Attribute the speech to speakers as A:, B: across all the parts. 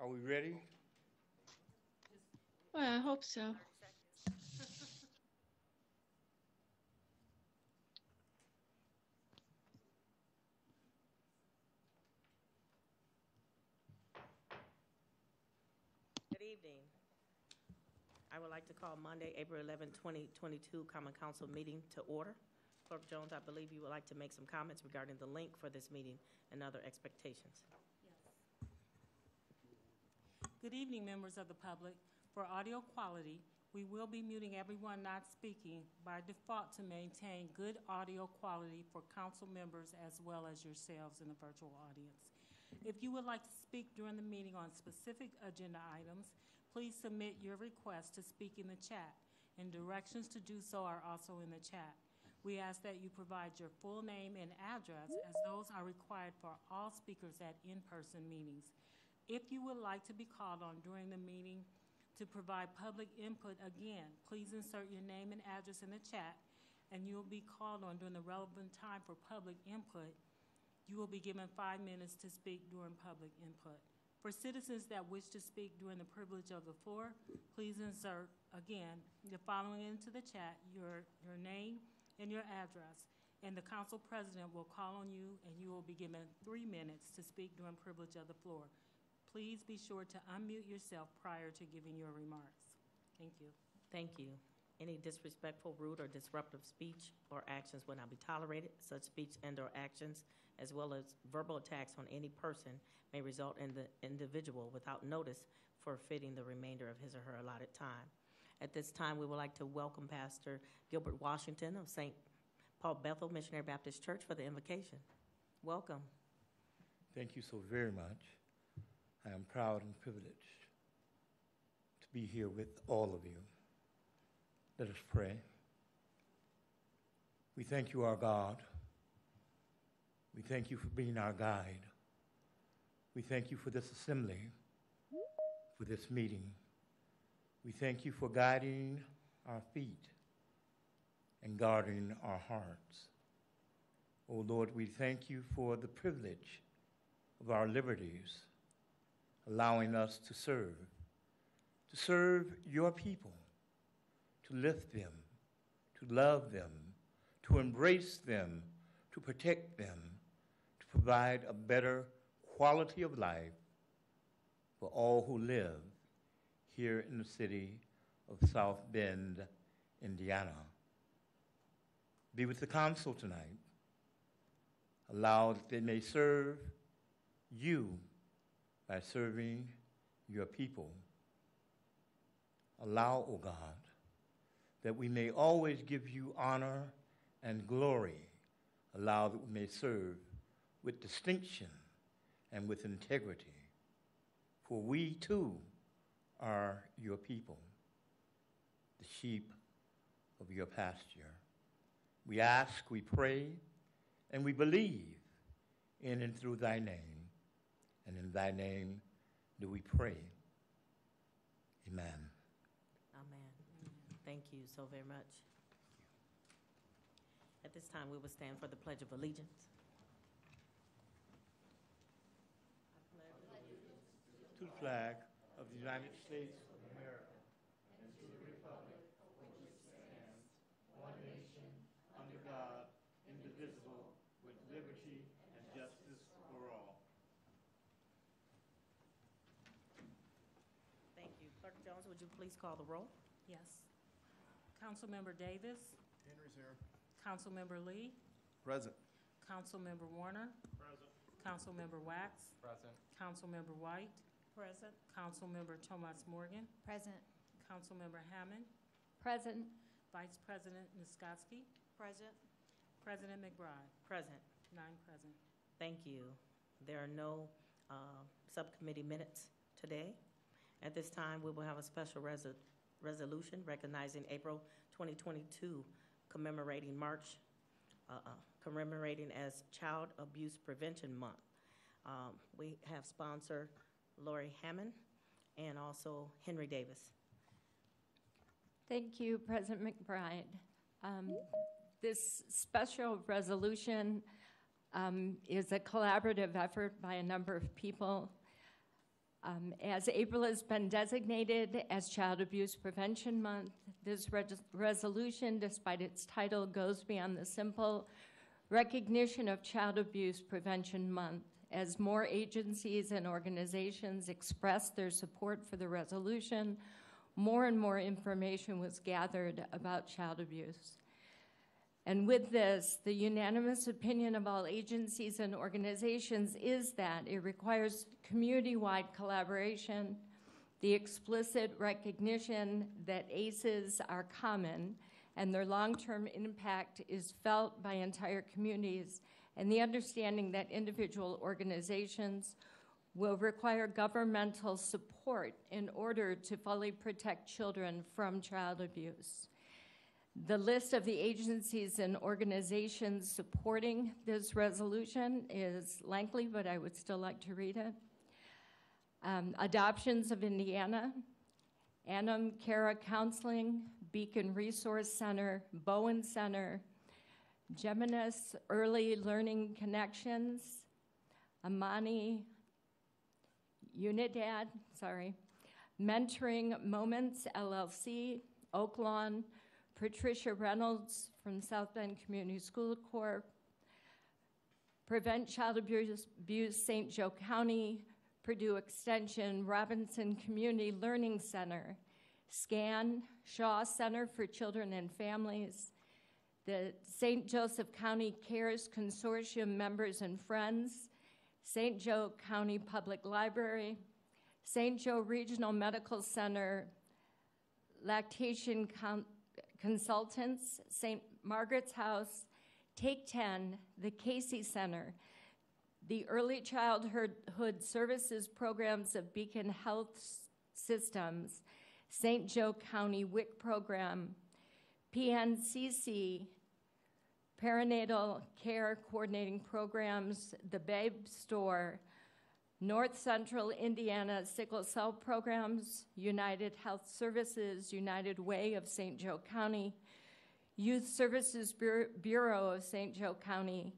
A: Are we ready?
B: Well, I hope so.
C: Good evening. I would like to call Monday, April 11, 2022 Common Council meeting to order. Clerk Jones, I believe you would like to make some comments regarding the link for this meeting and other expectations.
D: Good evening, members of the public. For audio quality, we will be muting everyone not speaking by default to maintain good audio quality for council members as well as yourselves in the virtual audience. If you would like to speak during the meeting on specific agenda items, please submit your request to speak in the chat, and directions to do so are also in the chat. We ask that you provide your full name and address, as those are required for all speakers at in-person meetings. If you would like to be called on during the meeting to provide public input again, please insert your name and address in the chat, and you will be called on during the relevant time for public input. You will be given five minutes to speak during public input. For citizens that wish to speak during the privilege of the floor, please insert, again, the following into the chat, your, your name and your address, and the council president will call on you, and you will be given three minutes to speak during privilege of the floor. Please be sure to unmute yourself prior to giving your remarks. Thank you.
C: Thank you. Any disrespectful, rude, or disruptive speech or actions will not be tolerated. Such speech and/or actions, as well as verbal attacks on any person, may result in the individual without notice forfeiting the remainder of his or her allotted time. At this time, we would like to welcome Pastor Gilbert Washington of St. Paul Bethel Missionary Baptist Church for the invocation. Welcome.
A: Thank you so very much. I am proud and privileged to be here with all of you. Let us pray. We thank you, our God. We thank you for being our guide. We thank you for this assembly, for this meeting. We thank you for guiding our feet and guarding our hearts. Oh Lord, we thank you for the privilege of our liberties, allowing us to serve, to serve your people, to lift them, to love them, to embrace them, to protect them, to provide a better quality of life for all who live here in the city of South Bend, Indiana. Be with the council tonight. Allow that they may serve you by serving your people. Allow, O God, that we may always give you honor and glory. Allow that we may serve with distinction and with integrity. For we too are your people, the sheep of your pasture. We ask, we pray, and we believe in and through thy name. And in thy name do we pray. Amen.
C: Amen. Thank you so very much. At this time, we will stand for the Pledge of Allegiance.
A: To the flag of the United States of America and to the republic for which it stands, one nation, under God, indivisible, with liberty and justice for all.
C: Thank you. Clerk Jones, would you please call the roll?
D: Yes. Councilmember Davis,
E: Henry's here.
D: Councilmember Lee,
E: Present.
D: Councilmember Warner,
E: Present.
D: Councilmember Wax,
E: Present.
D: Councilmember White. Present. Councilmember Tomas Morgan,
F: Present.
D: Councilmember Hammond,
F: Present.
D: Vice President Niezgodski,
F: Present.
D: President McBride,
C: Present.
D: nine present.
C: Thank you. There are no uh, subcommittee minutes today. At this time, we will have a special reso- resolution recognizing April 2022 commemorating March, uh, uh, commemorating as Child Abuse Prevention Month. Um, We have sponsor Lori Hammond and also Henry Davis.
F: Thank you, President McBride. Um, This special resolution um, is a collaborative effort by a number of people. Um, as April has been designated as Child Abuse Prevention Month, this res- resolution, despite its title, goes beyond the simple recognition of Child Abuse Prevention Month. As more agencies and organizations expressed their support for the resolution, more and more information was gathered about child abuse. And with this, the unanimous opinion of all agencies and organizations is that it requires community wide collaboration, the explicit recognition that ACEs are common and their long term impact is felt by entire communities, and the understanding that individual organizations will require governmental support in order to fully protect children from child abuse. The list of the agencies and organizations supporting this resolution is lengthy, but I would still like to read it. Um, Adoptions of Indiana, Annam Cara Counseling, Beacon Resource Center, Bowen Center, Geminis Early Learning Connections, Amani, Unidad, sorry, Mentoring Moments LLC, Oaklawn, Patricia Reynolds from South Bend Community School Corp., Prevent Child Abuse, Abuse St. Joe County, Purdue Extension, Robinson Community Learning Center, SCAN, Shaw Center for Children and Families, the St. Joseph County Cares Consortium members and friends, St. Joe County Public Library, St. Joe Regional Medical Center, Lactation Con- Consultants, St. Margaret's House, Take 10, the CASIE Center, the Early Childhood Services Programs of Beacon Health Systems, St. Joe County WIC Program, PNCC, Perinatal Care Coordinating Programs, the Babe Store, North Central Indiana Sickle Cell Programs, United Health Services, United Way of St. Joe County, Youth Services Bureau- of St. Joe County,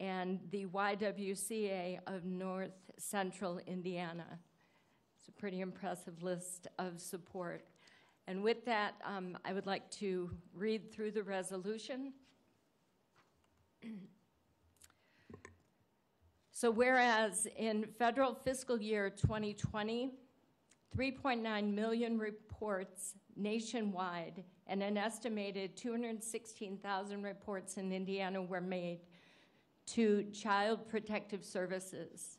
F: and the YWCA of North Central Indiana. It's a pretty impressive list of support. And with that, um, I would like to read through the resolution. So whereas in federal fiscal year 2020, 3.9 million reports nationwide and an estimated 216,000 reports in Indiana were made to Child Protective Services.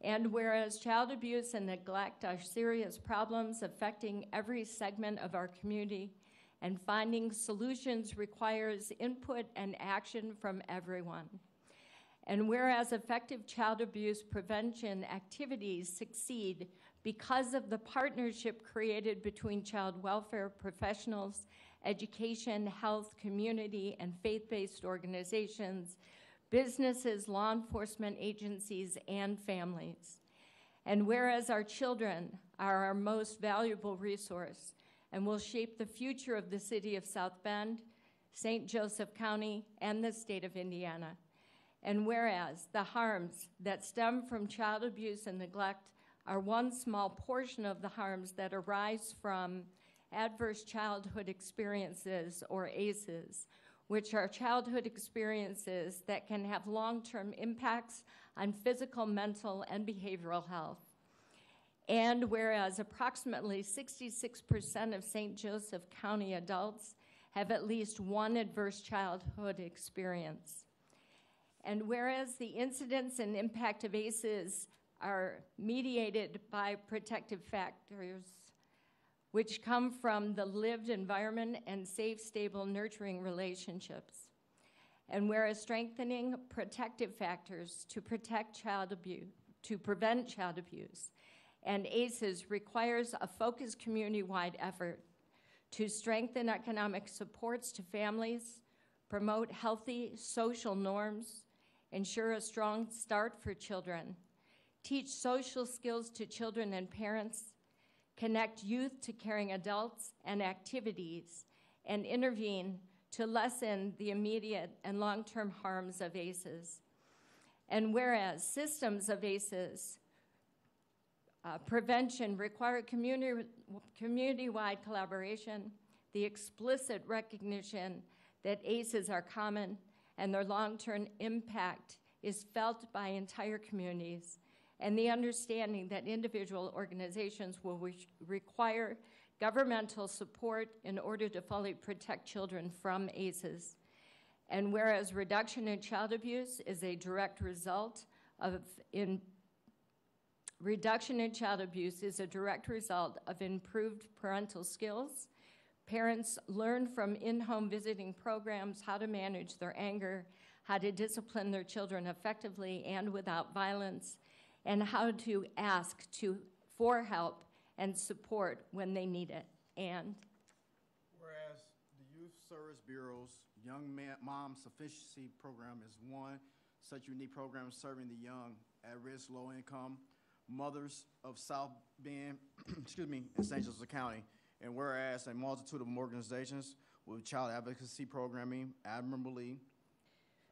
F: And whereas child abuse and neglect are serious problems affecting every segment of our community, and finding solutions requires input and action from everyone. And whereas effective child abuse prevention activities succeed because of the partnership created between child welfare professionals, education, health, community, and faith based organizations, businesses, law enforcement agencies, and families. And whereas our children are our most valuable resource and will shape the future of the city of South Bend, St. Joseph County, and the state of Indiana. And whereas the harms that stem from child abuse and neglect are one small portion of the harms that arise from adverse childhood experiences or ACEs, which are childhood experiences that can have long term impacts on physical, mental, and behavioral health. And whereas approximately 66% of St. Joseph County adults have at least one adverse childhood experience. And whereas the incidence and impact of ACEs are mediated by protective factors, which come from the lived environment and safe, stable, nurturing relationships. And whereas strengthening protective factors to protect child abuse, to prevent child abuse, and ACEs requires a focused community wide effort to strengthen economic supports to families, promote healthy social norms, ensure a strong start for children, teach social skills to children and parents, connect youth to caring adults and activities, and intervene to lessen the immediate and long term harms of ACEs. And whereas systems of ACEs Uh, Prevention require community, community-wide collaboration, the explicit recognition that ACEs are common and their long-term impact is felt by entire communities, and the understanding that individual organizations will re- require governmental support in order to fully protect children from ACEs. And whereas reduction in child abuse is a direct result of in reduction in child abuse is a direct result of improved parental skills. Parents learn from in-home visiting programs how to manage their anger, how to discipline their children effectively and without violence, and how to ask to, for help and support when they need it. And
B: Whereas the Youth Service Bureau's Young Mom Sufficiency Program is one such unique program serving the young, at-risk, low-income mothers of South Bend, excuse me, and St. Joseph County. And whereas a multitude of organizations with child advocacy programming admirably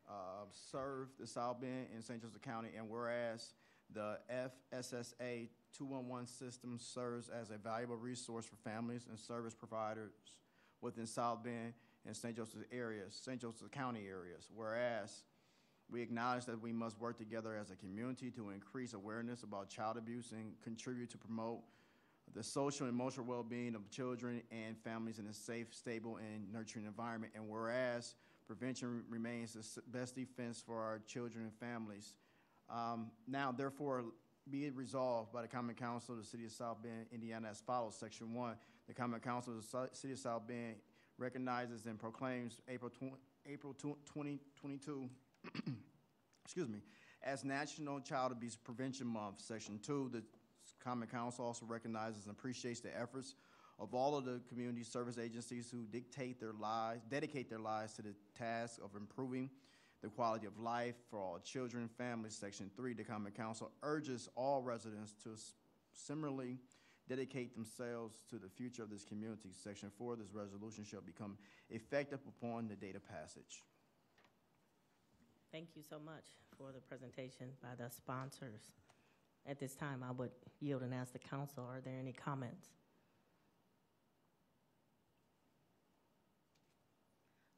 B: uh, serve the South Bend and St. Joseph County, and whereas the FSSA 211 system serves as a valuable resource for families and service providers within South Bend and St. Joseph areas, St. Joseph County areas. Whereas we acknowledge that we must work together as a community to increase awareness about child abuse and contribute to promote the social and emotional well-being of children and families in a safe, stable, and nurturing environment. And whereas prevention remains the best defense for our children and families. Um, now, therefore, be it resolved by the Common Council of the City of South Bend, Indiana as follows. Section one, the Common Council of the City of South Bend recognizes and proclaims April April 2022 excuse me, as National Child Abuse Prevention Month. Section two, the Common Council also recognizes and appreciates the efforts of all of the community service agencies who dictate their lives, dedicate their lives to the task of improving the quality of life for all children and families. Section three, the Common Council urges all residents to similarly dedicate themselves to the future of this community. Section four, this resolution shall become effective upon the date of passage.
C: Thank you so much for the presentation by the sponsors. At this time, I would yield and ask the council, are there any comments?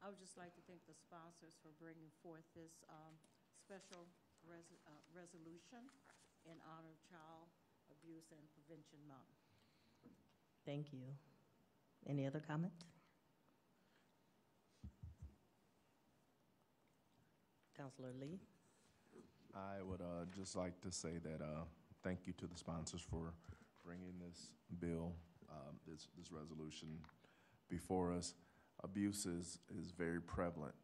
E: I would just like to thank the sponsors for bringing forth this um, special res- uh, resolution in honor of Child Abuse and Prevention Month.
C: Thank you. Any other comments? Counselor Lee?
G: I would uh, just like to say that uh, thank you to the sponsors for bringing this bill, um, this, this resolution before us. Abuse is, is very prevalent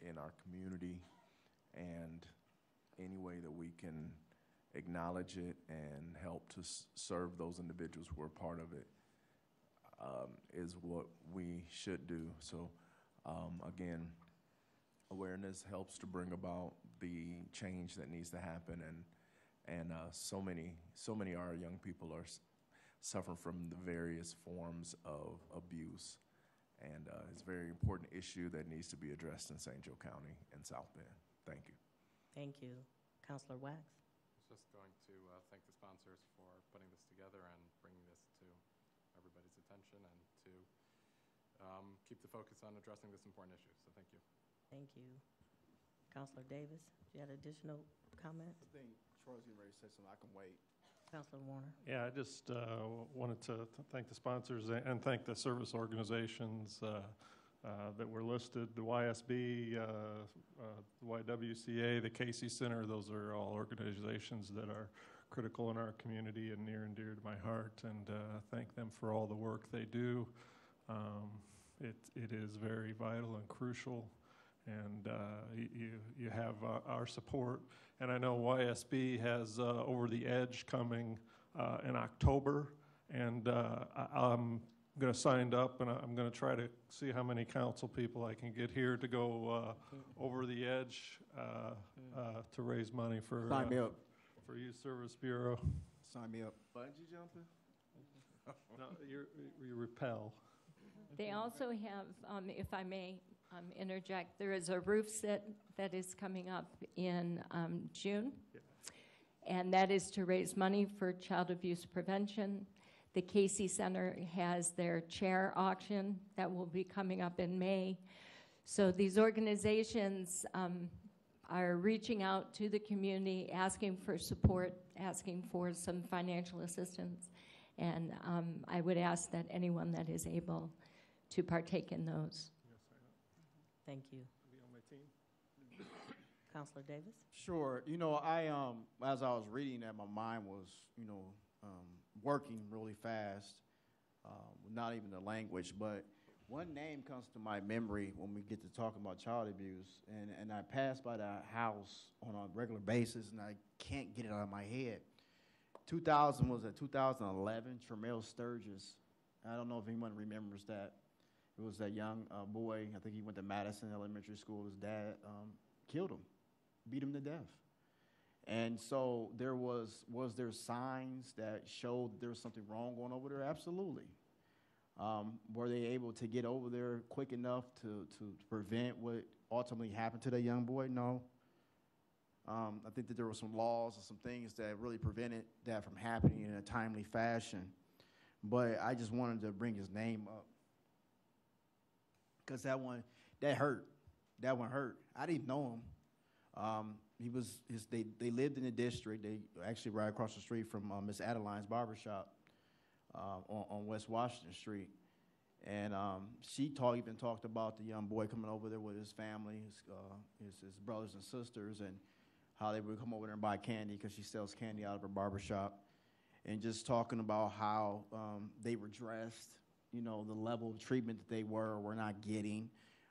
G: in our community, and any way that we can acknowledge it and help to serve those individuals who are part of it um, is what we should do. So, um, again, awareness helps to bring about the change that needs to happen and and uh, so many so many of our young people are suffering from the various forms of abuse and uh, it's a very important issue that needs to be addressed in St. Joe County and South Bend. Thank you.
C: Thank you. Counselor Wax?
H: Just going to uh, thank the sponsors for putting this together and bringing this to everybody's attention and to um, keep the focus on addressing this important issue. So thank you.
C: Thank you. Counselor Davis, do you have additional comments?
B: I think Troy's getting ready to say something. I can wait.
C: Counselor Warner?
I: Yeah, I just uh, wanted to th- thank the sponsors and thank the service organizations uh, uh, that were listed, the YSB, uh, uh, the YWCA, the CASIE Center, those are all organizations that are critical in our community and near and dear to my heart, and uh, thank them for all the work they do. Um, It It is very vital and crucial, and uh, you you have uh, our support. And I know YSB has uh, Over the Edge coming uh, in October, and uh, I, I'm going to sign up, and I'm going to try to see how many council people I can get here to go uh, over the edge uh, uh, to raise money for
B: Sign me up.
I: for Youth Service Bureau.
B: Sign me up.
G: Bungee jumping?
I: No, you you repel.
F: They also have, um, if I may um, interject, there is a roof set that is coming up in um, June.
I: Yeah.
F: and that is to raise money for child abuse prevention. The CASIE Center has their chair auction that will be coming up in May. So these organizations um, are reaching out to the community, asking for support, asking for some financial assistance. And um, I would ask that anyone that is able to partake in those.
C: Thank you.
I: Be on my team.
C: Counselor Davis?
B: Sure. You know, I um as I was reading that, my mind was you know um, working really fast. Um, not even the language, but one name comes to my memory when we get to talking about child abuse, and and I pass by that house on a regular basis, and I can't get it out of my head. 2000 was it 2011? Tramelle Sturgis. I don't know if anyone remembers that. It was that young uh, boy. I think he went to Madison Elementary School. His dad um, killed him beat him to death. And so there was was there signs that showed there was something wrong going over there? Absolutely. Um, were they able to get over there quick enough to, to prevent what ultimately happened to that young boy? No. Um, I think that there were some laws and some things that really prevented that from happening in a timely fashion. But I just wanted to bring his name up because that one that hurt. That one hurt. I didn't know him. Um, he was his, they, they lived in the district. They actually right across the street from uh, Miss Adeline's barbershop uh, on, on West Washington Street. And um, she talk, even talked about the young boy coming over there with his family, his, uh, his, his brothers and sisters, and how they would come over there and buy candy because she sells candy out of her barbershop. And just talking about how um, they were dressed, you know, the level of treatment that they were or were not getting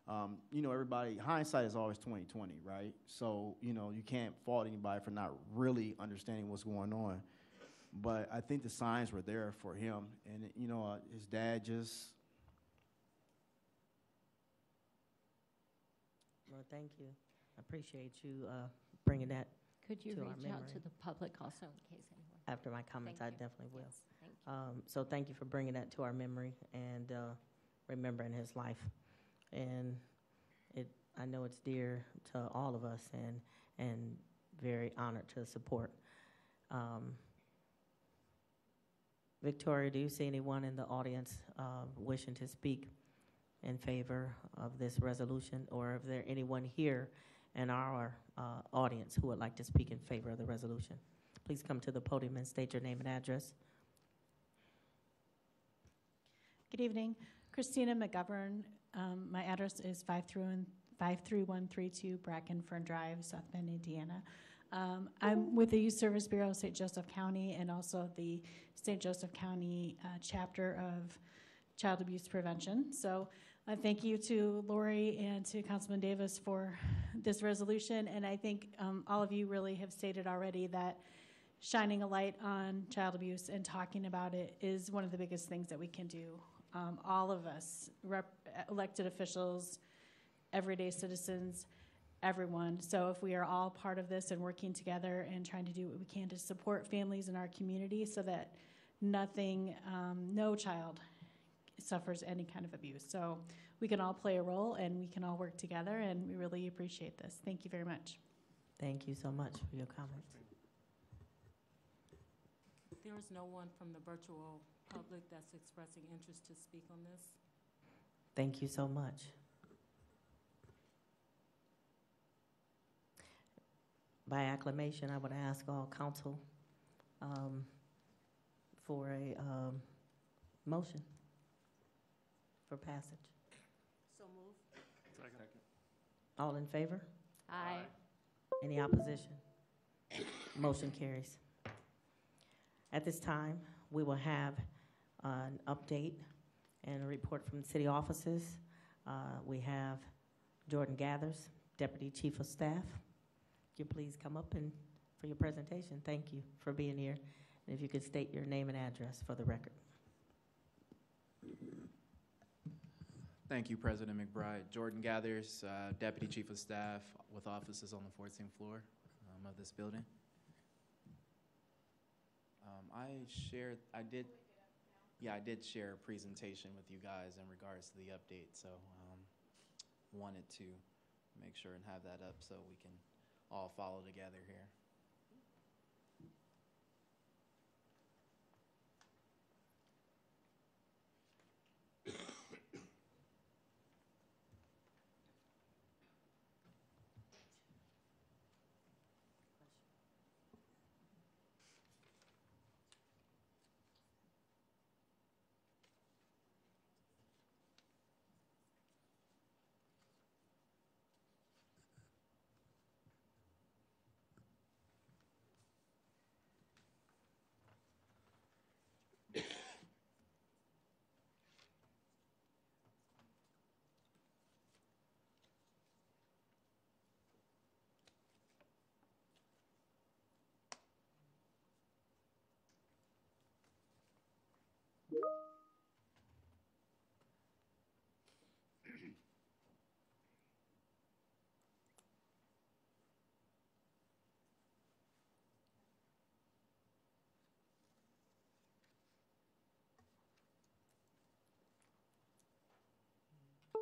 B: um, you know, everybody, hindsight is always 2020, right? So, you know, you can't fault anybody for not really understanding what's going on. But I think the signs were there for him. And, you know, uh, his dad just.
C: Well, thank you. I appreciate you uh, bringing that
F: Could you
C: To our
F: reach out to the public also in case anyone?
C: after my comments.
F: Thank
C: I
F: you.
C: definitely will.
F: Yes, thank you.
C: Um, so thank you for bringing that to our memory and uh, remembering his life. And it, I know it's dear to all of us and, and very honored to support. Um, Victoria, do you see anyone in the audience uh, wishing to speak in favor of this resolution? Or is there anyone here in our uh, audience who would like to speak in favor of the resolution? Please come to the podium and state your name and address.
J: Good evening. Christina McGovern. Um, my address is 53132 Bracken Fern Drive, South Bend, Indiana. Um, I'm with the Youth Service Bureau of St. Joseph County and also the St. Joseph County uh, chapter of Child Abuse Prevention. So uh, thank you to Lori and to Councilman Davis for this resolution. And I think um, all of you really have stated already that shining a light on child abuse and talking about it is one of the biggest things that we can do um, all of us, rep- elected officials, everyday citizens, everyone. So if we are all part of this and working together and trying to do what we can to support families in our community so that nothing, um, no child suffers any kind of abuse. So we can all play a role and we can all work together and we really appreciate this. Thank you very much.
C: Thank you so much for your comments.
D: There is no one from the virtual public that's expressing interest to speak on this.
C: Thank you so much. By acclamation, I would ask all council um, for a um, motion for passage.
E: So move.
C: All in favor?
F: Aye.
C: Any opposition? Motion carries. At this time, we will have an update and a report from city offices. Uh, We have Jordan Gathers, Deputy Chief of Staff. Could you please come up and, for your presentation? Thank you for being here. And if you could state your name and address for the record.
K: Thank you, President McBride. Jordan Gathers, uh, Deputy Chief of Staff with offices on the 14th floor um, of this building. Um, I shared, I did, yeah, I did share a presentation with you guys in regards to the update, so um, wanted to make sure and have that up so we can all follow together here.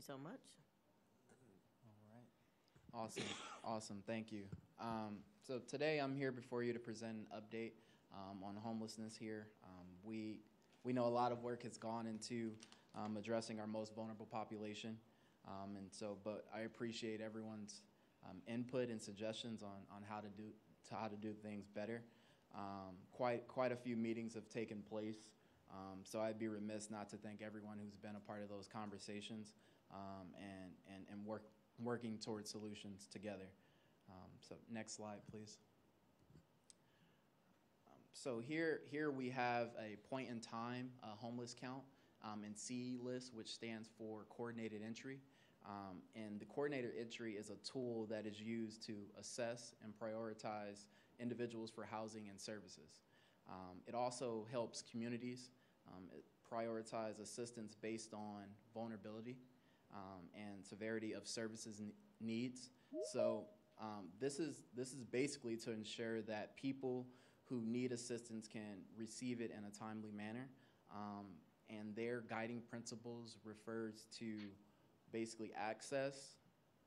C: so much.
K: All right. Awesome, awesome, thank you. Um, so today I'm here before you to present an update um, on homelessness here. Um, we, we know a lot of work has gone into um, addressing our most vulnerable population. Um, and so, but I appreciate everyone's um, input and suggestions on, on how to do to how to do things better. Quite quite a few meetings have taken place, um, so I'd be remiss not to thank everyone who's been a part of those conversations um, and and and work working towards solutions together. Um, so next slide, please. Um, so here here we have a point in time uh, homeless count um, and C list, which stands for coordinated entry. Um, and the coordinated entry is a tool that is used to assess and prioritize individuals for housing and services. Um, it also helps communities um, prioritize assistance based on vulnerability um, and severity of services needs. So um, this is this is basically to ensure that people who need assistance can receive it in a timely manner. Um, and their guiding principles refers to basically access,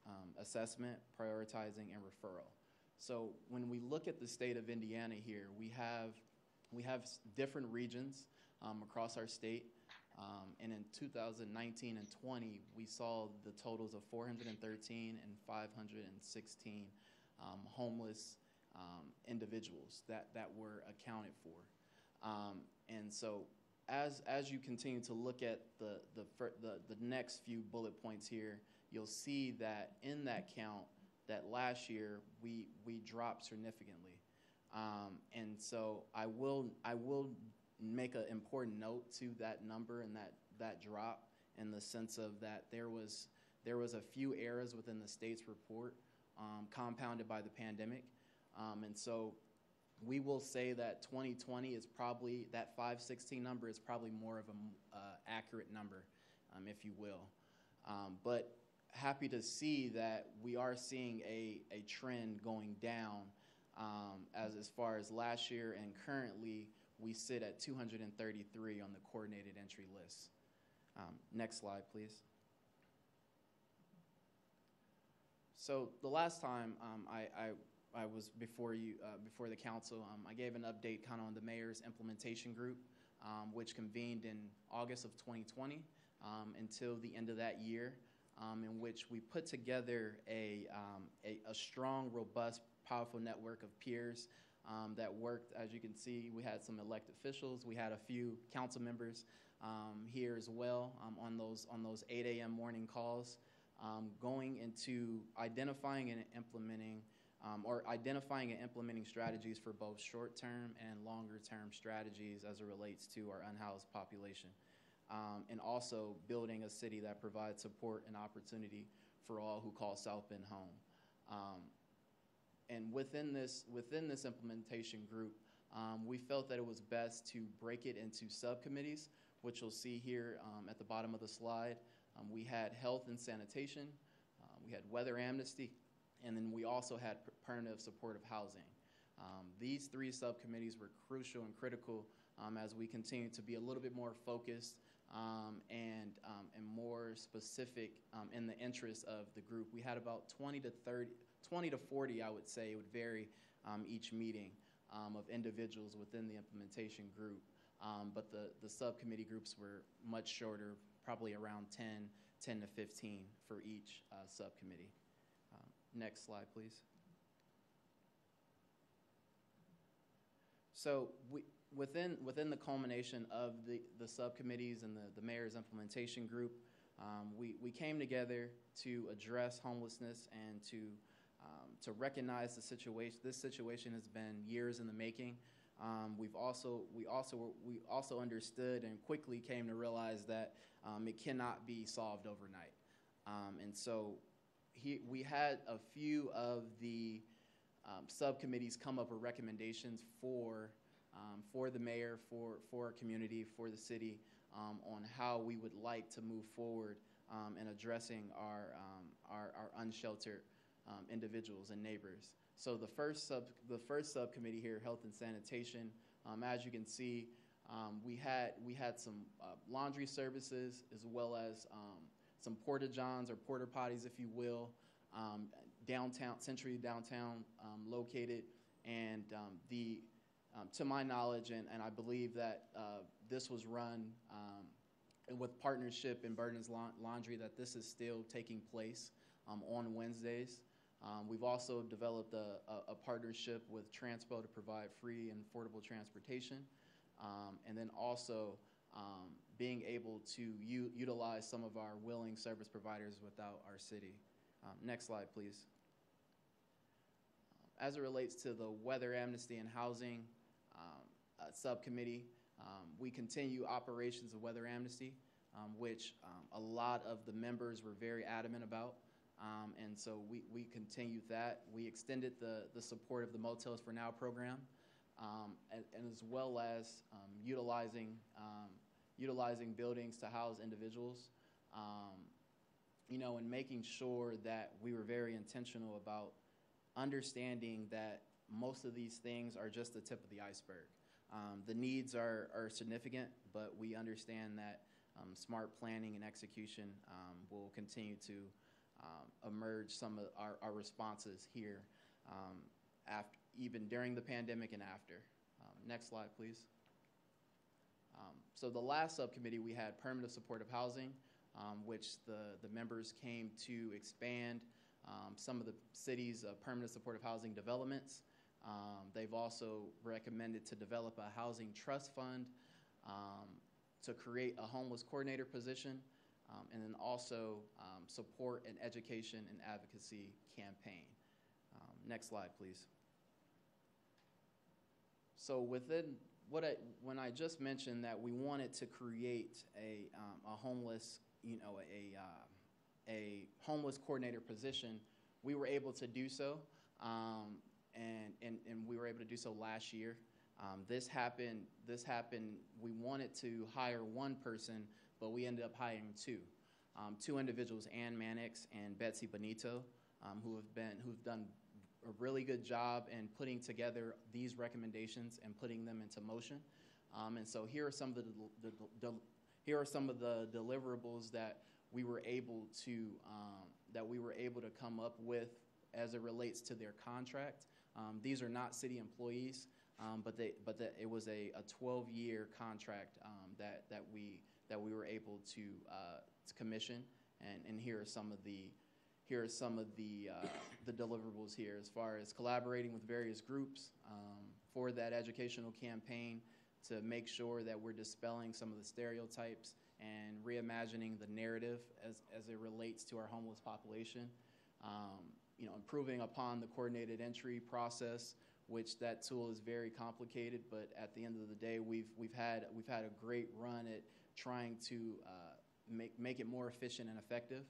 K: um, assessment, prioritizing, and referral. So when we look at the state of Indiana here, we have we have different regions um, across our state. Um, and in 2019 and 20, we saw the totals of 413 and 516 um, homeless um, individuals that, that were accounted for. Um, and so as, as you continue to look at the, the, the, the next few bullet points here, you'll see that in that count, that last year we, we dropped significantly. Um, and so I will, I will make an important note to that number and that, that drop in the sense of that there was, there was a few errors within the state's report um, compounded by the pandemic. Um, and so we will say that 2020 is probably, that 516 number is probably more of an uh, accurate number, um, if you will. Um, but happy to see that we are seeing a, a trend going down um, as, as far as last year and currently we sit at 233 on the coordinated entry list. Um, next slide, please. So the last time um, I, I, I was before you, uh, before the council, um, I gave an update kind of on the mayor's implementation group, um, which convened in August of 2020 um, until the end of that year, um, in which we put together a, um, a, a strong, robust, powerful network of peers um, that worked. As you can see, we had some elected officials, we had a few council members um, here as well um, on those on those 8 a.m. morning calls, um, going into identifying and implementing. Um, or identifying and implementing strategies for both short-term and longer-term strategies as it relates to our unhoused population, um, and also building a city that provides support and opportunity for all who call South Bend home. Um, and within this within this implementation group, um, we felt that it was best to break it into subcommittees, which you'll see here um, at the bottom of the slide. Um, we had health and sanitation, uh, we had weather amnesty, and then we also had permanent supportive housing. Um, these three subcommittees were crucial and critical um, as we continue to be a little bit more focused um, and, um, and more specific um, in the interest of the group. We had about 20 to 30, 20 to 40, I would say, it would vary um, each meeting um, of individuals within the implementation group. Um, but the, the subcommittee groups were much shorter, probably around 10, 10 to 15 for each uh, subcommittee. Um, next slide, please. So we, within, within the culmination of the, the subcommittees and the, the mayor's implementation group, um, we, we came together to address homelessness and to, um, to recognize the situation. This situation has been years in the making. Um, we've also we also we also understood and quickly came to realize that um, it cannot be solved overnight. Um, and so he, we had a few of the um, subcommittees come up with recommendations for um, for the mayor, for for our community, for the city on how we would like to move forward in addressing our our, our unsheltered um, individuals and neighbors. So the first sub the first subcommittee here, health and sanitation, um, as you can see, um, we had we had some uh, laundry services as well as um, some porta johns or porta potties, if you will, um, downtown, centrally downtown um, located, and the to my knowledge, and, and I believe that uh, this was run with partnership in Burden's Laun- Laundry, that this is still taking place on Wednesdays. Um, we've also developed a, a, a partnership with Transpo to provide free and affordable transportation. Um, and then also um, being able to utilize some of our willing service providers without our city. Um, next slide, please. As it relates to the weather amnesty and housing um, uh, subcommittee, um, we continue operations of weather amnesty, um, which um, a lot of the members were very adamant about. Um, and so we, we continued that. We extended the, the support of the Motels for Now program, um, and, and as well as um, utilizing, um, utilizing buildings to house individuals, um, you know, and making sure that we were very intentional about understanding that most of these things are just the tip of the iceberg. Um, the needs are, are significant, but we understand that smart planning and execution will continue to um, emerge some of our, our responses here um, after, even during the pandemic and after. Um, next slide, please. Um, so the last subcommittee we had permanent supportive housing, um, which the, the members came to expand some of the city's uh, permanent supportive housing developments. They've also recommended to develop a housing trust fund to create a homeless coordinator position, um, and then also um, support an education and advocacy campaign. Um, next slide, please. So within what I, when I just mentioned that we wanted to create a, um, a homeless, you know, a, uh, a homeless coordinator position, we were able to do so, um, and, and, and we were able to do so last year. Um, this happened. This happened. We wanted to hire one person, but we ended up hiring two, um, two individuals, Ann Mannix and Betsy Benito, um, who have been who've done a really good job in putting together these recommendations and putting them into motion. Um, and so here are some of the, the, the, here are some of the deliverables that we were able to um, that we were able to come up with as it relates to their contract. Um, these are not city employees, um, but they but the, it was a, a 12 year contract that that we that we were able to, uh, to commission. And, and here are some of the here are some of the, uh, the deliverables here as far as collaborating with various groups um, for that educational campaign to make sure that we're dispelling some of the stereotypes and reimagining the narrative as, as it relates to our homeless population. Um, you know, improving upon the coordinated entry process, which that tool is very complicated, but at the end of the day, we've, we've, had, we've had a great run at trying to uh, make, make it more efficient and effective.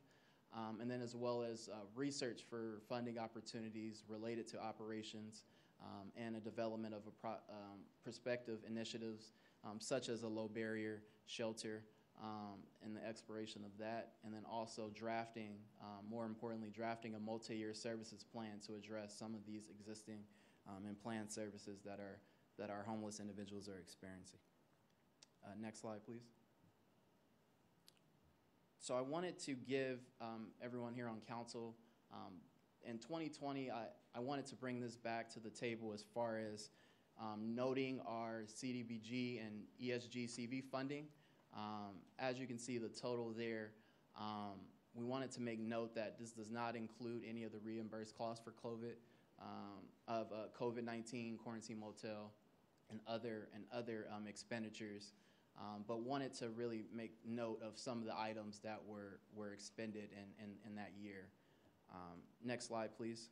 K: Um, and then as well as uh, research for funding opportunities related to operations um, and a development of a pro- um, prospective initiatives um, such as a low barrier shelter um, and the expiration of that, and then also drafting, um, more importantly, drafting a multi-year services plan to address some of these existing and planned services that are that our homeless individuals are experiencing. Uh, next slide, please. So I wanted to give um, everyone here on council, um, in 2020, I, I wanted to bring this back to the table as far as um, noting our CDBG and ESG CV funding. Um, as you can see, the total there, um, we wanted to make note that this does not include any of the reimbursed costs for COVID, um, of uh, COVID-19, quarantine motel, and other, and other expenditures um, but wanted to really make note of some of the items that were, were expended in, in, in that year. Um, next slide, please.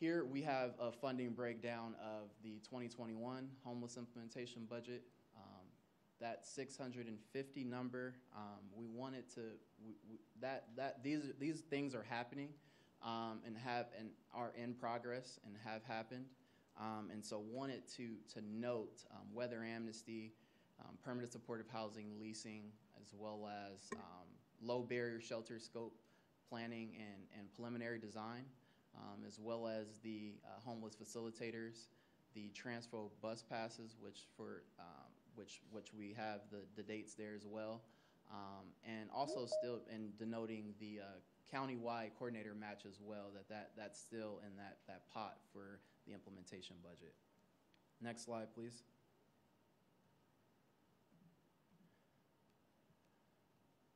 K: here we have a funding breakdown of the 2021 homeless implementation budget. Um, that 650 number, um, we wanted to we, we, that that these these things are happening um, and have and are in progress and have happened. Um, and so wanted to to note um, weather amnesty, um, permanent supportive housing leasing, as well as um, low barrier shelter scope planning and, and preliminary design, um, as well as the uh, homeless facilitators, the transfer bus passes, which for um, which which we have the, the dates there as well, and also still in denoting the uh, countywide coordinator match as well. That that that's still in that that pot for the implementation budget. Next slide, please.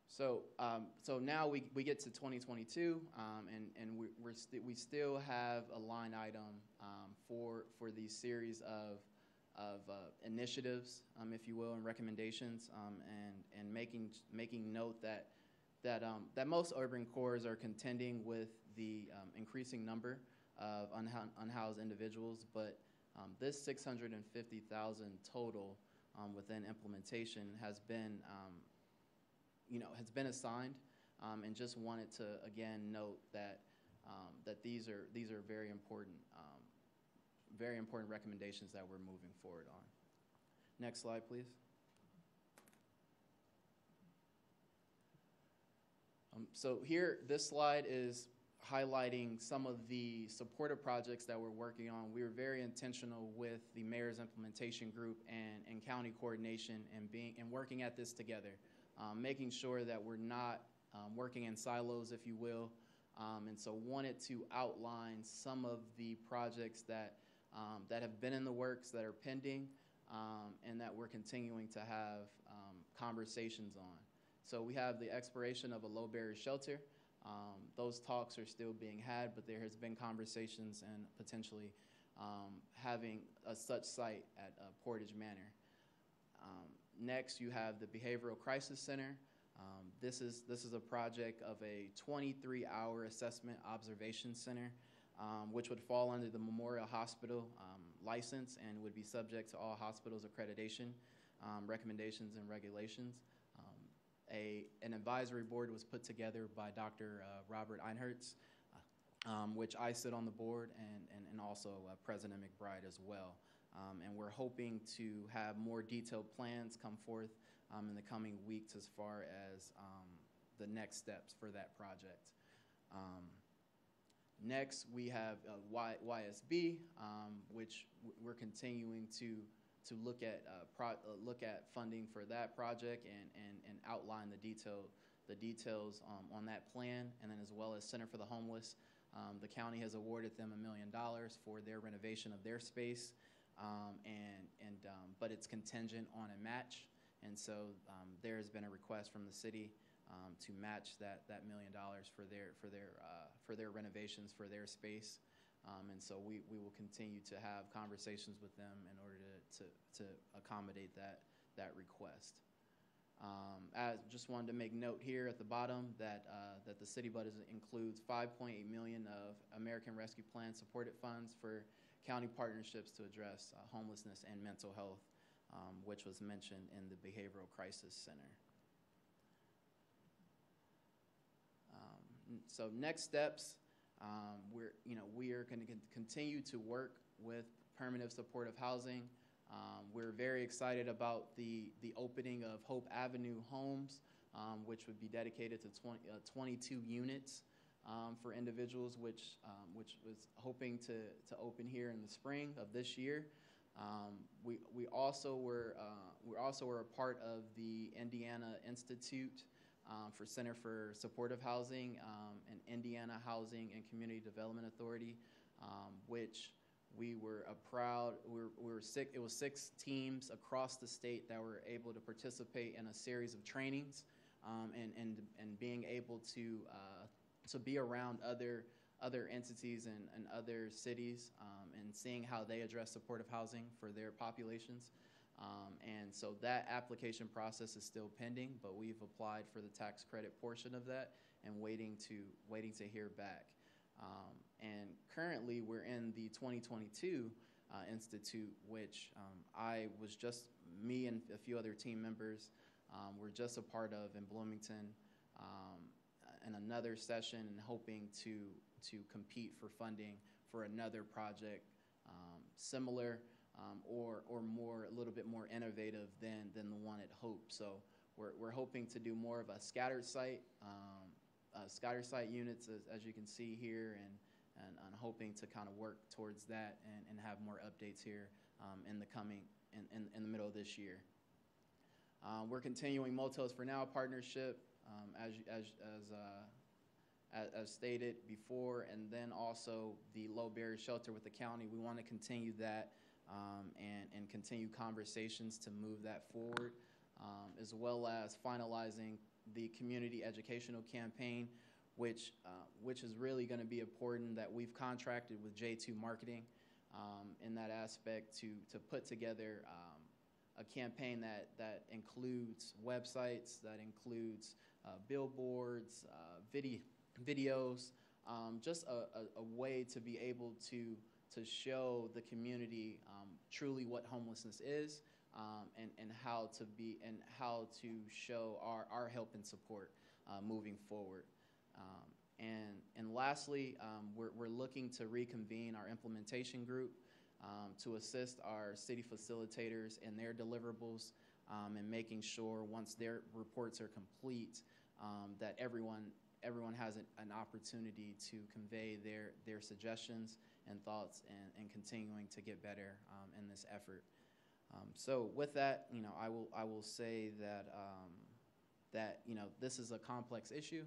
K: So, um, so now we, we get to 2022, um, and, and we, we're st- we still have a line item um, for, for these series of, of uh, initiatives, um, if you will, and recommendations, um, and, and making, making note that, that, um, that most urban cores are contending with the increasing number of unhoused individuals, but um, this 650,000 total um, within implementation has been um, you know, has been assigned, um, and just wanted to again note that um, that these are these are very important, um, very important recommendations that we're moving forward on. Next slide, please. So here, this slide is highlighting some of the supportive projects that we're working on. We were very intentional with the mayor's implementation group and, and county coordination and being and working at this together um, making sure that we're not um, working in silos, if you will. Um, and so wanted to outline some of the projects that, um, that have been in the works, that are pending, um, and that we're continuing to have um, conversations on. So we have the expiration of a low barrier shelter. Those talks are still being had, but there has been conversations and potentially having a such site at uh, Portage Manor. Um, Next, you have the Behavioral Crisis Center. Um, this is this is a project of a 23-hour assessment observation center, um, which would fall under the Memorial Hospital um, license and would be subject to all hospitals accreditation um, recommendations and regulations. A an advisory board was put together by Dr. Uh, Robert Einterz, uh, um, which I sit on the board, and and, and also uh, President McBride as well. Um, and we're hoping to have more detailed plans come forth um, in the coming weeks as far as um, the next steps for that project. Um, next, we have uh, y- YSB, um, which we're continuing to to look at uh, pro- uh, look at funding for that project and, and, and outline the detail the details um, on that plan, and then as well as Center for the Homeless. the county has awarded them a million dollars for their renovation of their space. Um, and and um, but it's contingent on a match, and so um, there has been a request from the city um, to match that that million dollars for their for their uh, for their renovations for their space, um, and so we, we will continue to have conversations with them in order to to, to accommodate that that request. Um, I just wanted to make note here at the bottom that uh, that the city budget includes 5.8 million of American Rescue Plan supported funds for county partnerships to address uh, homelessness and mental health, um, which was mentioned in the Behavioral Crisis Center. Um, so next steps, um, we're you know we are going to continue to work with permanent supportive housing. Um, we're very excited about the the opening of Hope Avenue Homes, um, which would be dedicated to 20, uh, 22 units um, for individuals, which, um, which was hoping to, to open here in the spring of this year. Um, we, we also were uh, we also were a part of the Indiana Institute um, for Center for Supportive Housing and Indiana Housing and Community Development Authority, which we were a proud we were, we were six, it was six teams across the state that were able to participate in a series of trainings and, and, and being able to uh, to be around other other entities and, and other cities um, and seeing how they address supportive housing for their populations. Um, and so that application process is still pending, but we've applied for the tax credit portion of that and waiting to waiting to hear back. Um, and currently, we're in the 2022 uh, institute, which um, I was just me and a few other team members um, were just a part of in Bloomington um, in another session, and hoping to to compete for funding for another project um, similar um, or or more a little bit more innovative than than the one at Hope. So we're we're hoping to do more of a scattered site. Um, uh, scattered site units, as, as you can see here, and, and, hoping to kind of work towards that and, and have more updates here um, in the coming, in, in, in the middle of this year. Um, we're continuing Motels for Now partnership, um, as, as, as, uh, as, as stated before, and then also the low barrier shelter with the county. We want to continue that um, and, and continue conversations to move that forward, um, as well as finalizing the community educational campaign, which, uh, which is really going to be important that we've contracted with J2 Marketing um, in that aspect to, to put together um, a campaign that, that includes websites, that includes uh, billboards, uh, video, videos, um, just a, a, a, way to be able to, to show the community um, truly what homelessness is um, and, and how to be and how to show our, our help and support uh, moving forward. Um, and, and lastly, um, we're, we're looking to reconvene our implementation group um, to assist our city facilitators in their deliverables um, and making sure once their reports are complete that everyone, everyone has an, an opportunity to convey their, their suggestions and thoughts and, and continuing to get better um, in this effort. Um, so with that, you know, I will I will say that um, that you know this is a complex issue,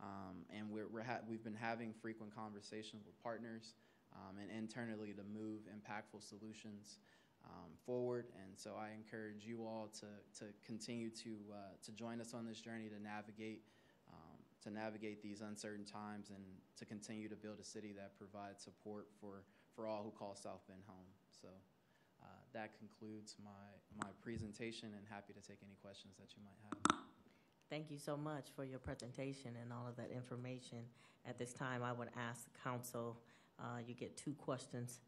K: um, and we're, we're ha- we've been having frequent conversations with partners um, and internally to move impactful solutions um, forward. And so I encourage you all to to continue to uh, to join us on this journey to navigate. Um, to navigate these uncertain times and to continue to build a city that provides support for, for all who call South Bend home. So uh, that concludes my, my presentation and happy to take any questions that you might have.
C: Thank you so much for your presentation and all of that information. At this time, I would ask the council, uh, you get two questions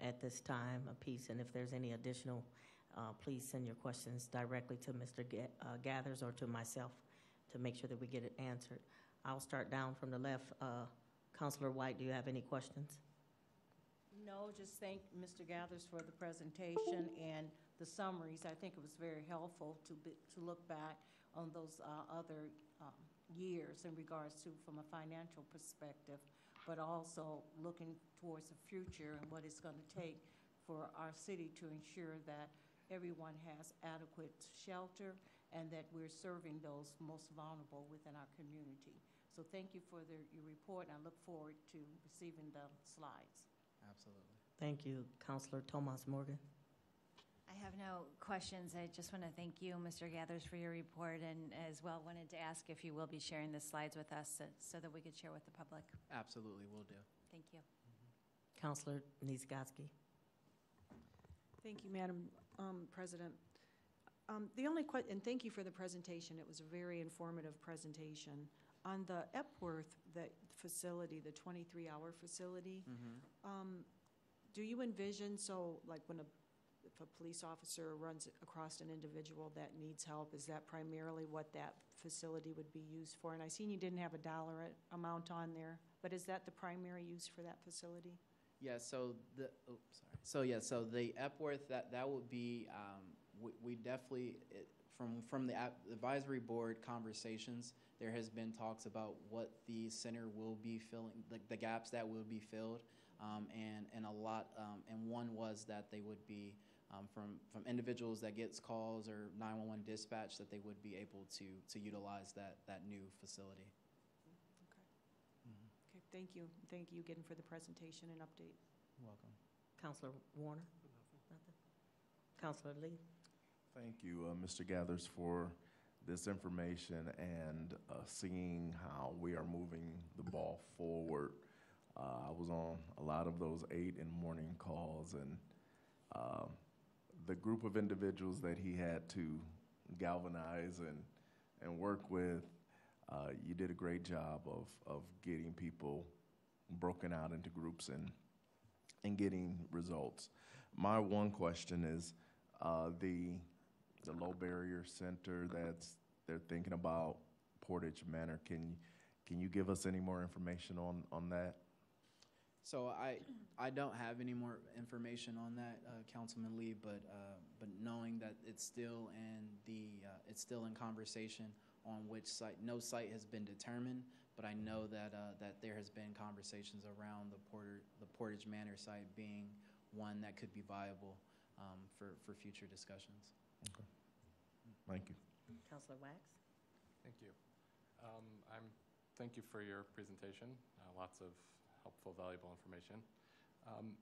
C: at this time apiece, and if there's any additional, uh, please send your questions directly to Mr. Ga- uh, Gathers or to myself to make sure that we get it answered. I'll start down from the left. Uh, Councilor White, do you have any questions?
E: No, just thank Mr. Gathers for the presentation and the summaries. I think it was very helpful to be, to look back on those uh, other um, years in regards to from a financial perspective, but also looking towards the future and what it's going to take for our city to ensure that everyone has adequate shelter and that we're serving those most vulnerable within our community. So thank you for the, your report, and I look forward to receiving the slides.
K: Absolutely.
C: Thank you, Councilor Tomas Morgan.
L: I have no questions. I just want to thank you, Mr. Gathers, for your report, and as well wanted to ask if you will be sharing the slides with us so, so that we could share with the public.
K: Absolutely, we'll do.
L: Thank you.
C: Councilor Niezgodski.
M: Thank you, Madam um, President. Um, the only que- and thank you for the presentation. It was a very informative presentation. On the Epworth that facility, the 23-hour facility,
K: Mm-hmm.
M: um, do you envision so like when a if a police officer runs across an individual that needs help, is that primarily what that facility would be used for? And I seen you didn't have a dollar amount on there, but is that the primary use for that facility?
K: Yeah, so the, oh, sorry. So, yeah, so the Epworth, that, that would be, um, we, we definitely, it, from, from the advisory board conversations, there has been talks about what the center will be filling, the, the gaps that will be filled. Um, and, and a lot, um, and one was that they would be, um, from, from individuals that gets calls or 911 dispatch, that they would be able to, to utilize that, that new facility.
M: Okay, Okay. thank you. Thank you again for the presentation and update.
K: Welcome.
C: Councilor Warner? Nothing? Councilor Lee?
G: Thank you, uh, Mr. Gathers, for this information and uh, seeing how we are moving the ball forward. Uh, I was on a lot of those eight in morning calls, and um, the group of individuals that he had to galvanize and, and work with, uh, you did a great job of, of getting people broken out into groups and, and getting results. My one question is, uh, the, the low barrier center that's, they're thinking about Portage Manor, can, can you give us any more information on, on that?
K: So I, I don't have any more information on that, uh, Councilman Lee, but, uh, but knowing that it's still in the, uh, it's still in conversation on which site, no site has been determined, but I know that, uh, that there has been conversations around the Porter, the Portage Manor site being one that could be viable, um, for, for future discussions. Okay.
G: Thank you.
C: Counselor Wax?
H: Thank you. Um, I'm, thank you for your presentation. Uh, lots of helpful, valuable information. Um,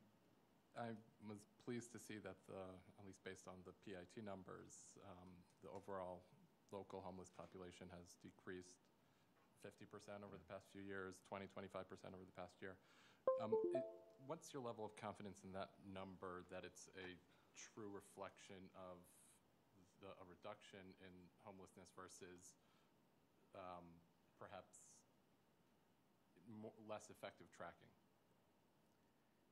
H: I was pleased to see that the, at least based on the PIT numbers, um, the overall local homeless population has decreased 50% over the past few years, 20, 25% over the past year. Um, it, what's your level of confidence in that number that it's a true reflection of the, a reduction in homelessness versus um, perhaps more, less effective tracking?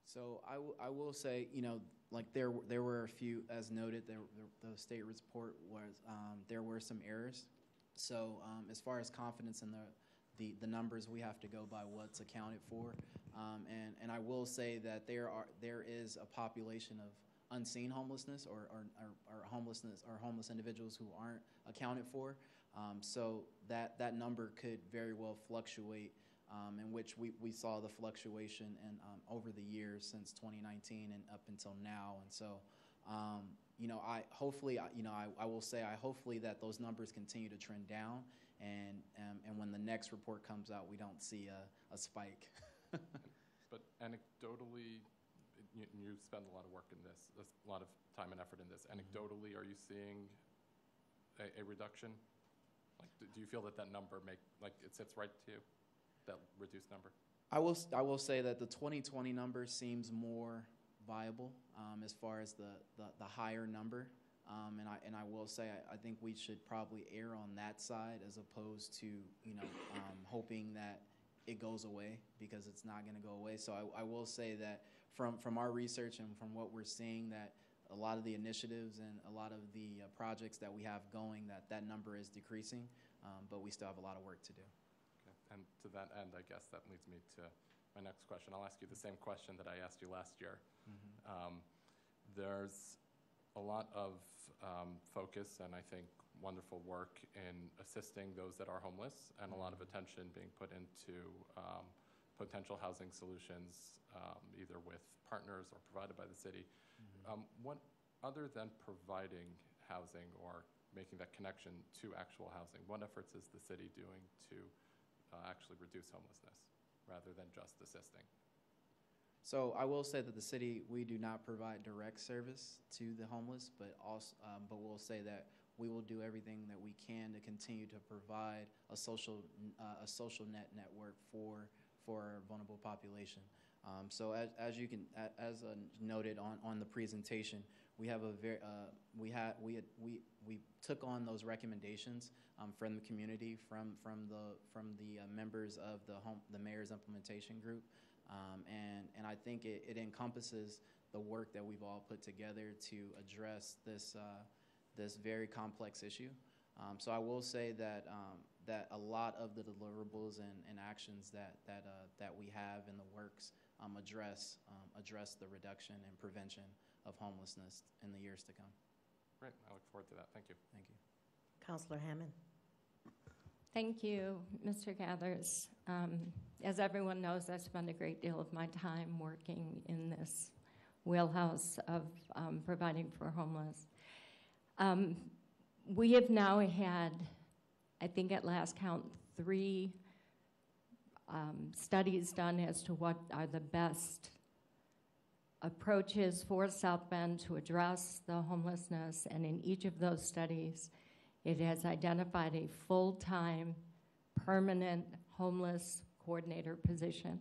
K: So I, I will say, you know, like there, there were a few, as noted, there, the, the state report was, um, there were some errors. So, um, as far as confidence in the, the, the numbers, we have to go by what's accounted for. Um, and, and I will say that there are, there is a population of unseen homelessness or, or, or, or homelessness, or homeless individuals who aren't accounted for. Um, so that, that number could very well fluctuate um, in which we, we saw the fluctuation in, um, over the years since 2019 and up until now. And so, um, you know, I hopefully, you know, I, I will say, I hopefully that those numbers continue to trend down, and um, and when the next report comes out, we don't see a, a spike.
H: But anecdotally, you, you spend a lot of work in this, a lot of time and effort in this. Anecdotally, are you seeing a, a reduction? Like, do, do you feel that that number make, like, it sits right to you, that reduced number?
K: I will I will say that the 2020 number seems more viable um, as far as the, the, the higher number. Um, and I and I will say I, I think we should probably err on that side as opposed to you know um, hoping that it goes away because it's not going to go away. So I, I will say that from from our research and from what we're seeing that a lot of the initiatives and a lot of the uh, projects that we have going that that number is decreasing, um, but we still have a lot of work to do.
H: And to that end, I guess that leads me to my next question. I'll ask you the same question that I asked you last year. Um, there's a lot of um, focus and I think wonderful work in assisting those that are homeless and a lot of attention being put into um, potential housing solutions, um, either with partners or provided by the city. Um, what, other than providing housing or making that connection to actual housing, what efforts is the city doing to uh, actually reduce homelessness rather than just assisting?
K: So I will say that the city, we do not provide direct service to the homeless, but also, um, but we'll say that we will do everything that we can to continue to provide a social, uh, a social net network for, for our vulnerable population. Um, so as, as you can, as uh, noted on, on the presentation, we have a very, uh, we had, we had, we, we took on those recommendations um, from the community, from, from the, from the uh, members of the home, the mayor's implementation group. Um, and, and I think it, it encompasses the work that we've all put together to address this, uh, this very complex issue. Um, so I will say that, um, that a lot of the deliverables and, and actions that, that, uh, that we have in the works um, address, um, address the reduction and prevention of homelessness in the years to come.
H: Great, I look forward to that. Thank you.
K: Thank you.
C: Counselor Hamann?
F: Thank you, Mr. Gathers. Um, As everyone knows, I spend a great deal of my time working in this wheelhouse of um, providing for homeless. Um, We have now had, I think at last count, three um, studies done as to what are the best approaches for South Bend to address the homelessness, and in each of those studies, it has identified a full-time, permanent homeless coordinator position.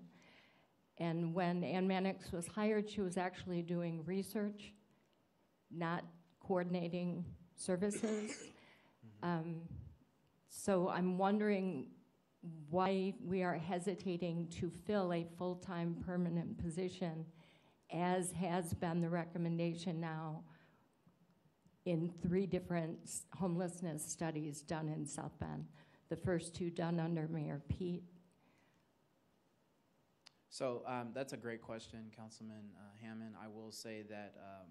F: And when Ann Mannix was hired, she was actually doing research, not coordinating services. Um, So I'm wondering, why we are hesitating to fill a full-time permanent position, as has been the recommendation now in three different homelessness studies done in South Bend. The first two done under Mayor Pete.
K: So um, that's a great question, Councilman uh, Hamann. I will say that um,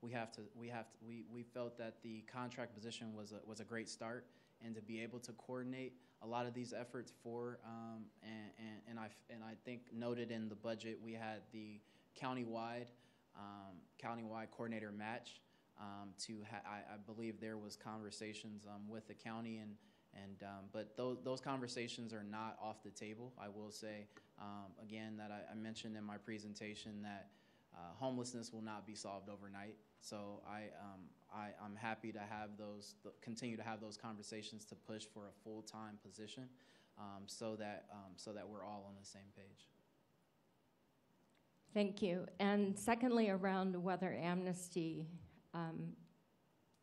K: we have to, we have to, we, we felt that the contract position was a, was a great start, and to be able to coordinate a lot of these efforts for, um, and, and, and I, and I think noted in the budget, we had the countywide, um, countywide coordinator match um, to, I, I believe there was conversations um, with the county and, and, um, but those, those conversations are not off the table. I will say, um, again, that I, I mentioned in my presentation that uh, homelessness will not be solved overnight. So I, um, I, I'm happy to have those, th- continue to have those conversations to push for a full-time position um, so that, so that we're all on the same page.
F: Thank you. And secondly, around weather amnesty, um,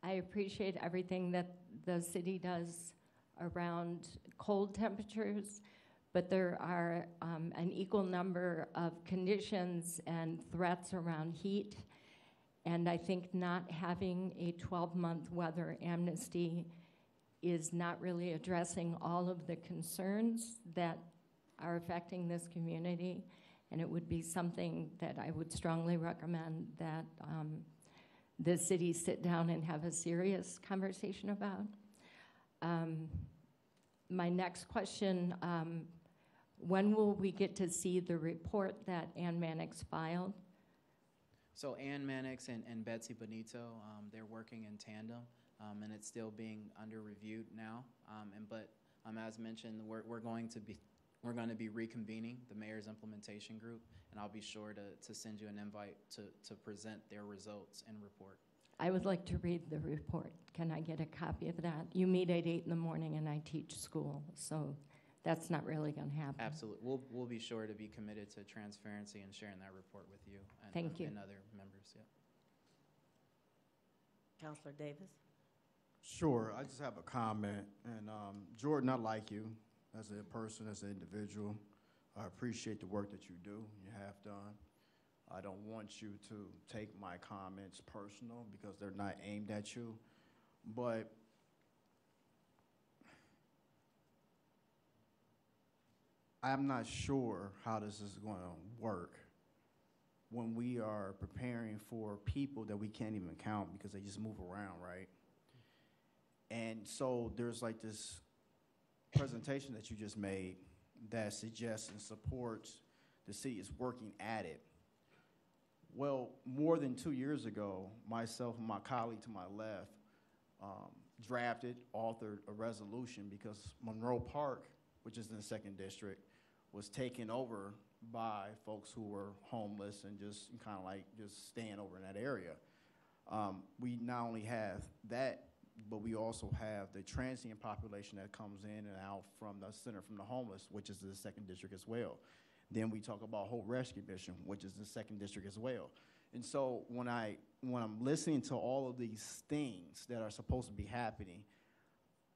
F: I appreciate everything that the city does around cold temperatures, but there are um, an equal number of conditions and threats around heat. And I think not having a 12-month weather amnesty is not really addressing all of the concerns that are affecting this community. And it would be something that I would strongly recommend that um, the city sit down and have a serious conversation about. Um, my next question um, when will we get to see the report that Ann Mannix filed?
K: So Ann Mannix and, and Betsy Benito, um, they're working in tandem, um, and it's still being under reviewed now. Um, and but as mentioned, we're, we're going to be we're going to be reconvening the mayor's implementation group, and I'll be sure to, to send you an invite to, to present their results and report.
F: I would like to read the report. Can I get a copy of that? You meet at 8 in the morning and I teach school, so that's not really going to happen.
K: Absolutely, we'll we'll be sure to be committed to transparency and sharing that report with you and,
F: Thank you.
K: and other members. Yeah.
C: Counselor Davis?
B: Sure, I just have a comment, and um, Jordan, I like you as a person, as an individual. I appreciate the work that you do, you have done. I don't want you to take my comments personal because they're not aimed at you, but I'm not sure how this is going to work when we are preparing for people that we can't even count because they just move around, right? And so there's like this presentation that you just made that suggests and supports the city is working at it. Well, more than two years ago, myself and my colleague to my left um, drafted, authored a resolution because Monroe Park, which is in the second district, was taken over by folks who were homeless and just kind of like just staying over in that area. Um, we not only have that, but we also have the transient population that comes in and out from the Center from the Homeless, which is the second district as well. Then we talk about Hope Rescue Mission, which is the second district as well. And so when I when I'm listening to all of these things that are supposed to be happening,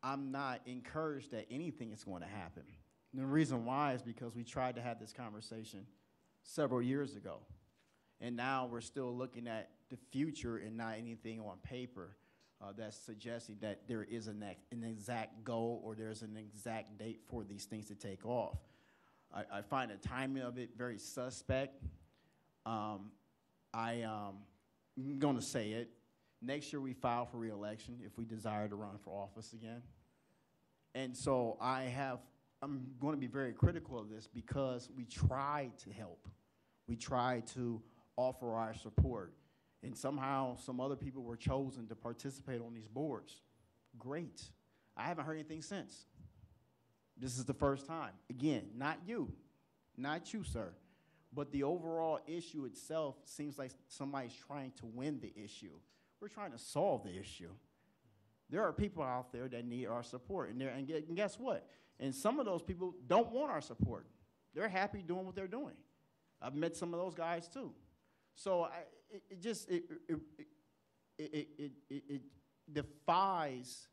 B: I'm not encouraged that anything is going to happen. And the reason why is because we tried to have this conversation several years ago. And now we're still looking at the future and not anything on paper uh, that's suggesting that there is an, an exact goal or there's an exact date for these things to take off. I, I find the timing of it very suspect. Um, I, um, I'm going to say it. Next year we file for reelection if we desire to run for office again. And so I have, I'm going to be very critical of this because we try to help. We try to offer our support. And somehow some other people were chosen to participate on these boards. Great. I haven't heard anything since. This is the first time. Again, not you, not you, sir. But the overall issue itself seems like somebody's trying to win the issue. We're trying to solve the issue. There are people out there that need our support, and, and, and guess what? And some of those people don't want our support. They're happy doing what they're doing. I've met some of those guys too. So I, it, it just it, it, it, it, it, it, defies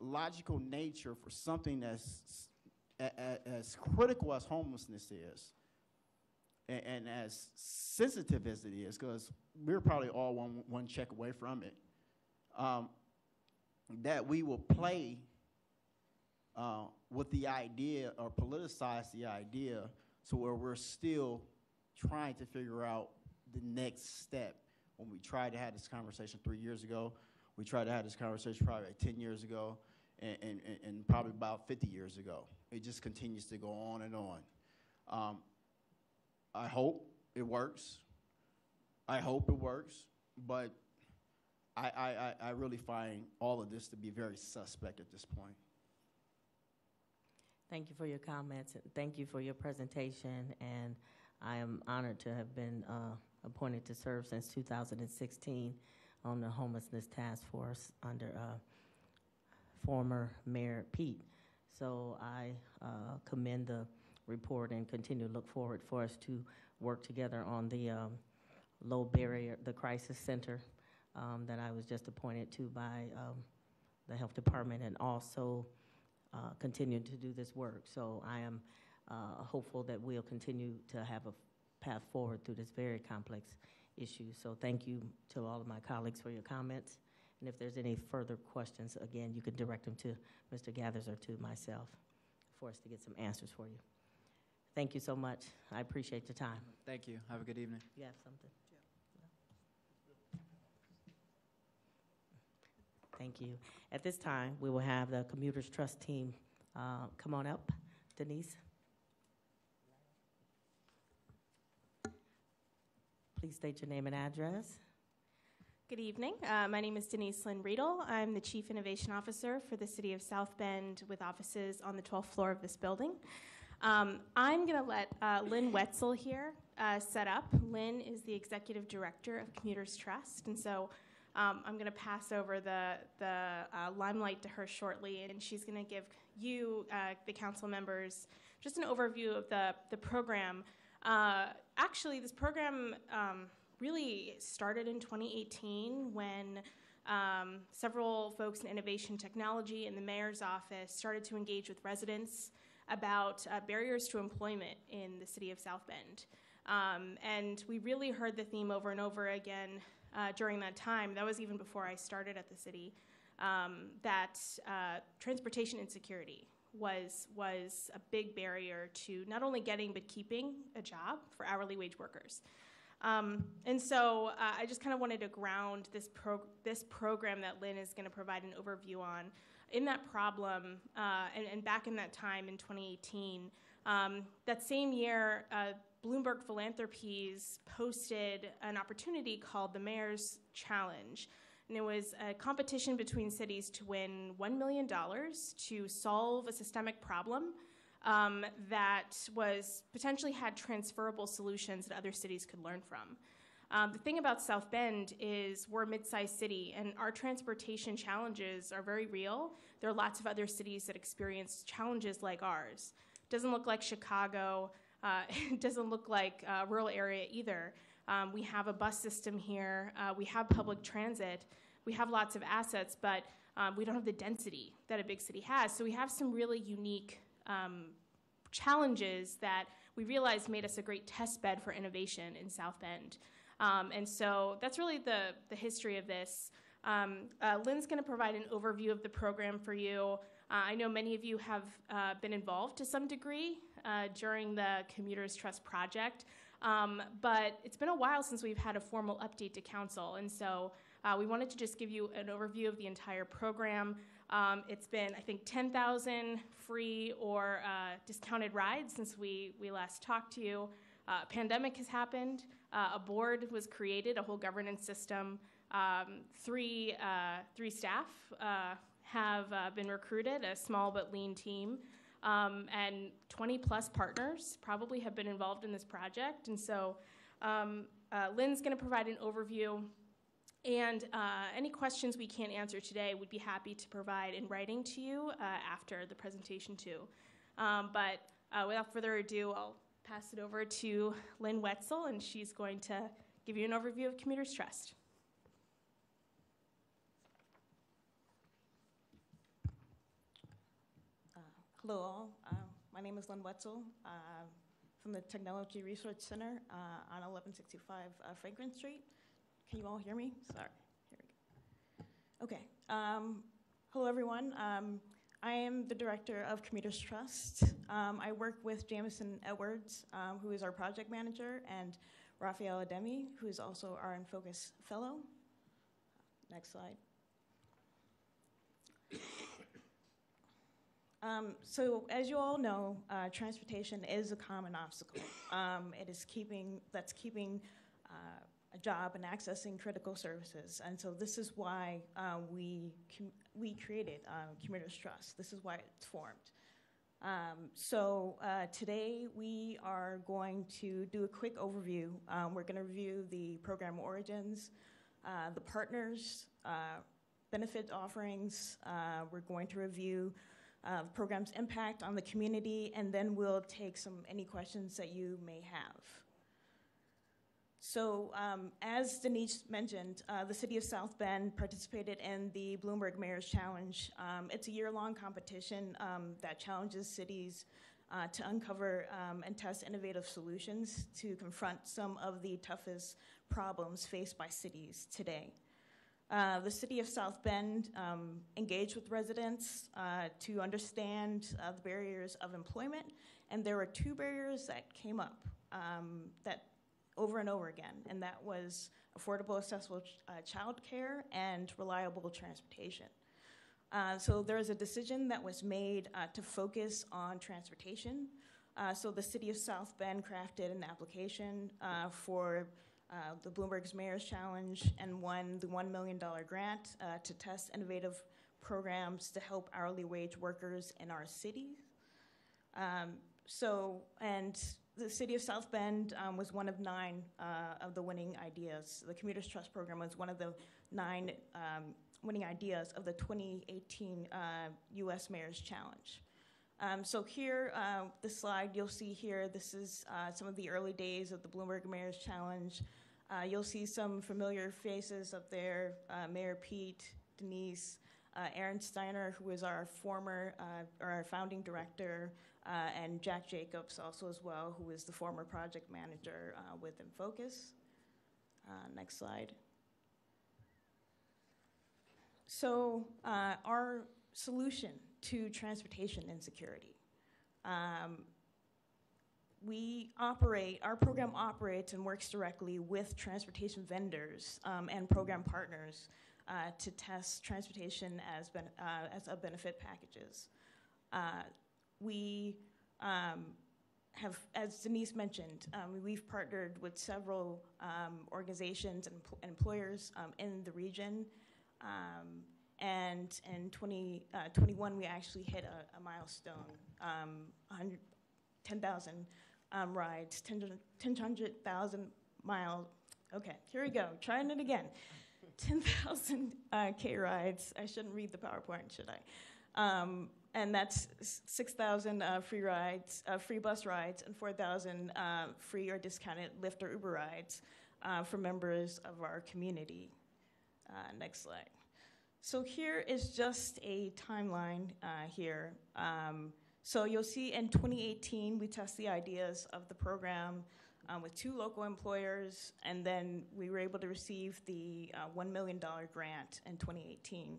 B: logical nature for something that's as critical as homelessness is, and, and as sensitive as it is, because we're probably all one, one check away from it, um, that we will play uh, with the idea or politicize the idea so where we're still trying to figure out the next step. When we tried to have this conversation three years ago, we tried to have this conversation probably like 10 years ago, and, and, and- probably about 50 years ago. It just continues to go on and on. Um, I hope it works. I hope it works, but I, I, I- really find all of this to be very suspect at this point.
C: Thank you for your comments, and thank you for your presentation, and I am honored to have been uh, appointed to serve since 2016 on the homelessness task force under uh, former Mayor Pete. So I uh, commend the report and continue to look forward for us to work together on the um, low barrier, the crisis center um, that I was just appointed to by um, the health department, and also uh, continue to do this work. So I am uh, hopeful that we'll continue to have a path forward through this very complex issue. So thank you to all of my colleagues for your comments. And if there's any further questions, again, you can direct them to Mr. Gathers or to myself for us to get some answers for you. Thank you so much. I appreciate your time.
K: Thank you. Have a good evening.
C: You have something? Thank you. At this time, we will have the Commuters Trust team uh, come on up. Denise? Please state your name and address.
N: Good evening. Uh, my name is Denise Linn Riedl. I'm the Chief Innovation Officer for the City of South Bend with offices on the 12th floor of this building. Um, I'm going to let uh, Lynn Wetzel here uh, set up. Lynn is the Executive Director of Commuters Trust, and so um, I'm going to pass over the, the uh, limelight to her shortly, and she's going to give you, uh, the council members, just an overview of the, the program. Uh, actually, this program um, really started in 2018 when um, several folks in innovation technology in the mayor's office started to engage with residents about uh, barriers to employment in the city of South Bend. Um, and we really heard the theme over and over again uh, during that time. That was even before I started at the city. Um, that uh, transportation insecurity was was a big barrier to not only getting but keeping a job for hourly wage workers. Um, and so uh, I just kind of wanted to ground this pro- this program that Lynn is going to provide an overview on in that problem uh, and, and, back in that time in 2018. Um, that same year, uh, Bloomberg Philanthropies posted an opportunity called the Mayor's Challenge. And it was a competition between cities to win $1 million to solve a systemic problem um, that was potentially had transferable solutions that other cities could learn from. Um, the thing about South Bend is we're a mid-sized city, and our transportation challenges are very real. There are lots of other cities that experience challenges like ours. Doesn't look like Chicago. Uh, it doesn't look like a rural area either. Um, we have a bus system here. Uh, we have public transit. We have lots of assets, but um, we don't have the density that a big city has. So we have some really unique um, challenges that we realized made us a great test bed for innovation in South Bend. Um, and so that's really the, the history of this. Um, uh, Lynn's going to provide an overview of the program for you. Uh, I know many of you have uh, been involved to some degree uh, during the Commuters Trust project, um, but it's been a while since we've had a formal update to council, and so uh, we wanted to just give you an overview of the entire program. Um, it's been, I think, 10,000 free or uh, discounted rides since we, we last talked to you. Uh, pandemic has happened. Uh, a board was created, a whole governance system. Um, three, uh, three staff uh, have been recruited, a small but lean team. Um, and 20 plus partners probably have been involved in this project. And so um, Lynn's going to provide an overview and uh, any questions we can't answer today, we'd be happy to provide in writing to you uh, after the presentation too. Um, but uh, without further ado, I'll pass it over to Lynn Wetzel, and she's going to give you an overview of Commuters Trust.
O: Hello all. my name is Lynn Wetzel uh, from the Technology Research Center uh, on 1165 uh, Franklin Street. Can you all hear me? Sorry. Here we go. Okay. Um, hello, everyone. Um, I am the director of Commuters Trust. Um, I work with Jamison Edwards, um, who is our project manager, and Raphael Ademi, who is also our enFocus Fellow. Next slide. Um, so, as you all know, uh, transportation is a common obstacle. Um, it is keeping that's keeping uh, a job and accessing critical services, and so this is why uh, we we created um, Commuters Trust. This is why it's formed. Um, so uh, today we are going to do a quick overview. We're going to review the program origins, the partners, benefit offerings. We're going to review uh, program's impact on the community, and then we'll take some any questions that you may have. So, um, as Denise mentioned, uh, the city of South Bend participated in the Bloomberg Mayor's Challenge. Um, it's a year long competition um, that challenges cities uh, to uncover um, and test innovative solutions to confront some of the toughest problems faced by cities today. Uh, the city of South Bend um, engaged with residents uh, to understand uh, the barriers of employment, and there were two barriers that came up um, that over and over again, and that was affordable, accessible ch- uh, childcare and reliable transportation. Uh, so there was a decision that was made to focus on transportation. So the city of South Bend crafted an application for uh, the Bloomberg's Mayor's Challenge and won the $1 million grant uh, to test innovative programs to help hourly wage workers in our city. Um, so, and the city of South Bend um, was one of nine uh, of the winning ideas. The Commuters Trust Program was one of the nine um, winning ideas of the 2018 uh, U.S. Mayor's Challenge. Um, so here, uh, this slide, you'll see here, this is uh, some of the early days of the Bloomberg Mayor's Challenge. Uh, you'll see some familiar faces up there, uh, Mayor Pete, Denise, uh, Aaron Steiner, who is our former, uh, or our founding director, and Jack Jacobs also as well, who is the former project manager with enFocus. Next slide. So our solution to transportation insecurity. Um, we operate, our program operates and works directly with transportation vendors um, and program partners uh, to test transportation as, ben, uh, as a benefit packages. Uh, we um, have, as Denise mentioned, um, we've partnered with several um, organizations and pl- employers um, in the region. And in 2021, 20, we actually hit a, a milestone um, 10,000 um, rides, 10,000 miles. Okay, here we go, trying it again. 10,000 uh, K rides. I shouldn't read the PowerPoint, should I? Um, and that's 6,000 uh, free rides, uh, free bus rides, and 4,000 uh, free or discounted Lyft or Uber rides uh, for members of our community. Uh, next slide. So here is just a timeline uh, here. Um, so you'll see in 2018, we test the ideas of the program um, with two local employers, and then we were able to receive the uh, $1 million grant in 2018.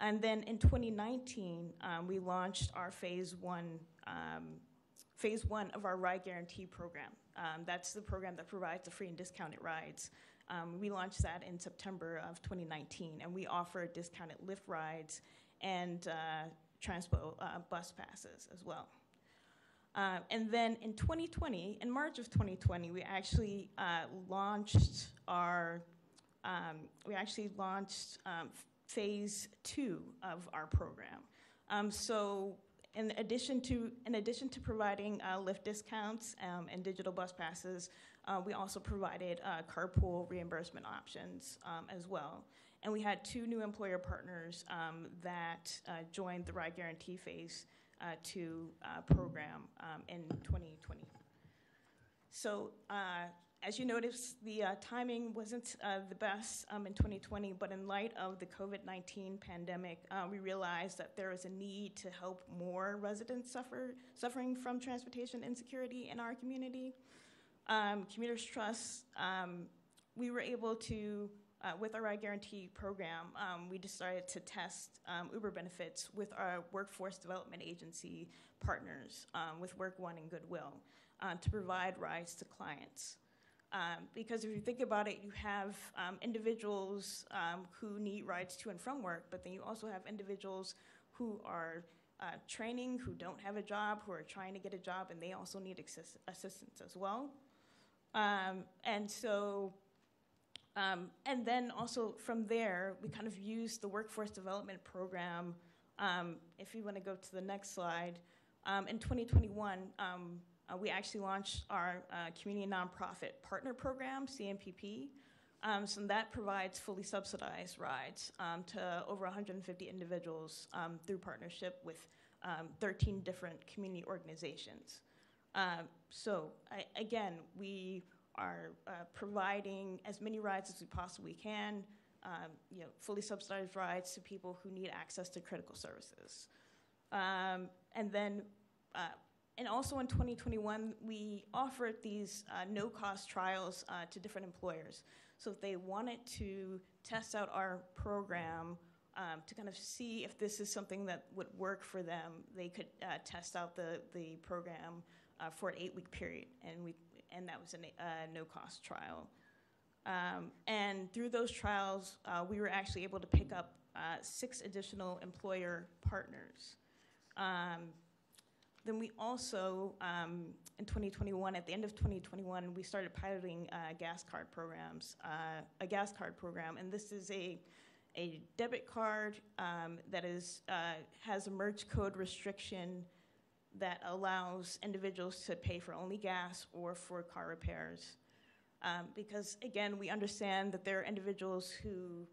O: And then in 2019, um, we launched our phase one, um, phase one of our ride guarantee program. Um, that's the program that provides the free and discounted rides. Um, we launched that in September of 2019, and we offer discounted Lyft rides and uh, Transpo uh, bus passes as well. Uh, and then in 2020, in March of 2020, we actually uh, launched our, um, we actually launched um, phase two of our program. Um, so in addition to, in addition to providing uh, Lyft discounts um, and digital bus passes, uh, we also provided uh, carpool reimbursement options um, as well. And we had two new employer partners um, that uh, joined the Ride Guarantee Phase uh, 2 uh, program um, in 2020. So as you notice, the uh, timing wasn't uh, the best um, in 2020, but in light of the COVID 19 pandemic, uh, we realized that there is a need to help more residents suffer, suffering from transportation insecurity in our community. Um, Commuters Trust, um, we were able to, uh, with our Ride Guarantee program, um, we decided to test um, Uber benefits with our workforce development agency partners, um, with WorkOne and Goodwill, uh, to provide rides to clients. Um, because if you think about it, you have individuals who need rides to and from work, but then you also have individuals who are uh, training, who don't have a job, who are trying to get a job, and they also need assist- assistance as well. Um, and so, um, and then also from there, we kind of use the workforce development program. Um, if you want to go to the next slide, in 2021, uh, we actually launched our uh, community nonprofit partner program, CNPP. Um, so that provides fully subsidized rides um, to over 150 individuals um, through partnership with um, 13 different community organizations. Um, so I, again, we are uh, providing as many rides as we possibly can, um, you know, fully subsidized rides to people who need access to critical services. and then uh, and also in 2021, we offered these uh, no-cost trials uh, to different employers. So if they wanted to test out our program um, to kind of see if this is something that would work for them, they could uh, test out the, the program uh, for an eight-week period, and, we, and that was a uh, no-cost trial. Um, and through those trials, uh, we were actually able to pick up six additional employer partners. Um, then we also, um, in 2021, at the end of 2021, we started piloting uh, gas card programs, uh, a gas card program, and this is a a debit card um, that is uh, has a merge code restriction that allows individuals to pay for only gas or for car repairs. Um, because again, we understand that there are individuals who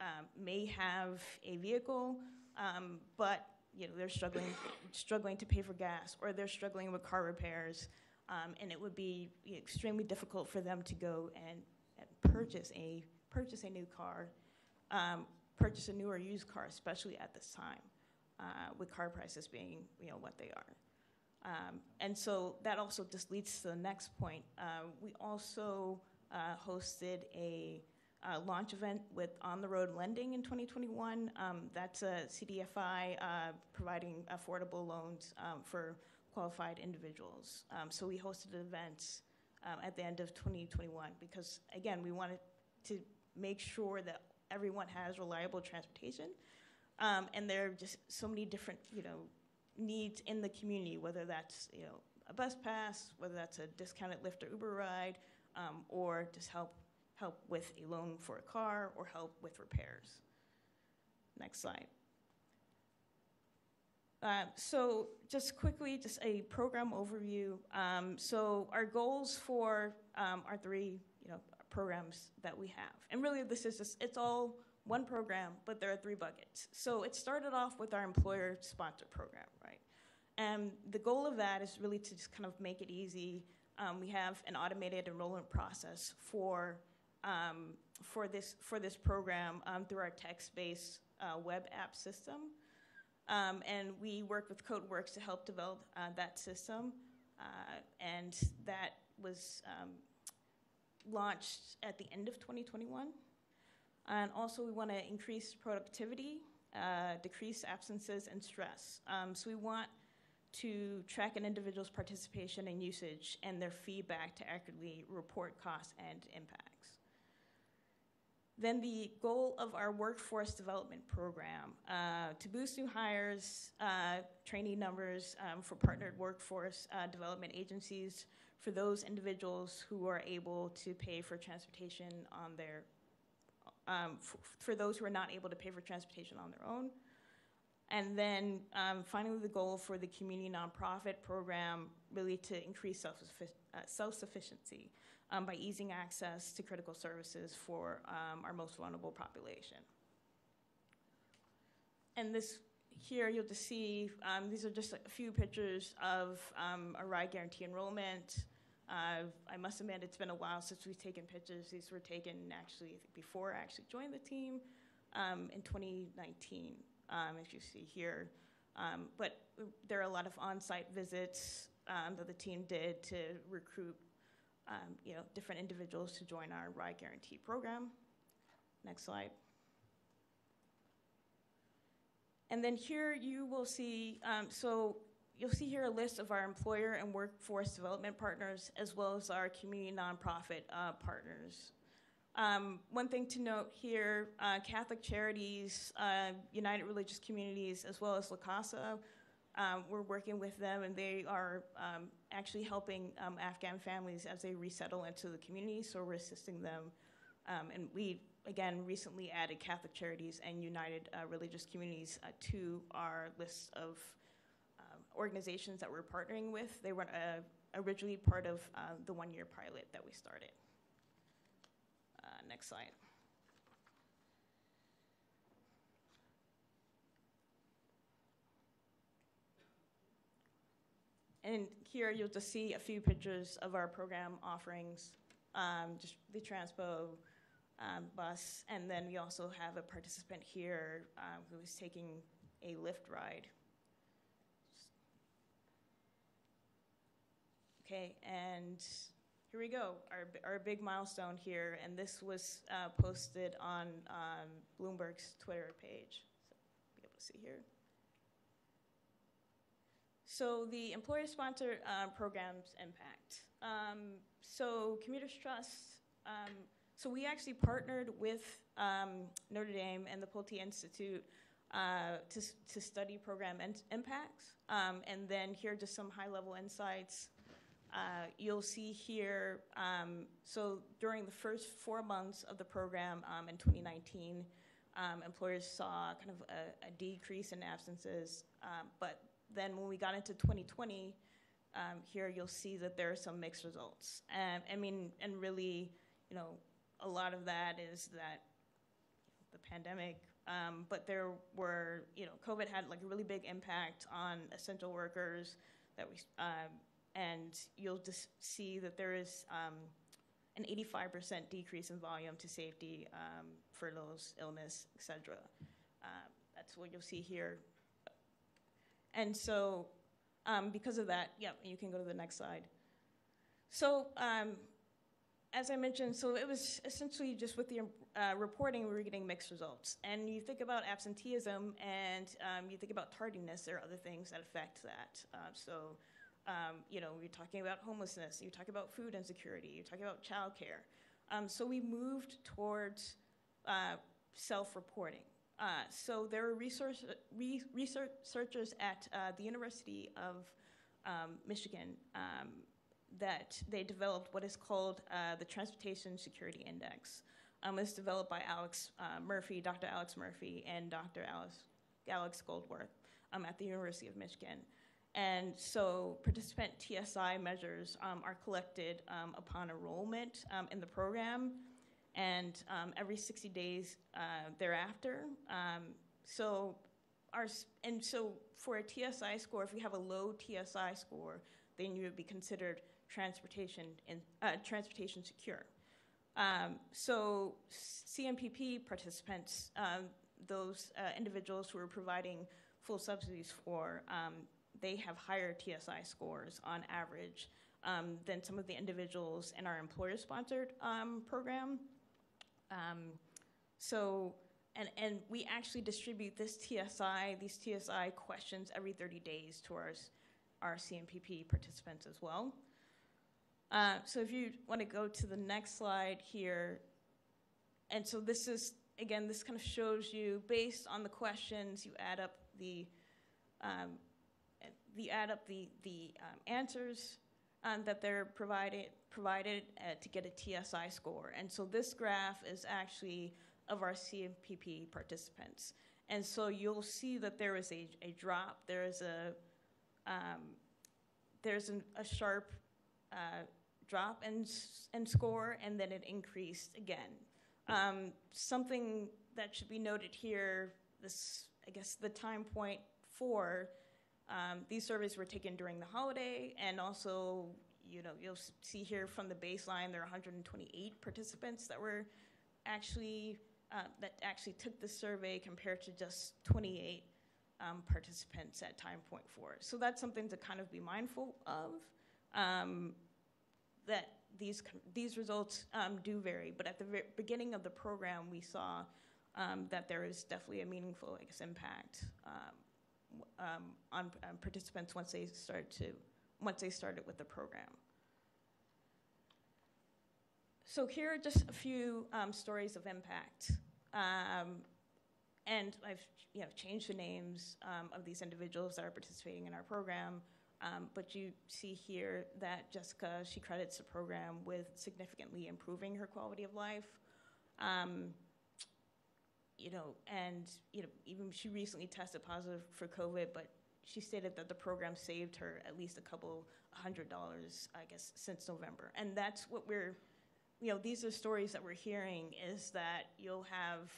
O: um, may have a vehicle, um, but you know, they're struggling, struggling to pay for gas, or they're struggling with car repairs, um, and it would be extremely difficult for them to go and, and purchase a purchase a new car, um, purchase a new or used car, especially at this time, uh, with car prices being you know what they are. Um, and so that also just leads to the next point. Uh, we also uh, hosted a uh, launch event with On the Road Lending in 2021. Um, that's a CDFI uh, providing affordable loans um, for qualified individuals. Um, so we hosted events um, at the end of 2021 because, again, we wanted to make sure that everyone has reliable transportation. Um, and there are just so many different, you know, needs in the community, whether that's, you know, a bus pass, whether that's a discounted Lyft or Uber ride, um, or just help help with a loan for a car, or help with repairs. Next slide. Uh, so just quickly, just a program overview. Um, so our goals for um, our three, you know, programs that we have, and really this is just it's all one program, but there are three buckets. So it started off with our employer sponsored program, right? And the goal of that is really to just kind of make it easy. Um, we have an automated enrollment process for um, for this for this program um, through our text-based uh, web app system, um, and we work with CodeWorks to help develop uh, that system, uh, and that was um, launched at the end of 2021. And also, we want to increase productivity, uh, decrease absences, and stress. Um, so we want to track an individual's participation and usage and their feedback to accurately report costs and impacts. Then the goal of our workforce development program uh, to boost new hires, uh, training numbers um, for partnered workforce uh, development agencies for those individuals who are able to pay for transportation on their, um, for those who are not able to pay for transportation on their own. And then um, finally, the goal for the community nonprofit program really to increase self uh, sufficiency um, by easing access to critical services for um, our most vulnerable population. And this here you'll just see um, these are just a few pictures of um, a ride guarantee enrollment. Uh, I must admit, it's been a while since we've taken pictures. These were taken actually before I actually joined the team um, in 2019, um, as you see here. Um, but there are a lot of on-site visits um, that the team did to recruit, um, you know, different individuals to join our Ride Guarantee program. Next slide. And then here you will see, um, so you'll see here a list of our employer and workforce development partners as well as our community nonprofit uh, partners. Um, one thing to note here, uh, Catholic Charities, uh, United Religious Communities, as well as La Casa, um, we're working with them and they are um, actually helping um, Afghan families as they resettle into the community, so we're assisting them. Um, and we, again, recently added Catholic Charities and United uh, Religious Communities uh, to our list of organizations that we're partnering with. They were uh, originally part of uh, the one-year pilot that we started. Uh, next slide. And here you'll just see a few pictures of our program offerings, um, just the Transpo um, bus, and then we also have a participant here um, who is taking a Lyft ride. Okay, and here we go, our, our big milestone here, and this was uh, posted on um, Bloomberg's Twitter page. So, be able to see here. So the employer-sponsored uh, programs impact. Um, so Commuters Trust. Um, so we actually partnered with um, Notre Dame and the Pulte Institute uh, to to study program impacts. Um, and then here are just some high-level insights. Uh, you'll see here. Um, so during the first four months of the program um, in 2019. employers saw kind of a, a decrease in absences, but then when we got into 2020, um, here you'll see that there are some mixed results. And I mean, and really, you know, a lot of that is that the pandemic, um, but there were, you know, COVID had like a really big impact on essential workers that we, um, and you'll just see that there is um, an 85% decrease in volume to safety, um, furloughs, illness, et cetera. Uh, that's what you'll see here and so, um, because of that, yeah, you can go to the next slide. So, um, as I mentioned, so it was essentially just with the uh, reporting, we were getting mixed results. And you think about absenteeism and um, you think about tardiness, there are other things that affect that. Uh, so, um, you know, you're talking about homelessness, you're talking about food insecurity, you're talking about childcare. Um, so we moved towards uh, self-reporting. Uh, so there are resource, re- researchers at uh, the University of um, Michigan um, that they developed what is called uh, the Transportation Security Index. Um, it's developed by Alex uh, Murphy, Dr. Alex Murphy, and Dr. Alex, Alex Gould-Werth um, at the University of Michigan. And so participant TSI measures um, are collected um, upon enrollment in the program and um, every 60 days uh, thereafter. Um, so our and so for a TSI score, if you have a low TSI score, then you would be considered transportation in, uh, transportation secure. Um, so CNPP participants, um, those uh, individuals who are providing full subsidies for, um, they have higher TSI scores on average um, than some of the individuals in our employer-sponsored program. Um, so, and, and we actually distribute this TSI, these TSI questions every 30 days to our, our CNPP participants as well. Uh, so if you want to go to the next slide here, and so this is, again, this kind of shows you, based on the questions, you add up the, um, the add up the, the um, answers um, that they're provided, provided uh, to get a TSI score. And so this graph is actually of our CNPP participants. And so you'll see that there is a, a drop, there is a, um, there's an, a sharp uh, drop in, in score, and then it increased again. Um, something that should be noted here, this, I guess, the time point for um, these surveys were taken during the holiday, and also you know, you'll see here from the baseline, there are 128 participants that were actually, uh, that actually took the survey compared to just 28 um, participants at time point four. So that's something to kind of be mindful of. Um, that these these results um, do vary, but at the beginning of the program, we saw um, that there is definitely a meaningful, I guess, impact um, um, on, on participants once they start to once they started with the program. So here are just a few um, stories of impact. Um, and I've you know, changed the names um, of these individuals that are participating in our program. Um, but you see here that Jessica, she credits the program with significantly improving her quality of life. Um, you know, and you know, even she recently tested positive for COVID, but she stated that the program saved her at least a couple hundred dollars, I guess, since November. And that's what we're, you know, these are stories that we're hearing is that you'll have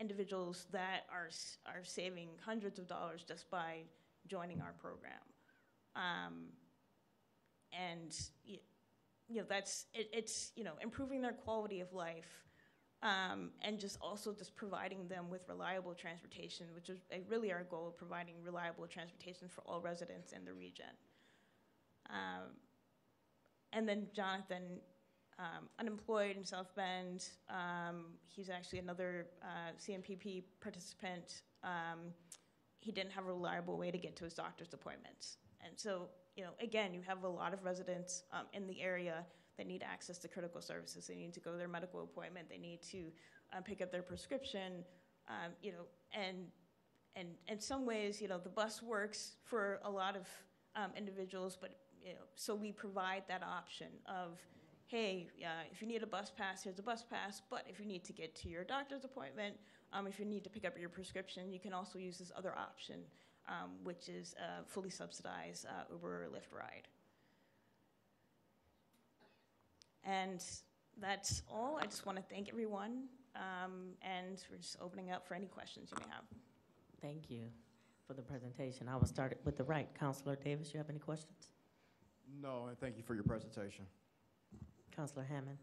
O: individuals that are are saving hundreds of dollars just by joining our program. Um, and you know that's it, it's you know improving their quality of life um, and just also just providing them with reliable transportation which is uh, really our goal of providing reliable transportation for all residents in the region. Um, and then jonathan um, unemployed in south bend he's actually another uh, CNPP participant. Um, he didn't have a reliable way to get to his doctor's appointments. And so, you know, again, you have a lot of residents um, in the area that need access to critical services. They need to go to their medical appointment. They need to um, pick up their prescription. Um, you know, and and in some ways, you know, the bus works for a lot of um, individuals, but you know, so we provide that option of, hey, uh, if you need a bus pass, here's a bus pass. But if you need to get to your doctor's appointment, um, if you need to pick up your prescription, you can also use this other option um, which is a fully subsidized uh, Uber or Lyft ride. And that's all. I just want to thank everyone, um, and we're just opening up for any questions you may have.
C: Thank you for the presentation. I will start with the right. Counselor Davis, you have any questions?
B: No, and thank you for your presentation.
C: Counselor Hamann?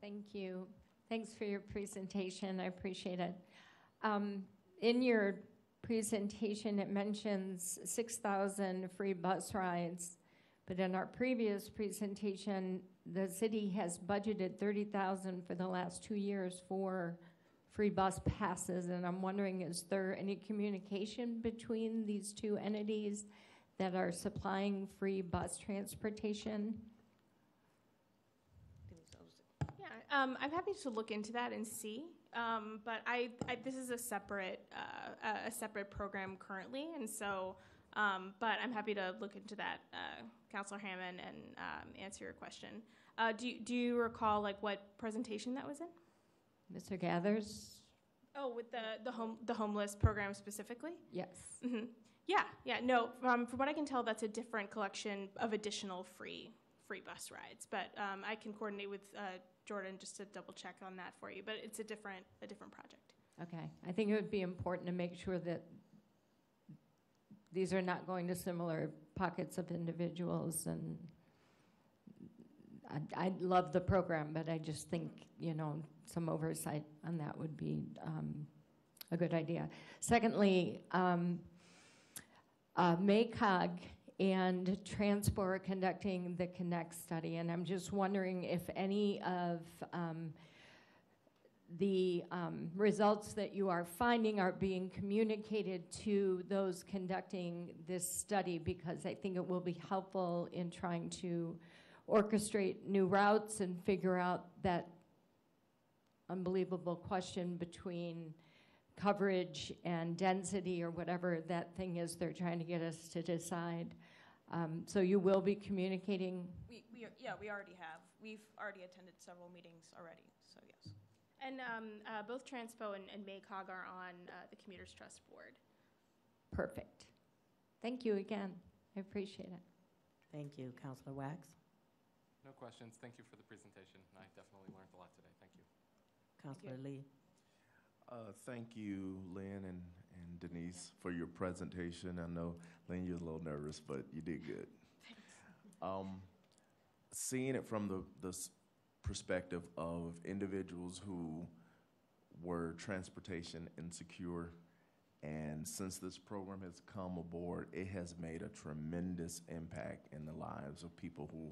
F: Thank you. Thanks for your presentation. I appreciate it. Um, in your presentation, it mentions 6,000 free bus rides, but in our previous presentation, the city has budgeted 30,000 for the last two years for free bus passes, and I'm wondering, is there any communication between these two entities that are supplying free bus transportation?
N: Yeah, um, I'm happy to look into that and see. Um, but I, I, this is a separate, uh, a separate program currently, and so, um, but I'm happy to look into that, uh, Counselor Hamann, and um, answer your question. Uh, do you, do you recall like what presentation that was in?
F: Mr. Gathers?
N: Oh, with the the home the homeless program specifically.
F: Yes.
N: hmm Yeah, yeah. No, um, from what I can tell, that's a different collection of additional free free bus rides. But um, I can coordinate with uh, Jordan just to double check on that for you. But it's a different a different project.
F: Okay, I think it would be important to make sure that these are not going to similar pockets of individuals, and I, I love the program, but I just think, you know, some oversight on that would be um, a good idea. Secondly, um, uh, and Transpo conducting the Connect study, and I'm just wondering if any of um, the um, results that you are finding are being communicated to those conducting this study because I think it will be helpful in trying to orchestrate new routes and figure out that unbelievable question between coverage and density or whatever that thing is they're trying to get us to decide. Um, so you will be communicating.
O: We, we yeah, we already have. We've already attended several meetings already. So yes.
N: And um, uh, both Transpo and, and MACOG are on uh, the Commuters Trust Board.
F: Perfect. Thank you again. I appreciate it.
C: Thank you, Counselor Wax.
H: No questions. Thank you for the presentation. I definitely learned a lot today. Thank you.
C: Counselor Lee.
G: Uh, Thank you, Lynn and and Denise, for your presentation. I know, Lynn, you're a little nervous, but you did good. Um, seeing it from the, the s- perspective of individuals who were transportation insecure. And since this program has come aboard, it has made a tremendous impact in the lives of people who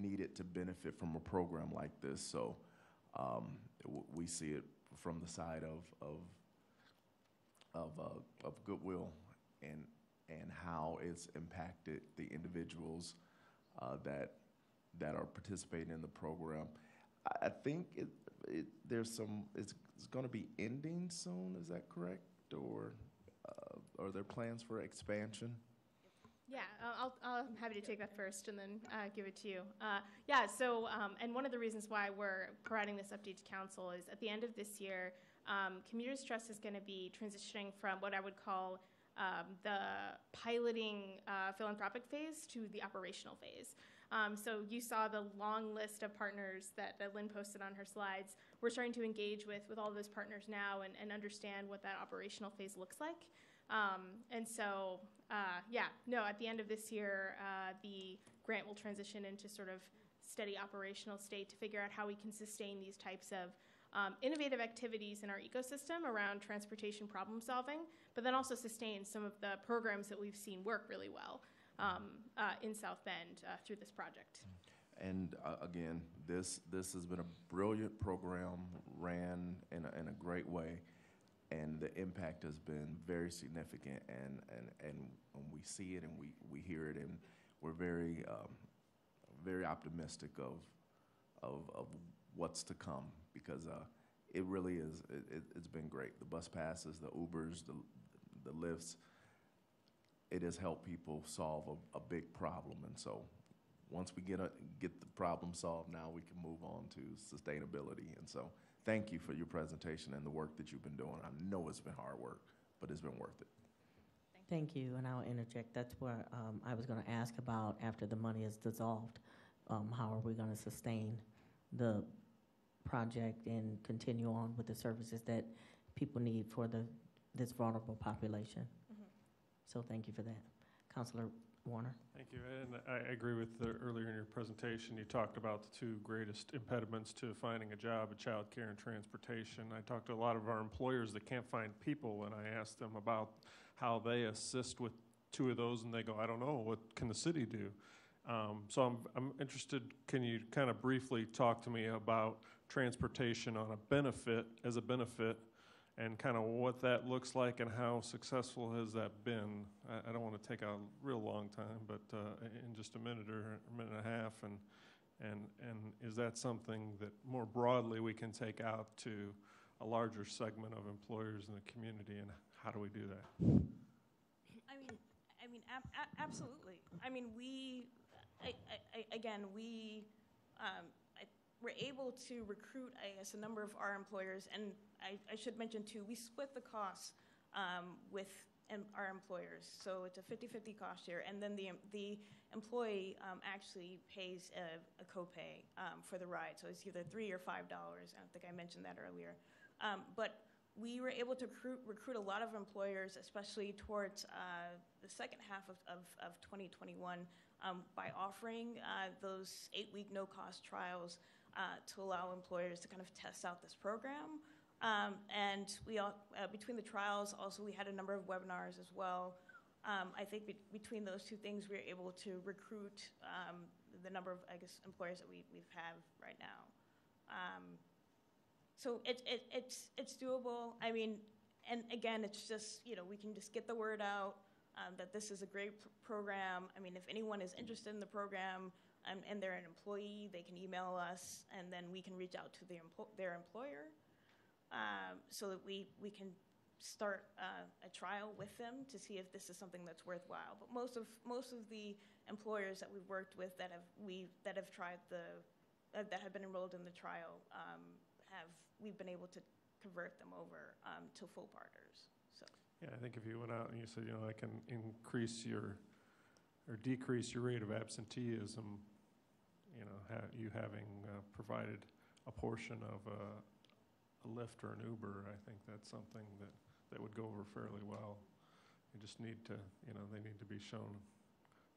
G: needed to benefit from a program like this. So um, we see it from the side of, of, of, uh, of goodwill and, and how it's impacted the individuals uh, that, that are participating in the program. I, I think it, it, there's some, it's, it's going to be ending soon, is that correct? Or uh, are there plans for expansion?
N: Yeah, I'll, I'll, I'm happy to take that first and then uh, give it to you. Uh, yeah, so, um, and one of the reasons why we're providing this update to council is at the end of this year, um, Commuters Trust is going to be transitioning from what I would call um, the piloting uh, philanthropic phase to the operational phase. Um, so you saw the long list of partners that, that Lynn posted on her slides. We're starting to engage with, with all those partners now and, and understand what that operational phase looks like. Um, and so, uh, yeah, no, at the end of this year, uh, the grant will transition into sort of steady operational state to figure out how we can sustain these types of um, innovative activities in our ecosystem around transportation problem solving, but then also sustain some of the programs that we've seen work really well um, uh, in South Bend uh, through this project.
G: And uh, again, this, this has been a brilliant program, ran in a, in a great way, and the impact has been very significant. And, and, and when we see it and we, we hear it, and we're very, um, very optimistic of, of, of what's to come because uh, it really is, it, it, it's been great. The bus passes, the Ubers, the, the Lyfts, it has helped people solve a, a big problem. And so once we get, a, get the problem solved, now we can move on to sustainability. And so thank you for your presentation and the work that you've been doing. I know it's been hard work, but it's been worth it.
C: Thank you, and I'll interject. That's where um, I was going to ask about after the money is dissolved. Um, how are we going to sustain the project and continue on with the services that people need for the this vulnerable population? So thank you for that, Councilor Warner.
I: Thank you, and I agree with the, earlier in your presentation, you talked about the two greatest impediments to finding a job, child care and transportation. I talked to a lot of our employers that can't find people, and I asked them about how they assist with two of those, and they go, I don't know, what can the city do? Um, so I'm, I'm interested, can you kind of briefly talk to me about transportation on a benefit, as a benefit, and kind of what that looks like and how successful has that been? I, I don't want to take a real long time, but uh, in just a minute or a minute and a half, and and and is that something that more broadly we can take out to a larger segment of employers in the community, and how do we do that?
O: I mean, I mean, ab- absolutely. I mean, we, I, I, again, we, um, we're able to recruit, I guess, a number of our employers, and I, I should mention too, we split the costs um, with em- our employers. So it's a 50-50 cost share, and then the, the employee um, actually pays a, a copay um, for the ride. So it's either three or five dollars. I don't think I mentioned that earlier. Um, but we were able to recruit, recruit a lot of employers, especially towards uh, the second half of, of, of 2021, um, by offering uh, those eight-week no-cost trials uh, to allow employers to kind of test out this program. Um, and we all, uh, between the trials, also we had a number of webinars as well. Um, I think be- between those two things, we were able to recruit um, the number of, I guess, employers that we we have right now. Um, so it, it, it's, it's doable. I mean, and again, it's just, you know, we can just get the word out um, that this is a great pr- program. I mean, if anyone is interested in the program and they're an employee, they can email us and then we can reach out to their, empl- their employer um, so that we, we can start uh, a trial with them to see if this is something that's worthwhile. But most of, most of the employers that we've worked with that have, we, that have tried the, uh, that have been enrolled in the trial um, have, we've been able to convert them over um, to full partners.
I: Yeah, I think if you went out and you said, you know, I can increase your, or decrease your rate of absenteeism, you know, ha- you having uh, provided a portion of a, a Lyft or an Uber, I think that's something that, that would go over fairly well. You just need to, you know, they need to be shown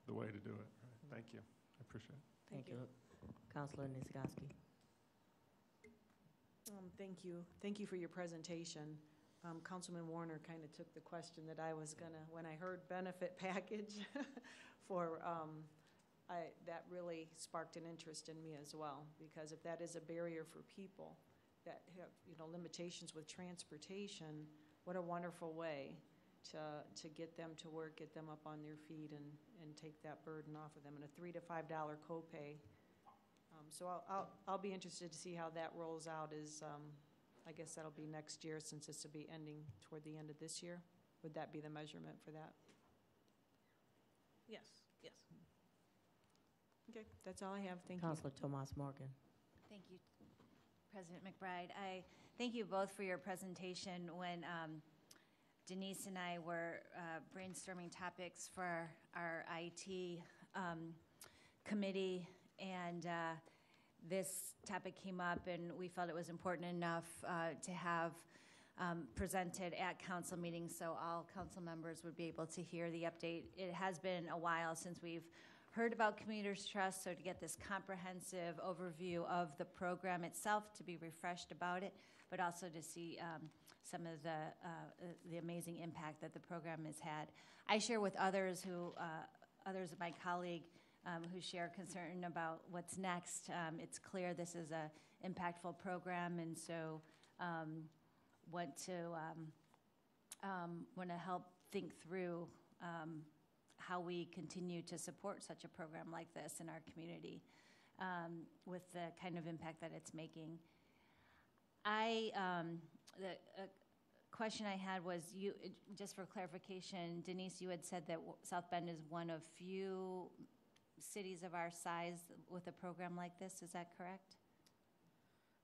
I: the way to do it. Right? Thank you. I appreciate it.
C: Thank you. Counselor Niezgodski.
M: Um, Thank you. Thank you for your presentation. Um, Councilman Warner kind of took the question that I was gonna, when I heard benefit package for, um, I, that really sparked an interest in me as well, because if that is a barrier for people that have, you know, limitations with transportation, what a wonderful way to, to get them to work, get them up on their feet and, and take that burden off of them, and a three to five dollar copay. Um, so I'll, I'll, I'll be interested to see how that rolls out is, um, I guess that'll be next year since this will be ending toward the end of this year. Would that be the measurement for that?
N: Yes, yes.
M: Okay, that's all I have. Thank you.
C: Counselor Tomas Morgan.
L: Thank you, President McBride. I thank you both for your presentation. When um, Denise and I were uh, brainstorming topics for our IT um, committee, and uh, this topic came up, and we felt it was important enough uh, to have um, presented at council meetings so all council members would be able to hear the update. It has been a while since we've heard about Commuters Trust, so to get this comprehensive overview of the program itself, to be refreshed about it, but also to see um, some of the, uh, uh, the amazing impact that the program has had. I share with others who, uh, others of my colleague um, who share concern about what's next. Um, it's clear this is a impactful program, and so um, want to um, um, want to help think through how we continue to support such a program like this in our community um, with the kind of impact that it's making. I um, the uh, question I had was you just for clarification, Denise, you had said that South Bend is one of few cities of our size with a program like this. Is that correct?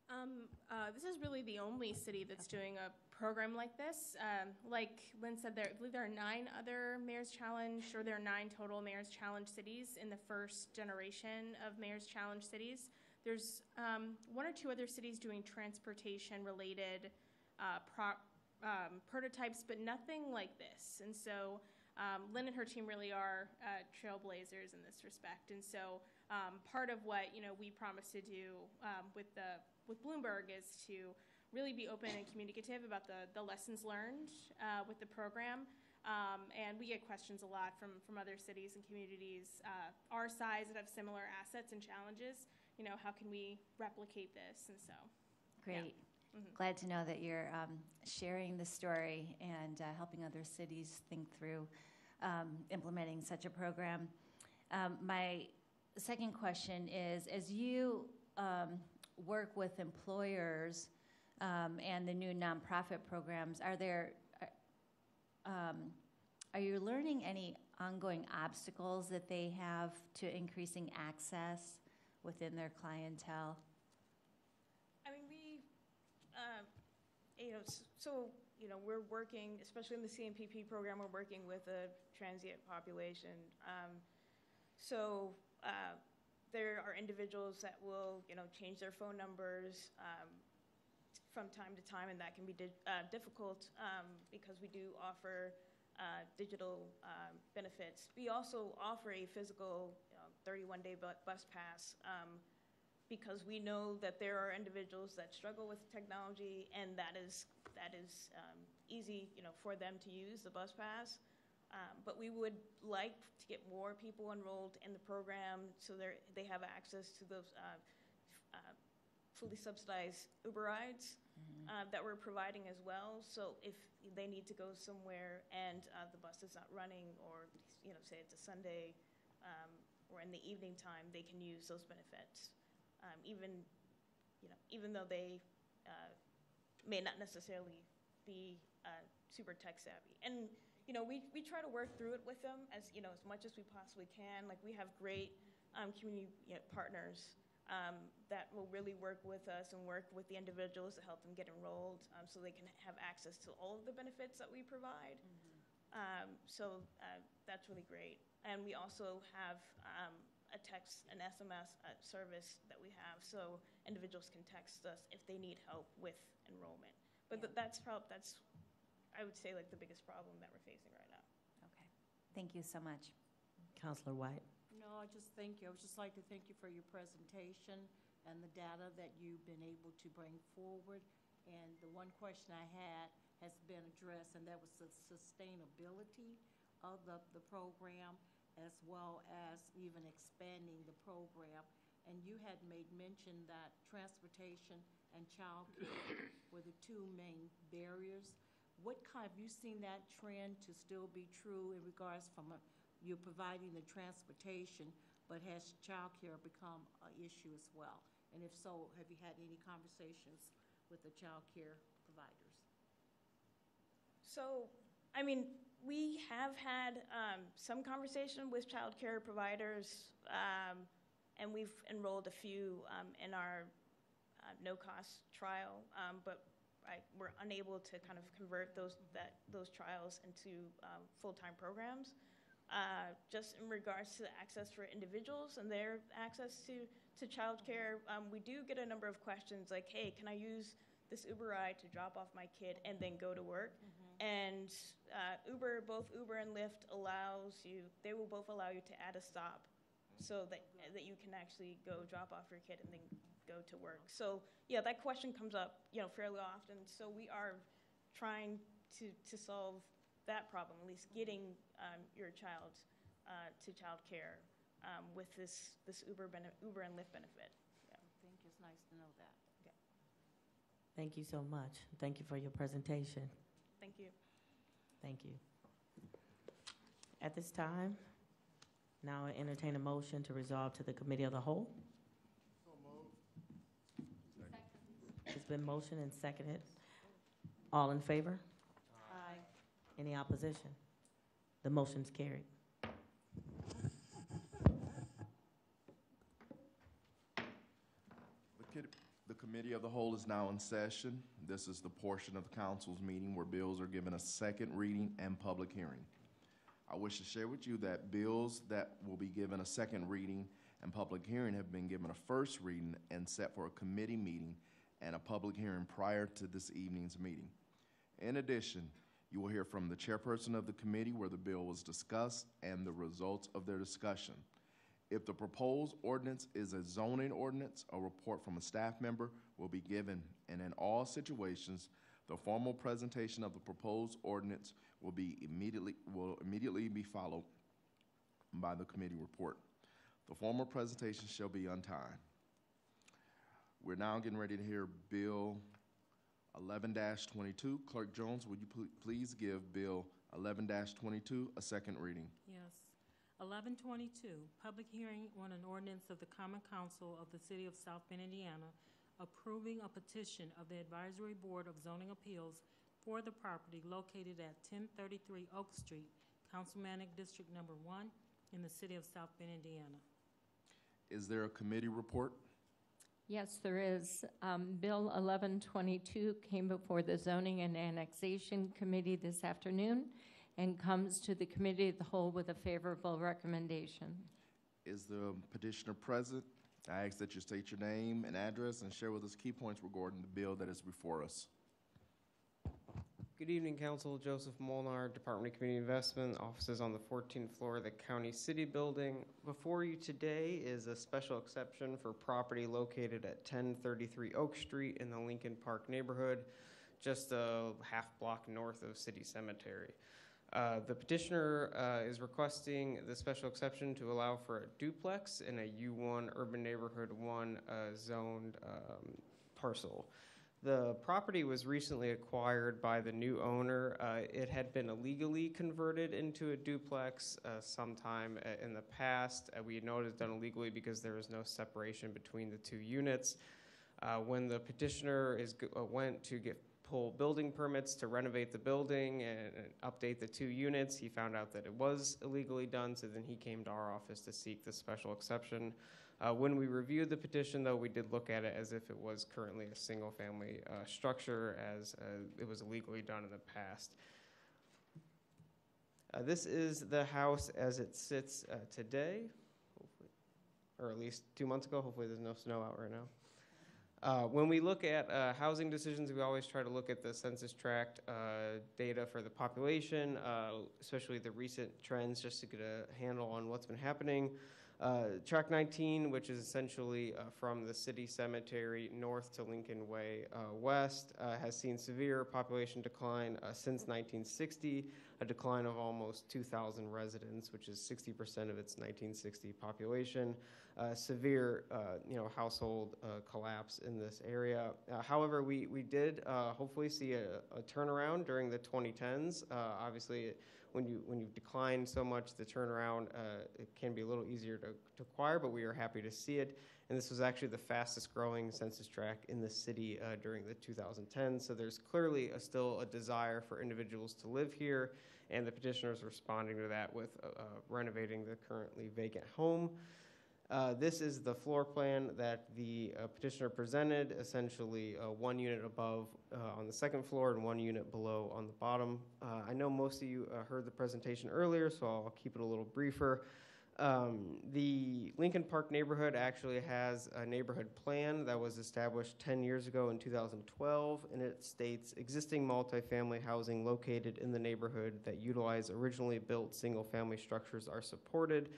O: Um, uh, this is really the only city that's doing a program like this. Um, like Lynn said, there, I believe there are nine other Mayor's Challenge, or there are nine total Mayor's Challenge cities in the first generation of Mayor's Challenge cities. There's um, one or two other cities doing transportation-related uh, pro- um, prototypes, but nothing like this. And so um, Lynn and her team really are uh, trailblazers in this respect. And so um, part of what you know we promise to do um, with the with Bloomberg is to really be open and communicative about the, the lessons learned uh, with the program. Um, and we get questions a lot from, from other cities and communities uh, our size that have similar assets and challenges. You know, how can we replicate this? And so,
L: Great.
O: Mhm.
L: Glad to know that you're um, sharing the story and uh, helping other cities think through um, implementing such a program. Um, my second question is as you um, work with employers um, and the new nonprofit programs, are there uh, um, are you learning any ongoing obstacles that they have to increasing access within their clientele?
O: I mean, we, uh, you know, so, you know, we're working, especially in the CNPP program, we're working with a transient population. Um, so, uh, there are individuals that will, you know, change their phone numbers, um, from time to time, and that can be di- uh, difficult, um, because we do offer, uh, digital, um, benefits. We also offer a physical, you know, day bu- bus pass, um, because we know that there are individuals that struggle with technology, and that is that is um, easy, you know, for them to use the bus pass. Um, but we would like to get more people enrolled in the program so they they have access to those uh, uh, fully subsidized Uber rides uh, that we're providing as well. So if they need to go somewhere and uh, the bus is not running, or you know, say it's a Sunday um, or in the evening time, they can use those benefits. Um, even you know even though they uh, may not necessarily be uh, super tech savvy. And you know we, we try to work through it with them as you know as much as we possibly can. Like we have great um, community you know, partners um, that will really work with us and work with the individuals to help them get enrolled um, so they can have access to all of the benefits that we provide um, so uh, that's really great. And we also have um, a text, an SMS uh, service that we have, so individuals can text us if they need help with enrollment. But th- that's prob- that's, I would say, like the biggest problem that we're facing right now.
L: Okay. Thank you so much.
C: Counselor White.
E: No, I just thank you. I would just like to thank you for your presentation and the data that you've been able to bring forward. And the one question I had has been addressed, and that was the sustainability of the, the program, as well as even expanding the program. And you had made mention that transportation and childcare were the two main barriers. What kind, have you seen that trend to still be true in regards from, a- you're providing the transportation, but has childcare become an issue as well? And if so, have you had any conversations with the childcare providers?
O: So, I mean, we have had um, some conversation with childcare providers, um, and we've enrolled a few um, in our uh, no-cost trial, um, but I, we're unable to kind of convert those that those trials into um, full-time programs. Uh, just in regards to the access for individuals and their access to to childcare, um, we do get a number of questions like, "Hey, can I use this Uber ride to drop off my kid and then go to work?" And uh, Uber, both Uber and Lyft allows you, they will both allow you to add a stop so that, that you can actually go drop off your kid and then go to work. So, yeah, that question comes up, you know, fairly often. So we are trying to, to solve that problem, at least getting um, your child uh, to childcare um, with this, this Uber, bene- Uber and Lyft benefit.
E: I think it's nice to know that.
C: Thank you so much. Thank you for your presentation.
O: Thank you.
C: Thank you. At this time, now I entertain a motion to resolve to the Committee of the Whole. It's been motioned and seconded. All in favor? Any opposition? The motion's carried.
G: The Committee of the Whole is now in session. This is the portion of the council's meeting where bills are given a second reading and public hearing. I wish to share with you that bills that will be given a second reading and public hearing have been given a first reading and set for a committee meeting and a public hearing prior to this evening's meeting. In addition, you will hear from the chairperson of the committee where the bill was discussed and the results of their discussion. If the proposed ordinance is a zoning ordinance, a report from a staff member will be given, and in all situations, the formal presentation of the proposed ordinance will be immediately, will immediately be followed by the committee report. The formal presentation shall be on time. We're now getting ready to hear Bill eleven twenty-two. Clerk Jones, would you pl- please give Bill eleven twenty-two a second reading?
D: Yes. Eleven twenty-two, public hearing on an ordinance of the Common Council of the City of South Bend, Indiana, approving a petition of the Advisory Board of Zoning Appeals for the property located at ten thirty-three Oak Street, Councilmanic District Number One, in the City of South Bend, Indiana.
G: Is there a committee report?
F: Yes, there is. Um, Bill 1122 came before the Zoning and Annexation Committee this afternoon and comes to the Committee of the Whole with a favorable recommendation.
G: Is the petitioner present? I ask that you state your name and address and share with us key points regarding the bill that is before us.
P: Good evening, Council. Joseph Molnar, Department of Community Investment, offices on the 14th floor of the County City Building. Before you today is a special exception for property located at 1033 Oak Street in the Lincoln Park neighborhood, just a half block north of City Cemetery. Uh, The petitioner uh, is requesting the special exception to allow for a duplex in a U1 Urban Neighborhood 1 uh, zoned um, parcel. The property was recently acquired by the new owner. Uh, it had been illegally converted into a duplex uh, sometime uh, in the past. Uh, we had known it was done illegally because there was no separation between the two units. Uh, when the petitioner is, uh, went to get pull building permits to renovate the building and, and update the two units, he found out that it was illegally done. So then he came to our office to seek the special exception. Uh, when we reviewed the petition, though, we did look at it as if it was currently a single-family uh, structure, as uh, it was illegally done in the past. Uh, this is the house as it sits uh, today, or at least two months ago. Hopefully, there's no snow out right now. Uh, when we look at uh, housing decisions, we always try to look at the census tract uh, data for the population, uh, especially the recent trends, just to get a handle on what's been happening. Uh, Tract 19, which is essentially uh, from the city cemetery north to Lincoln Way west, has seen severe population decline since 1960, a decline of almost 2,000 residents, which is 60% of its 1960 population. Uh, severe, uh, you know, household uh, collapse in this area. Uh, however, we we did uh, hopefully see a, a turnaround during the 2010s. Uh, obviously, when you when you decline so much, the turnaround uh, it can be a little easier to, to acquire. But we are happy to see it. And this was actually the fastest growing census tract in the city uh, during the 2010. So there's clearly a, still a desire for individuals to live here, and the petitioners responding to that with uh, uh, renovating the currently vacant home. Uh, This is the floor plan that the uh, petitioner presented, essentially uh, one unit above uh, on the second floor and one unit below on the bottom. Uh, I know most of you heard the presentation earlier, so I'll keep it a little briefer. Um, The Lincoln Park neighborhood actually has a neighborhood plan that was established 10 years ago in 2012, and it states existing multifamily housing located in the neighborhood that utilize originally built single-family structures are supported,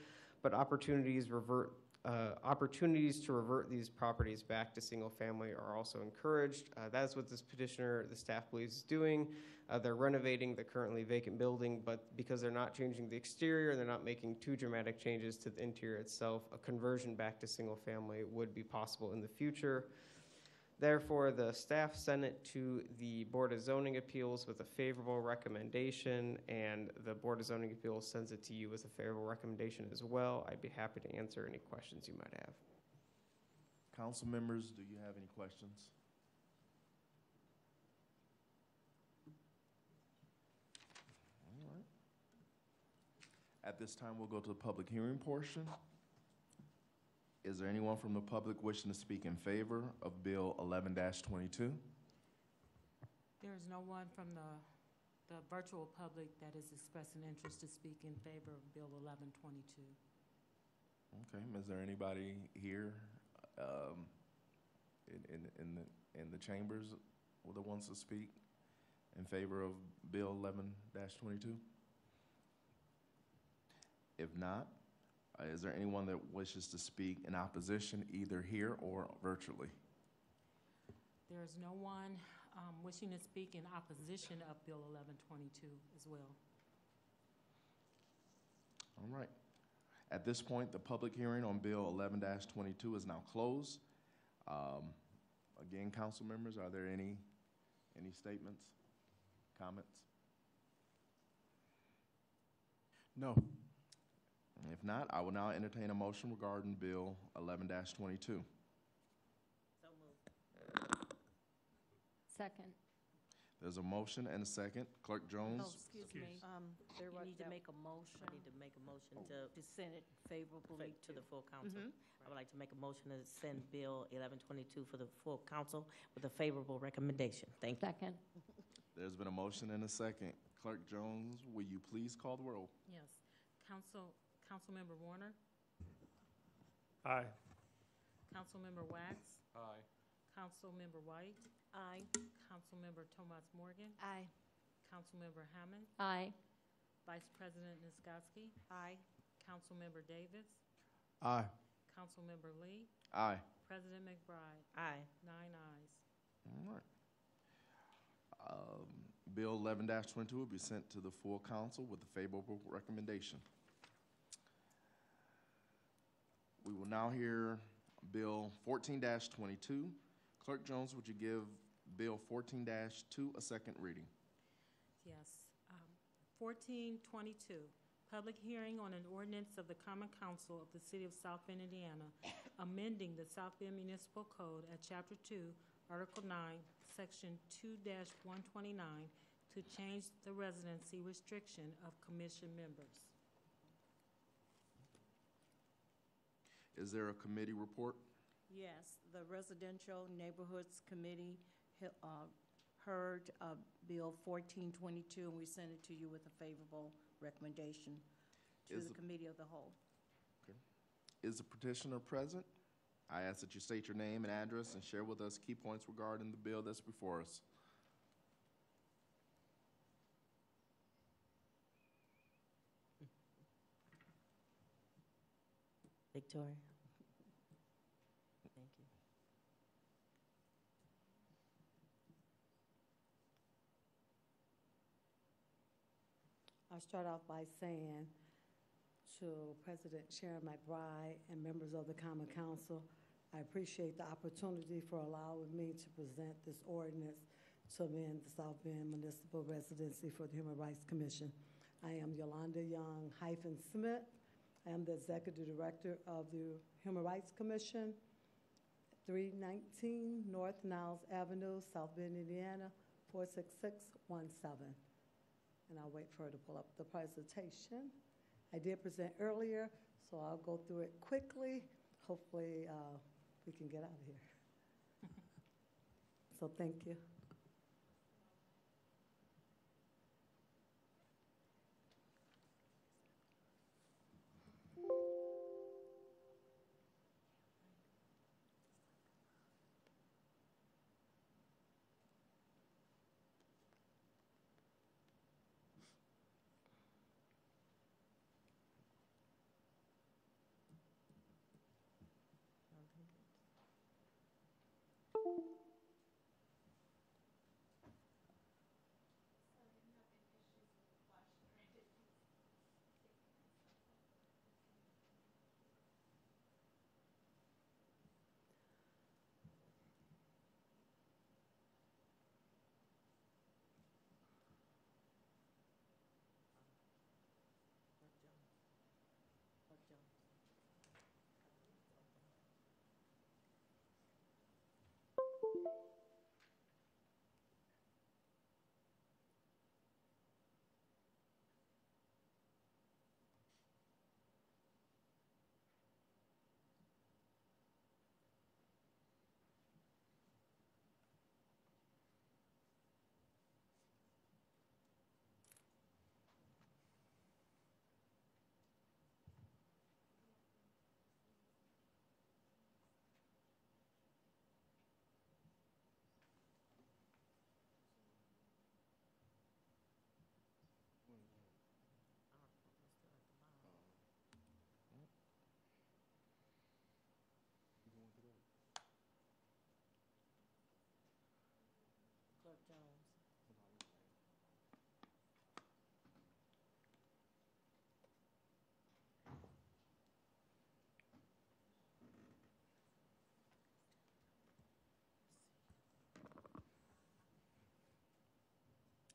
P: but opportunities revert uh, opportunities to revert these properties back to single family are also encouraged. Uh, that is what this petitioner, the staff believes, is doing. Uh, they're renovating the currently vacant building, but because they're not changing the exterior, they're not making too dramatic changes to the interior itself. A conversion back to single family would be possible in the future. Therefore, the staff sent it to the Board of Zoning Appeals with a favorable recommendation, and the Board of Zoning Appeals sends it to you with a favorable recommendation as well. I'd be happy to answer any questions you might have.
G: Council members, do you have any questions? All right. At this time, we'll go to the public hearing portion. Is there anyone from the public wishing to speak in favor of Bill eleven twenty-two?
D: There is no one from the, the virtual public that is expressing interest to speak in favor of Bill 1122.
G: Okay, is there anybody here um, in, in, in the, in the chambers that wants to speak in favor of Bill eleven twenty-two? If not, uh, is there anyone that wishes to speak in opposition either here or virtually?
D: There is no one um, wishing to speak in opposition of Bill 1122 as well.
G: All right. At this point, the public hearing on Bill eleven twenty-two is now closed. Um, Again, council members, are there any, any statements, comments?
B: No.
G: If not, I will now entertain a motion regarding Bill eleven twenty-two.
C: So moved.
F: Second.
G: There's a motion and a second. Clerk
E: Oh,
G: Jones?
E: excuse me. Um, there
C: You
E: was,
C: need to
E: that-
C: make a motion. I need to make a motion to,
E: to send it favorably
C: to the full council.
E: Mhm.
C: I would like to make a motion to send Bill 1122 for the full council with a favorable recommendation. Thank you.
F: Second.
G: There's been a motion and a second. Clerk Jones, will you please call the roll?
D: Yes. Council, Councilmember Warner,
I: Aye.
D: Councilmember Wax,
H: Aye.
D: Councilmember White,
E: Aye.
D: Councilmember Tomas Morgan,
L: Aye.
D: Councilmember Hamann,
F: Aye.
D: Vice President Niezgodski,
E: Aye.
D: Councilmember Davis,
B: Aye.
D: Councilmember Lee,
G: Aye.
D: President McBride,
C: Aye.
D: nine ayes.
G: All right. Um, Bill eleven twenty-two will be sent to the full council with a favorable recommendation. We will now hear Bill 14-22. Clerk Jones, would you give Bill 14-2 a second reading?
D: Yes. Um, 1422, public hearing on an ordinance of the Common Council of the City of South Bend, Indiana, amending the South Bend Municipal Code at Chapter 2, Article 9, Section 2-129, to change the residency restriction of commission members.
G: Is there a committee report?
E: Yes, the Residential Neighborhoods Committee uh, heard uh, Bill 1422, and we sent it to you with a favorable recommendation to
G: Is
E: the
G: the-
E: Committee of the Whole. Okay.
G: Is the petitioner present? I ask that you state your name and address and share with us key points regarding the bill that's before us.
C: Victoria.
Q: I'll start off by saying to President Sharon McBride and members of the Common Council, I appreciate the opportunity for allowing me to present this ordinance to amend the South Bend Municipal Residency for the Human Rights Commission. I am Yolanda Young hyphen Smith. I am the Executive Director of the Human Rights Commission, 319 North Niles Avenue, South Bend, Indiana, 46617 and I'll wait for her to pull up the presentation. I did present earlier, so I'll go through it quickly. Hopefully, uh, we can get out of here. so thank you.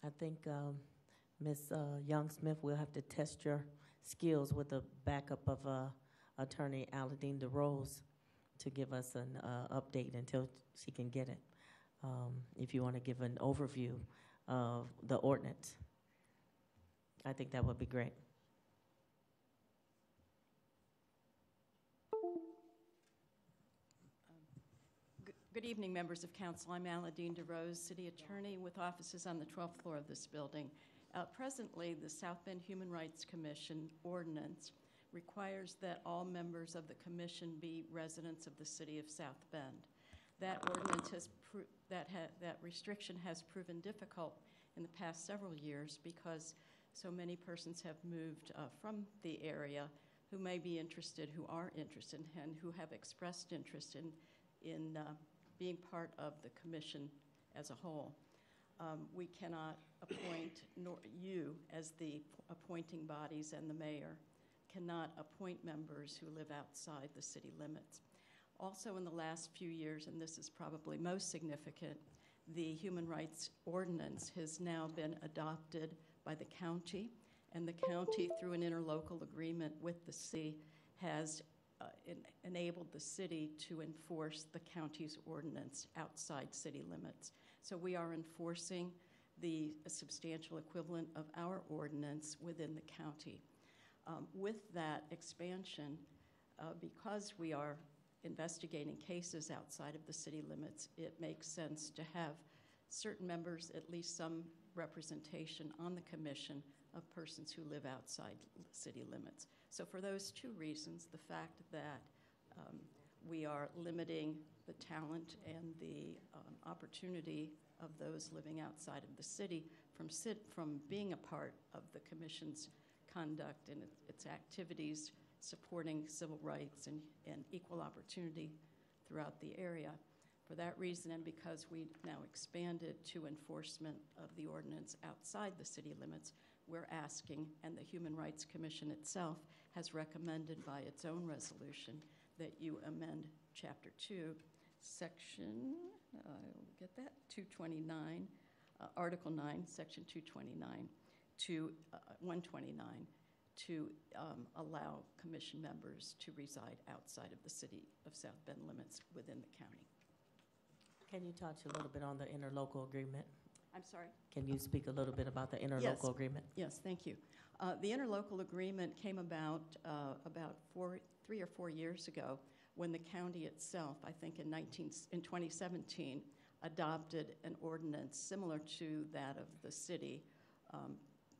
C: I think, um, Ms. uh, Young Smith will have to test your skills with the backup of uh, Attorney Aladean DeRose to give us an uh, update until she can get it. Um, If you want to give an overview of the ordinance, I think that would be great.
R: Good- evening, members of council. I'm Aladean DeRose, city attorney with offices on the 12th floor of this building. Uh, Presently, the South Bend Human Rights Commission ordinance requires that all members of the commission be residents of the city of South Bend. That ordinance has, that ha- that restriction has proven difficult in the past several years because so many persons have moved uh, from the area who may be interested, who are interested, and who have expressed interest in, in uh, being part of the commission as a whole. Um, We cannot appoint, nor you, as the appointing bodies and the mayor, cannot appoint members who live outside the city limits. Also, in the last few years, and this is probably most significant, the Human Rights Ordinance has now been adopted by the county, and the county, through an interlocal agreement with the city, has uh, en- enabled the city to enforce the county's ordinance outside city limits. So we are enforcing the substantial equivalent of our ordinance within the county. Um, With that expansion, uh, because we are investigating cases outside of the city limits, it makes sense to have certain members, at least some representation on the commission of persons who live outside city limits. So for those two reasons, the fact that um, we are limiting the talent and the um, opportunity of those living outside of the city from sit, from being a part of the commission's conduct and its activities supporting civil rights and, and equal opportunity throughout the area. For that reason, and because we now expanded to enforcement of the ordinance outside the city limits, we're asking, and the Human Rights Commission itself has recommended by its own resolution, that you amend Chapter 2, Section, I will get that, 229, uh, Article 9, Section 229, to uh, 129, to um, allow commission members to reside outside of the city of South Bend limits within the county.
C: Can you touch a little bit on the interlocal agreement?
R: I'm sorry?
C: Can you speak a little bit about the
R: Yes.
C: interlocal agreement?
R: Yes, thank you. Uh, The interlocal agreement came about uh, about four, three or four years ago when the county itself, I think in 19, in 2017, adopted an ordinance similar to that of the city um,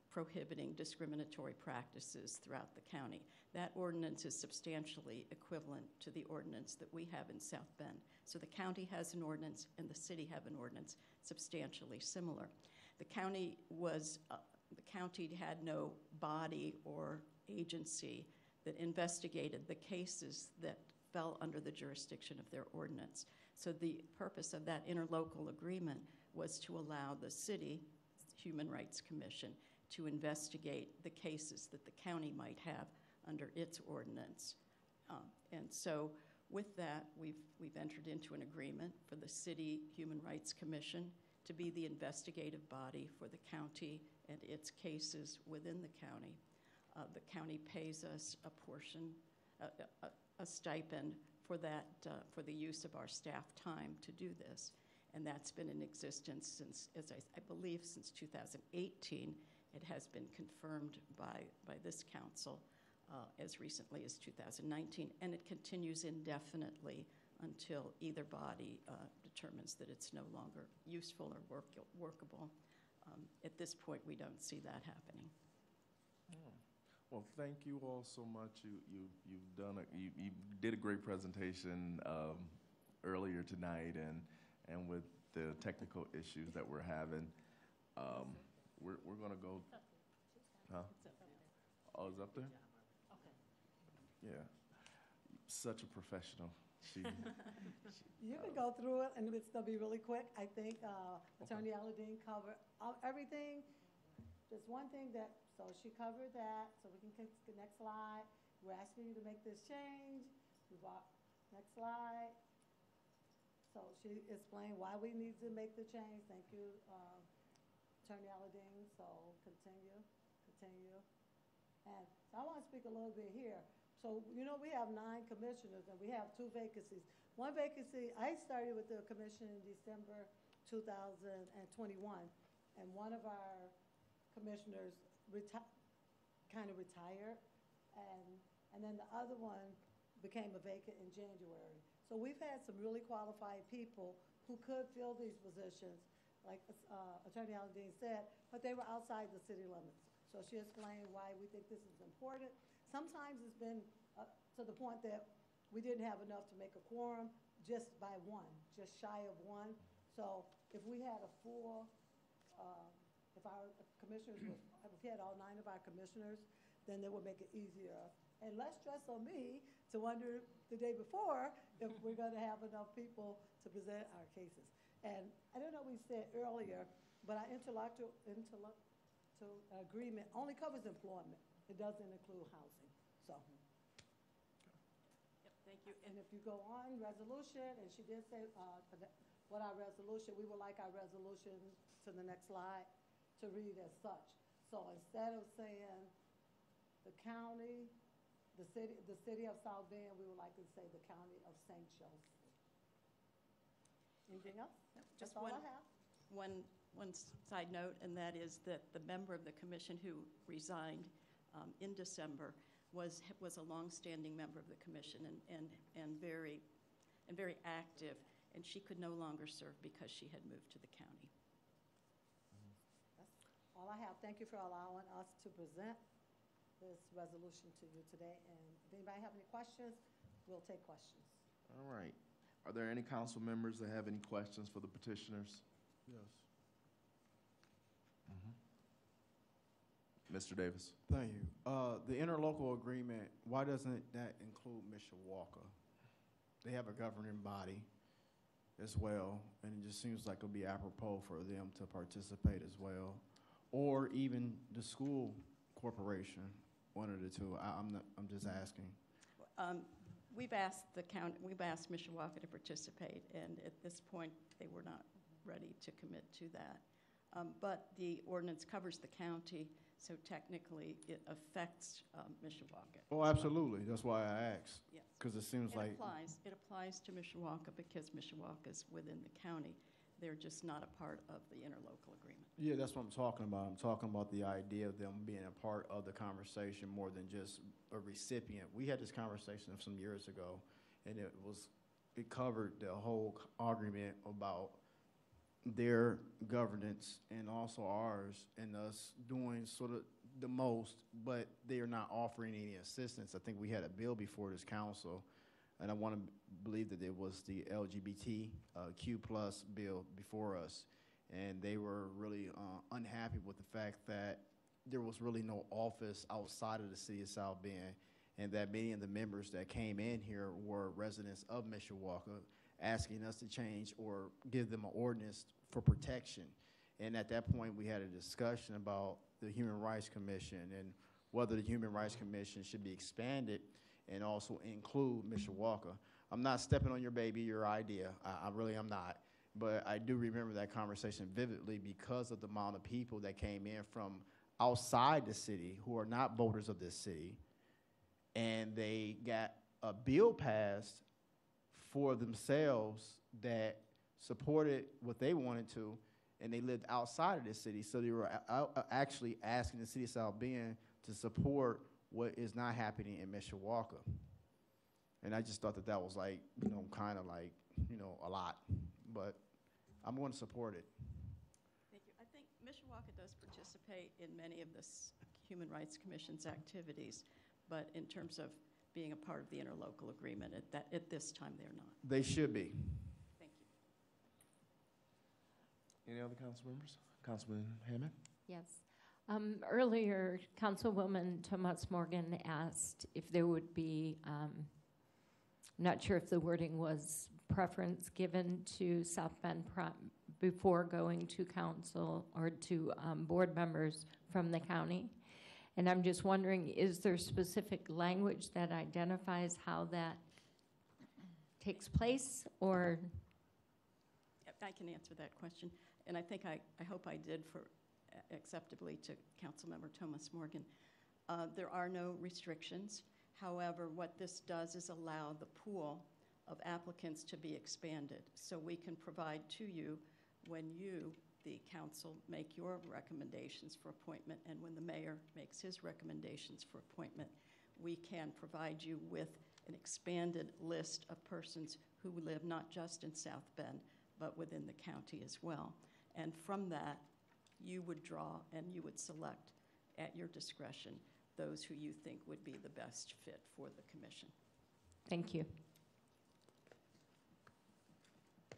R: prohibiting discriminatory practices throughout the county. That ordinance is substantially equivalent to the ordinance that we have in South Bend. So the county has an ordinance and the city have an ordinance substantially similar. The county was, uh, the county had no body or agency that investigated the cases that fell under the jurisdiction of their ordinance. So the purpose of that interlocal agreement was to allow the city Human Rights Commission to investigate the cases that the county might have under its ordinance. Um, and so with that, we've, we've entered into an agreement for the City Human Rights Commission to be the investigative body for the county and its cases within the county. Uh, the county pays us a portion, a, a, a stipend for that, uh, for the use of our staff time to do this. And that's been in existence since, as I, I believe, since 2018. It has been confirmed by, by this council uh, as recently as 2019, and it continues indefinitely until either body uh, determines that it's no longer useful or work, workable. Um, at this point, we don't see that happening.
G: Well, thank you all so much. You, you, you've done, a, you, you did a great presentation um, earlier tonight, and, and with the technical issues that we're having, um, we're, we're gonna go, huh? Oh, it's up there? Yeah. Such a professional. She,
Q: You can go through it, and it's gonna be really quick. I think uh, Attorney Aladean covered uh, everything. There's one thing that, so she covered that, so we can get the next slide. We're asking you to make this change. We brought, next slide. So she explained why we need to make the change. Thank you, uh, Attorney Aladean. So continue, continue. And so I want to speak a little bit here. So, you know, we have nine commissioners and we have two vacancies. One vacancy, I started with the commission in December 2021, and one of our commissioners reti- kind of retired, and, and then the other one became a vacant in January. So we've had some really qualified people who could fill these positions, like uh, Attorney Aladean said, but they were outside the city limits. So she explained why we think this is important. Sometimes it's been uh, to the point that we didn't have enough to make a quorum just by one, just shy of one. So if we had a full, uh, if our commissioners, was- if we had all nine of our commissioners, then that would make it easier. And less stress on me to wonder the day before if we're going to have enough people to present our cases. And I don't know what we said earlier, but our interlocutor, interloc- to agreement only covers employment. It doesn't include housing, so.
R: Thank you.
Q: And if you go on resolution, and she did say, uh, what our resolution, we would like our resolution to the next slide to read as such. So instead of saying the county, the city, the city of South Bend, we would like to say the county of St. Joseph. Anything else?
R: Just
Q: That's all I
R: one-
Q: have.
R: One, one side note, and that is that the member of the commission who resigned um, in December was, was a longstanding member of the commission and, and, and very, and very active, and she could no longer serve because she had moved to the county.
Q: That's all I have. Thank you for allowing us to present this resolution to you today. And if anybody have any questions, we'll take questions.
G: all right. Are there any council members that have any questions for the petitioners?
B: Yes.
G: Mr. Davis.
B: Thank you. Uh, the interlocal agreement, why doesn't that include Mishawaka? They have a governing body as well, and it just seems like it'll be apropos for them to participate as well. Or even the school corporation, one of the two. I, I'm not, I'm just asking.
R: Um, We've asked the county, we've asked Mishawaka to participate, and at this point, they were not ready to commit to that. Um, But the ordinance covers the county, so technically it affects um, Mishawaka.
B: Oh, absolutely. That's why I asked.
R: Yes.
B: Because it seems
R: It
B: like.
R: applies, it applies to Mishawaka because Mishawaka's within the county. They're just not a part of the interlocal agreement.
B: Yeah, that's what I'm talking about. I'm talking about the idea of them being a part of the conversation more than just a recipient. We had this conversation some years ago, and it was, it covered the whole argument about their governance and also ours, and us doing sort of the most, but they are not offering any assistance. I think we had a bill before this council, and I want to believe that it was the LGBT uh, Q plus bill before us, and they were really uh, unhappy with the fact that there was really no office outside of the city of South Bend, and that many of the members that came in here were residents of Mishawaka, asking us to change or give them an ordinance for protection. And at that point, we had a discussion about the Human Rights Commission and whether the Human Rights Commission should be expanded and also include Mishawaka. I'm not stepping on your baby, your idea. I, I really am not. But I do remember that conversation vividly because of the amount of people that came in from outside the city who are not voters of this city. And they got a bill passed for themselves that supported what they wanted to, and they lived outside of the city. So they were a- a- actually asking the city of South Bend to support what is not happening in Mishawaka. And I just thought that that was like, you know, kind of like, you know, a lot. But I'm going to support it.
R: Thank you. I think Mishawaka does participate in many of this Human Rights Commission's activities, but in terms of being a part of the interlocal agreement, at that, at this time, they're not.
B: They should be.
R: Thank you.
G: Any other council members? Councilman Hamann?
F: Yes. Um, Earlier, Councilwoman Tomas Morgan asked if there would be, um, not sure if the wording was preference given to South Bend pro- before going to council or to um, board members from the county. And I'm just wondering, is there specific language that identifies how that takes place? Or,
R: I can answer that question, and I think I, I hope I did for acceptably to Councilmember Tomas Morgan. Uh, There are no restrictions. However, what this does is allow the pool of applicants to be expanded. So we can provide to you, when you, the council, make your recommendations for appointment, and when the mayor makes his recommendations for appointment, we can provide you with an expanded list of persons who live not just in South Bend, but within the county as well. And from that, you would draw and you would select at your discretion those who you think would be the best fit for the commission.
F: thank you.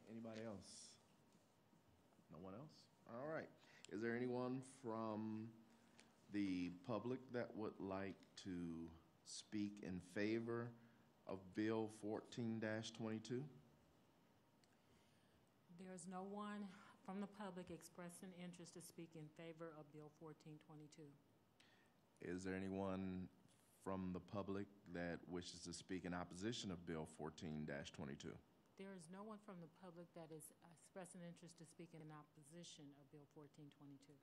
G: Anybody else? No one else? All right. Is there anyone from the public that would like to speak in favor of Bill fourteen twenty-two?
D: There is no one from the public expressing interest to speak in favor of Bill 1422.
G: Is there anyone from the public that wishes to speak in opposition of Bill fourteen twenty-two?
D: There is no one from the public that is uh, expressing interest to speak in opposition of Bill 1422.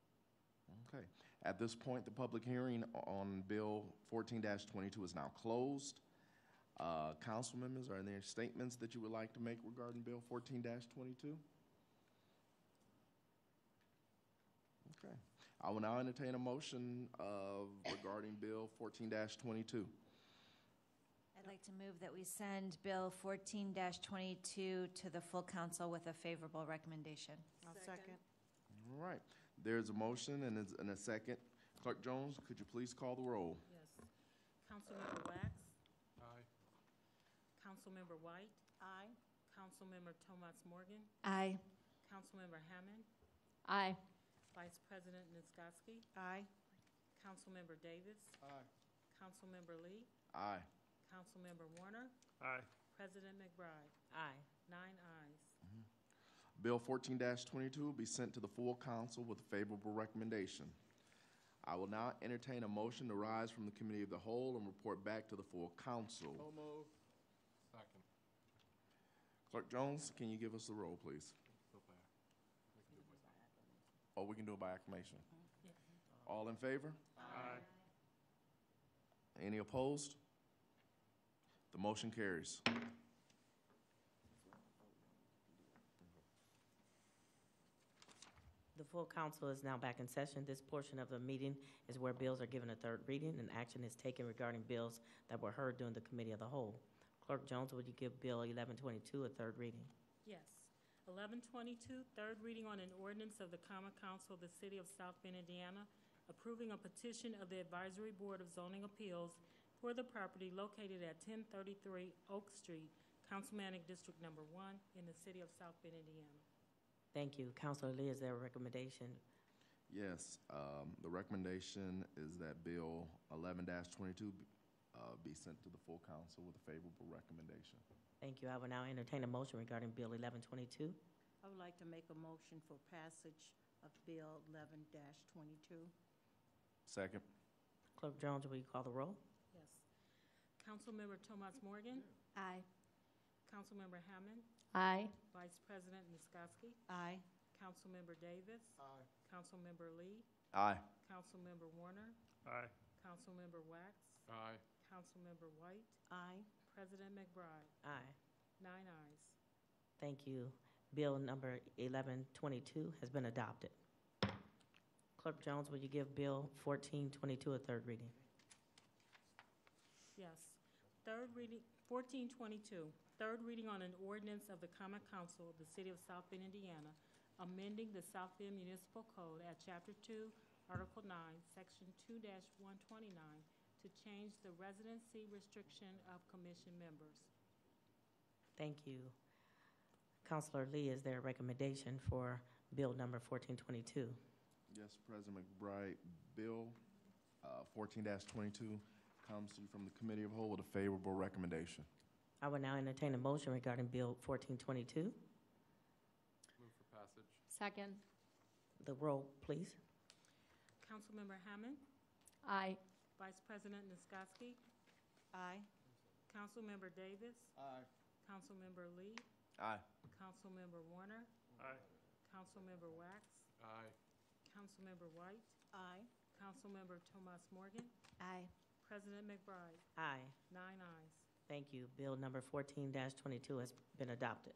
G: Okay. At this point, the public hearing on Bill fourteen twenty-two is now closed. Uh, council members, are there statements that you would like to make regarding Bill fourteen twenty-two? Okay. I will now entertain a motion of regarding Bill fourteen twenty-two.
L: I'd like to move that we send Bill fourteen twenty-two to the full council with a favorable recommendation.
M: I'll second.
G: All right. There's a motion and it's- and a second. Clerk Jones, could you please call the roll?
D: Yes. Councilmember Wax?
H: Aye.
D: Councilmember White?
E: Aye.
D: Councilmember Tomas Morgan?
L: Aye.
D: Councilmember Hamann?
F: Aye.
D: Vice President Niezgodski?
M: Aye.
D: Councilmember Davis.
B: Aye.
D: Councilmember Lee.
G: Aye.
D: Councilmember Warner.
I: Aye.
D: President McBride.
C: Aye.
D: Nine ayes.
G: Bill fourteen twenty-two will be sent to the full council with a favorable recommendation. I will now entertain a motion to rise from the committee of the whole and report back to the full council.
B: So moved.
H: Second.
G: Clerk Jones, can you give us the roll, please?
H: So far. We can do it.
G: Oh, we can do it by acclamation. All in favor?
I: Aye.
G: Any opposed? The motion carries.
C: The full council is now back in session. This portion of the meeting is where bills are given a third reading and action is taken regarding bills that were heard during the committee of the whole. Clerk Jones, would you give Bill 1122 a third reading?
D: Yes. 1122, third reading on an ordinance of the Common Council of the City of South Bend, Indiana, approving a petition of the Advisory Board of Zoning Appeals for the property located at 1033 Oak Street, Councilmanic District Number 1, in the city of South Bend, Indiana.
C: Thank you. Counselor Lee, is there a recommendation?
G: Yes, um, the recommendation is that Bill eleven twenty-two, uh, be sent to the full council with a favorable recommendation.
C: Thank you. I will now entertain a motion regarding Bill 1122.
E: I would like to make a motion for passage of Bill eleven twenty-two.
G: Second.
C: Clerk Jones, will you call the roll?
D: Yes. Councilmember Tomas Morgan.
R: Aye.
D: Councilmember Hamann.
F: Aye.
D: Vice President Niezgodski.
E: Aye.
D: Councilmember Davis.
B: Aye.
D: Councilmember Lee.
G: Aye.
D: Councilmember Warner.
I: Aye.
D: Councilmember Wax.
H: Aye.
D: Councilmember White.
E: Aye.
D: President McBride.
C: Aye.
D: Nine ayes.
C: Thank you. Bill number 1122 has been adopted. Clerk Jones, will you give Bill 1422 a third reading?
D: Yes. Third reading, 1422, third reading on an ordinance of the Common Council of the City of South Bend, Indiana, amending the South Bend Municipal Code at Chapter 2, Article 9, Section 2-129, to change the residency restriction of commission members.
C: Thank you. Counselor Lee, is there a recommendation for Bill number 1422?
G: Yes, President McBride, Bill uh, fourteen twenty-two comes to you from the committee of whole with a favorable recommendation.
C: I will now entertain a motion regarding Bill 1422.
H: Move for passage.
F: Second.
C: The roll, please.
D: Councilmember Hamann,
F: Aye.
D: Vice President Niezgodski,
E: Aye.
D: Councilmember Davis,
B: Aye.
D: Councilmember Lee,
G: Aye.
D: Councilmember Warner,
I: Aye.
D: Councilmember Wax,
H: Aye.
D: Councilmember White,
E: Aye.
D: Councilmember Tomas Morgan,
R: Aye.
D: President McBride.
C: Aye.
D: Nine ayes.
C: Thank you. Bill number 14-22 has been adopted.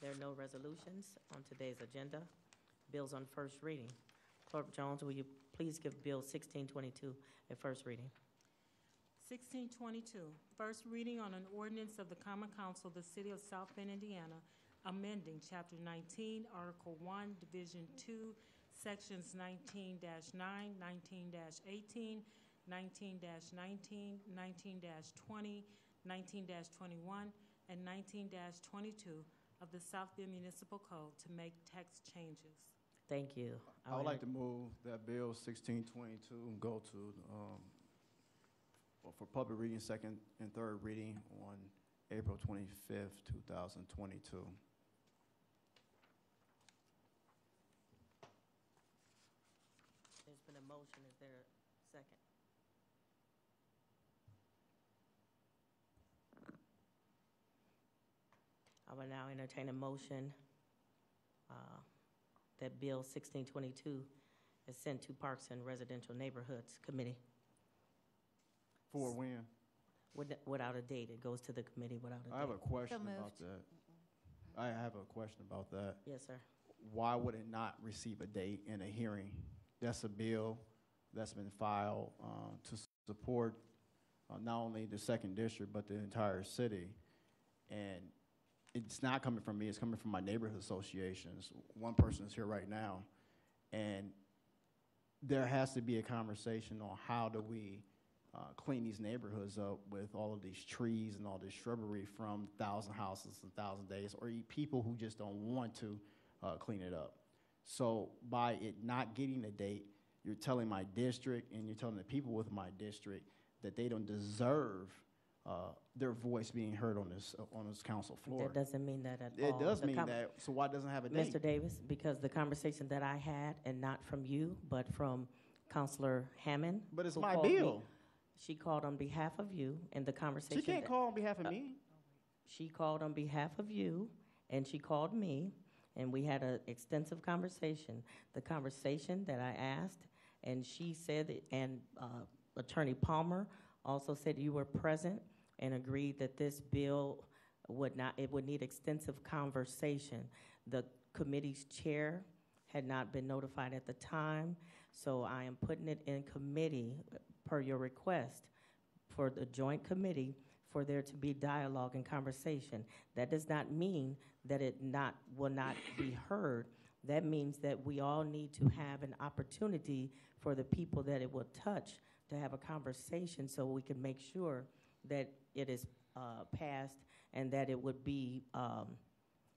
C: There are no resolutions on today's agenda. Bills on first reading. Clerk Jones, will you please give Bill 1622 a first reading?
D: 1622, first reading on an ordinance of the Common Council of the City of South Bend, Indiana, amending Chapter 19, Article 1, Division 2, Sections 19-9, 19-18, 19 19, 19 20, 19 21, and 19 22 of the South Bend Municipal Code to make text changes.
C: Thank you.
B: I, I would like to move that Bill 1622 go to um, for public reading, second and third reading on April
C: 25th, 2022. Will now entertain a motion uh, that Bill 1622 is sent to Parks and Residential Neighborhoods Committee
B: For when?
C: with- without a date. It goes to the committee without a date.
B: I have a question
L: So
B: about that. I have a question about that.
C: Yes, sir.
B: Why would it not receive a date in a hearing? That's a bill that's been filed uh, to support uh, not only the second district, but the entire city. And it's not coming from me, it's coming from my neighborhood associations. One person is here right now. And there has to be a conversation on how do we uh, clean these neighborhoods up with all of these trees and all this shrubbery from Thousand Houses and Thousand Days, or people who just don't want to uh, clean it up. So by it not getting a date, you're telling my district and you're telling the people with my district that they don't deserve uh, their voice being heard on this, uh, on this council floor.
C: That doesn't mean that at all.
B: It does
C: The
B: mean that, so why doesn't it have a date?
C: Mr. Davis, because the conversation that I had, and not from you, but from Counselor Hamann.
B: But it's my
C: called me-
B: bill.
C: She called on behalf of you, and the conversation.
B: She can't
C: that-
B: call on behalf of
C: uh,
B: me.
C: She called on behalf of you, and she called me, and we had an extensive conversation. The conversation that I asked, and she said, and uh, Attorney Palmer also said you were present and agreed that this bill would not, it would need extensive conversation. The committee's chair had not been notified at the time, so I am putting it in committee uh, per your request for the joint committee for there to be dialogue and conversation. That does not mean that it not, will not be heard. That means that we all need to have an opportunity for the people that it will touch to have a conversation so we can make sure that it is uh, passed and that it would be um,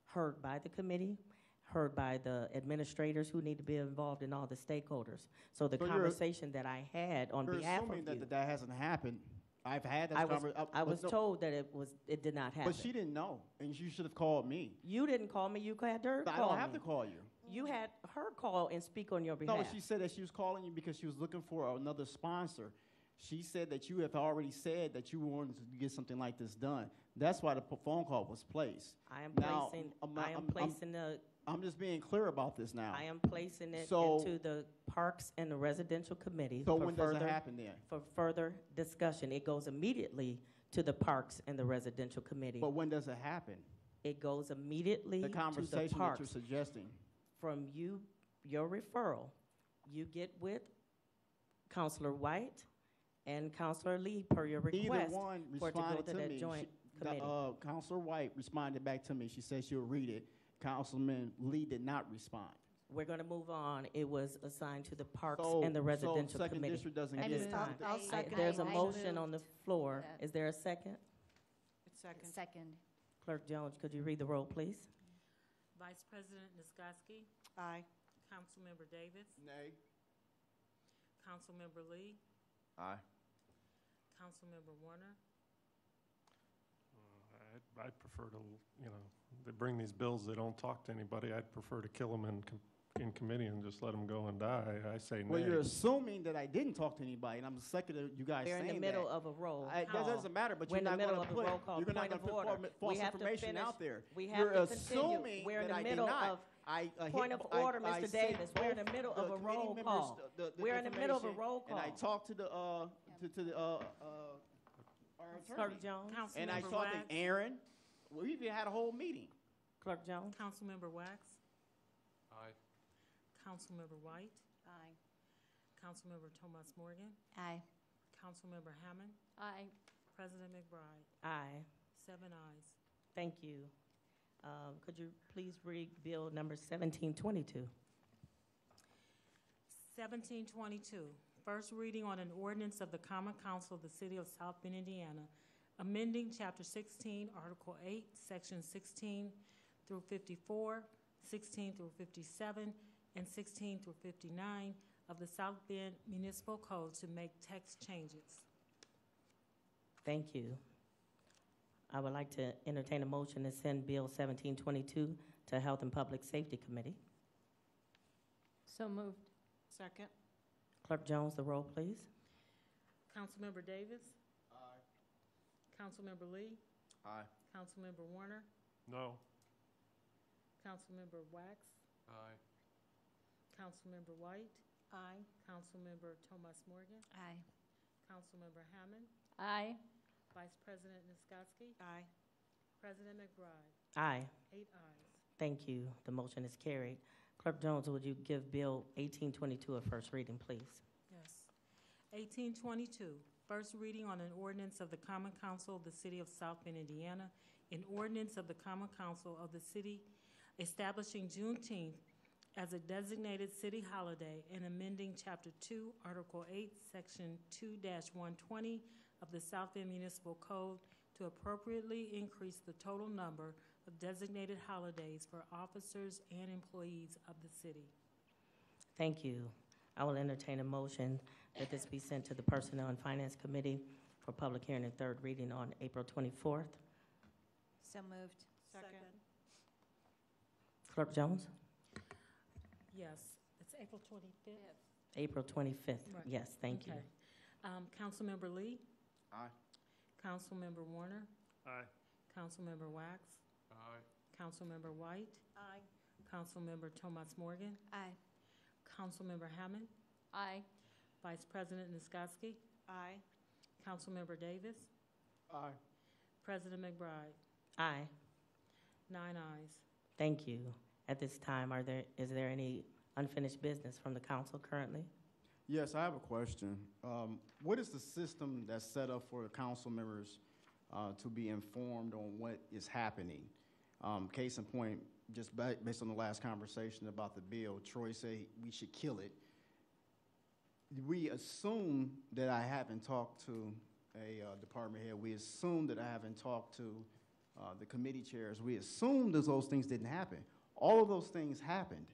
C: heard by the committee, heard by the administrators who need to be involved and all the stakeholders. So the
B: So you're-
C: conversation that I had on
B: You're
C: behalf
B: assuming
C: of
B: that
C: you.
B: that that hasn't happened. I've had that
C: I was,
B: conversation.
C: I was told that it was, it did not happen.
B: But she didn't know, and you should have called me.
C: You didn't call me, you had her
B: But I
C: call
B: don't have
C: me.
B: to call you.
C: You had her call and speak on your behalf.
B: No, she said that she was calling you because she was looking for another sponsor. She said that you have already said that you wanted to get something like this done. That's why the phone call was placed.
C: I am
B: Now,
C: placing,
B: I'm-
C: I
B: I'm-
C: am
B: I'm-
C: placing the,
B: I'm just being clear about this now.
C: I am placing it
B: So-
C: into the Parks and the Residential Committee
B: So
C: for
B: when does it
C: further,
B: happen then?
C: for further discussion. It goes immediately to the Parks and the Residential Committee.
B: But when does it happen?
C: It goes immediately
B: The
C: to the
B: conversation that you're suggesting.
C: From you, your referral, you get with Counselor White and Counselor Lee per your
B: Neither
C: request
B: one
C: for it to go
B: responded
C: to
B: to
C: that
B: me.
C: joint
B: She- the,
C: committee.
B: uh, Counselor White responded back to me. She said she'll read it. Councilman Lee did not respond.
C: We're going to move on. It was assigned to the Parks
B: So-
C: and the
B: so
C: Residential
B: Second
C: Committee.
B: District doesn't
C: at
B: get
C: this
B: it.
C: time.
L: I'll
C: I-
L: second
C: There's a
L: it. I
C: motion
L: moved
C: on the floor.
L: that.
C: Is there a second?
M: Second.
L: Second.
C: Clerk Jones, could you read the roll, please?
D: Vice President Niezgodski,
M: Aye.
D: Councilmember Davis,
B: Nay.
D: Councilmember Lee,
G: Aye.
D: Councilmember Warner,
I: I'd, I'd prefer to, you know, they bring these bills, they don't talk to anybody. I'd prefer to kill them in, com- in committee and just let them go and die. I say no.
B: Well,
I: nay.
B: you're assuming that I didn't talk to anybody, and I'm sick of you guys
C: We're
B: saying
C: in the
B: that.
C: middle of a roll
B: I, that doesn't matter, but
C: We're
B: you're
C: in
B: not going to put, you're not going to put
C: order.
B: form- false
C: We have to
B: information
C: finish.
B: out there.
C: We have
B: you're
C: to continue.
B: assuming
C: We're in
B: that
C: the
B: I
C: middle
B: did not.
C: of-
B: I, uh,
C: Point of order,
B: I
C: Mr.
B: sent
C: Davis. We're in the middle
B: the
C: of a roll call.
B: the- the
C: We're in the middle of a
B: information,
C: roll
B: And I
C: call.
B: talked to the, uh, to, to the, uh, uh, our attorney.
C: Clerk Jones?
B: And I
D: Councilmember
B: talked
D: Wax.
B: to Aaron. We even had a whole meeting.
C: Clerk Jones?
D: Councilmember Wax,
H: Aye.
D: Councilmember White,
E: Aye.
D: Councilmember Tomas Morgan,
L: Aye.
D: Councilmember Hamann,
F: Aye.
D: President McBride,
C: Aye.
D: seven ayes.
C: Thank you. Um, Could you please read Bill number 1722?
D: 1722, first reading on an ordinance of the Common Council of the City of South Bend, Indiana, amending Chapter 16, Article 8, Section 16 through 54, 16 through 57, and 16 through 59 of the South Bend Municipal Code to make text changes.
C: Thank you. I would like to entertain a motion to send Bill 1722 to Health and Public Safety Committee.
F: So moved.
M: Second.
C: Clerk Jones, the roll, please.
D: Councilmember Davis? Aye. Councilmember Lee?
G: Aye.
D: Councilmember Warner?
I: No.
D: Councilmember Wax?
H: Aye.
D: Councilmember White?
E: Aye.
D: Councilmember Tomas Morgan?
L: Aye.
D: Councilmember Hamann?
F: Aye.
D: Vice President Niezgodski?
M: Aye.
D: President McBride?
C: Aye.
D: Eight ayes.
C: Thank you. The motion is carried. Clerk Jones, would you give Bill 1822 a first reading, please?
D: Yes. 1822, first reading on an ordinance of the Common Council of the City of South Bend, Indiana, an ordinance of the Common Council of the city establishing Juneteenth as a designated city holiday and amending Chapter 2, Article 8, Section 2-120 of the South Bend Municipal Code to appropriately increase the total number of designated holidays for officers and employees of the city.
C: Thank you. I will entertain a motion that this be sent to the Personnel and Finance Committee for public hearing and third reading on April 24th.
L: So moved.
M: Second.
C: Clerk Jones?
D: Yes, it's April 25th.
C: April 25th.
D: Right.
C: Yes, thank you.
D: Okay. Um, Councilmember Lee,
B: Aye.
D: Councilmember Warner,
I: Aye.
D: Councilmember Wax,
H: Aye.
D: Councilmember White,
E: Aye.
D: Councilmember Tomas Morgan,
L: Aye.
D: Councilmember Hamann,
F: Aye.
D: Vice President Niezgodski,
E: Aye.
D: Councilmember Davis,
B: Aye.
D: President McBride.
C: Aye.
D: Nine ayes.
C: Thank you. At this time, are there, is there any unfinished business from the council currently?
B: Yes, I have a question. Um, What is the system that's set up for the council members uh, to be informed on what is happening? Um, Case in point, just based on the last conversation about the bill, Troy said we should kill it. We assume that I haven't talked to a uh, department head. We assume that I haven't talked to uh, the committee chairs. We assume that those things didn't happen. All of those things happened.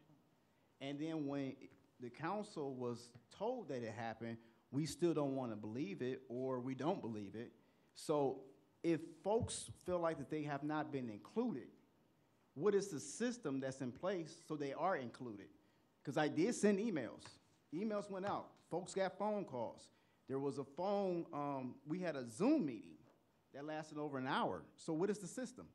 B: And then when the council was told that it happened, we still don't want to believe it or we don't believe it. So if folks feel like that they have not been included, what is the system that's in place so they are included? Because I did send emails. Emails went out. Folks got phone calls. There was a phone, um, we had a Zoom meeting that lasted over an hour. So what is the system?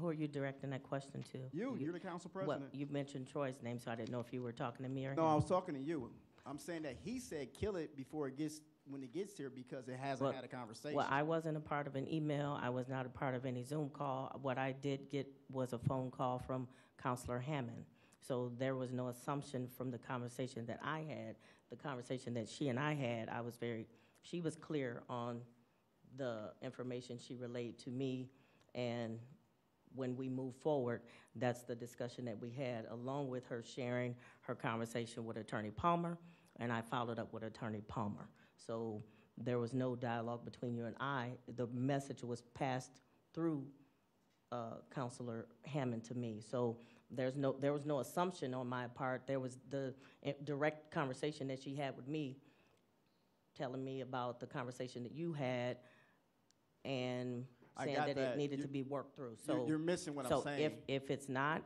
C: Who are you directing that question to?
B: You, you're the council president.
C: Well, you mentioned Troy's name, so I didn't know if you were talking to me or
B: No, I was talking to you. I'm saying that he said kill it before it gets, when it gets here because it hasn't
C: Well-
B: had a conversation.
C: Well, I wasn't a part of an email. I was not a part of any Zoom call. What I did get was a phone call from Counselor Hamann. So there was no assumption from the conversation that I had. The conversation that she and I had, I was very, she was clear on the information she relayed to me. And when we move forward, that's the discussion that we had, along with her sharing her conversation with Attorney Palmer, and I followed up with Attorney Palmer. So there was no dialogue between you and I. The message was passed through uh, Counselor Hamann to me. So there's no, there was no assumption on my part. There was the eh, direct conversation that she had with me, telling me about the conversation that you had, and
B: I
C: saying that
B: that.
C: it needed
B: You-
C: to be worked through.
B: You're-
C: So
B: you're missing what I'm
C: so if if it's not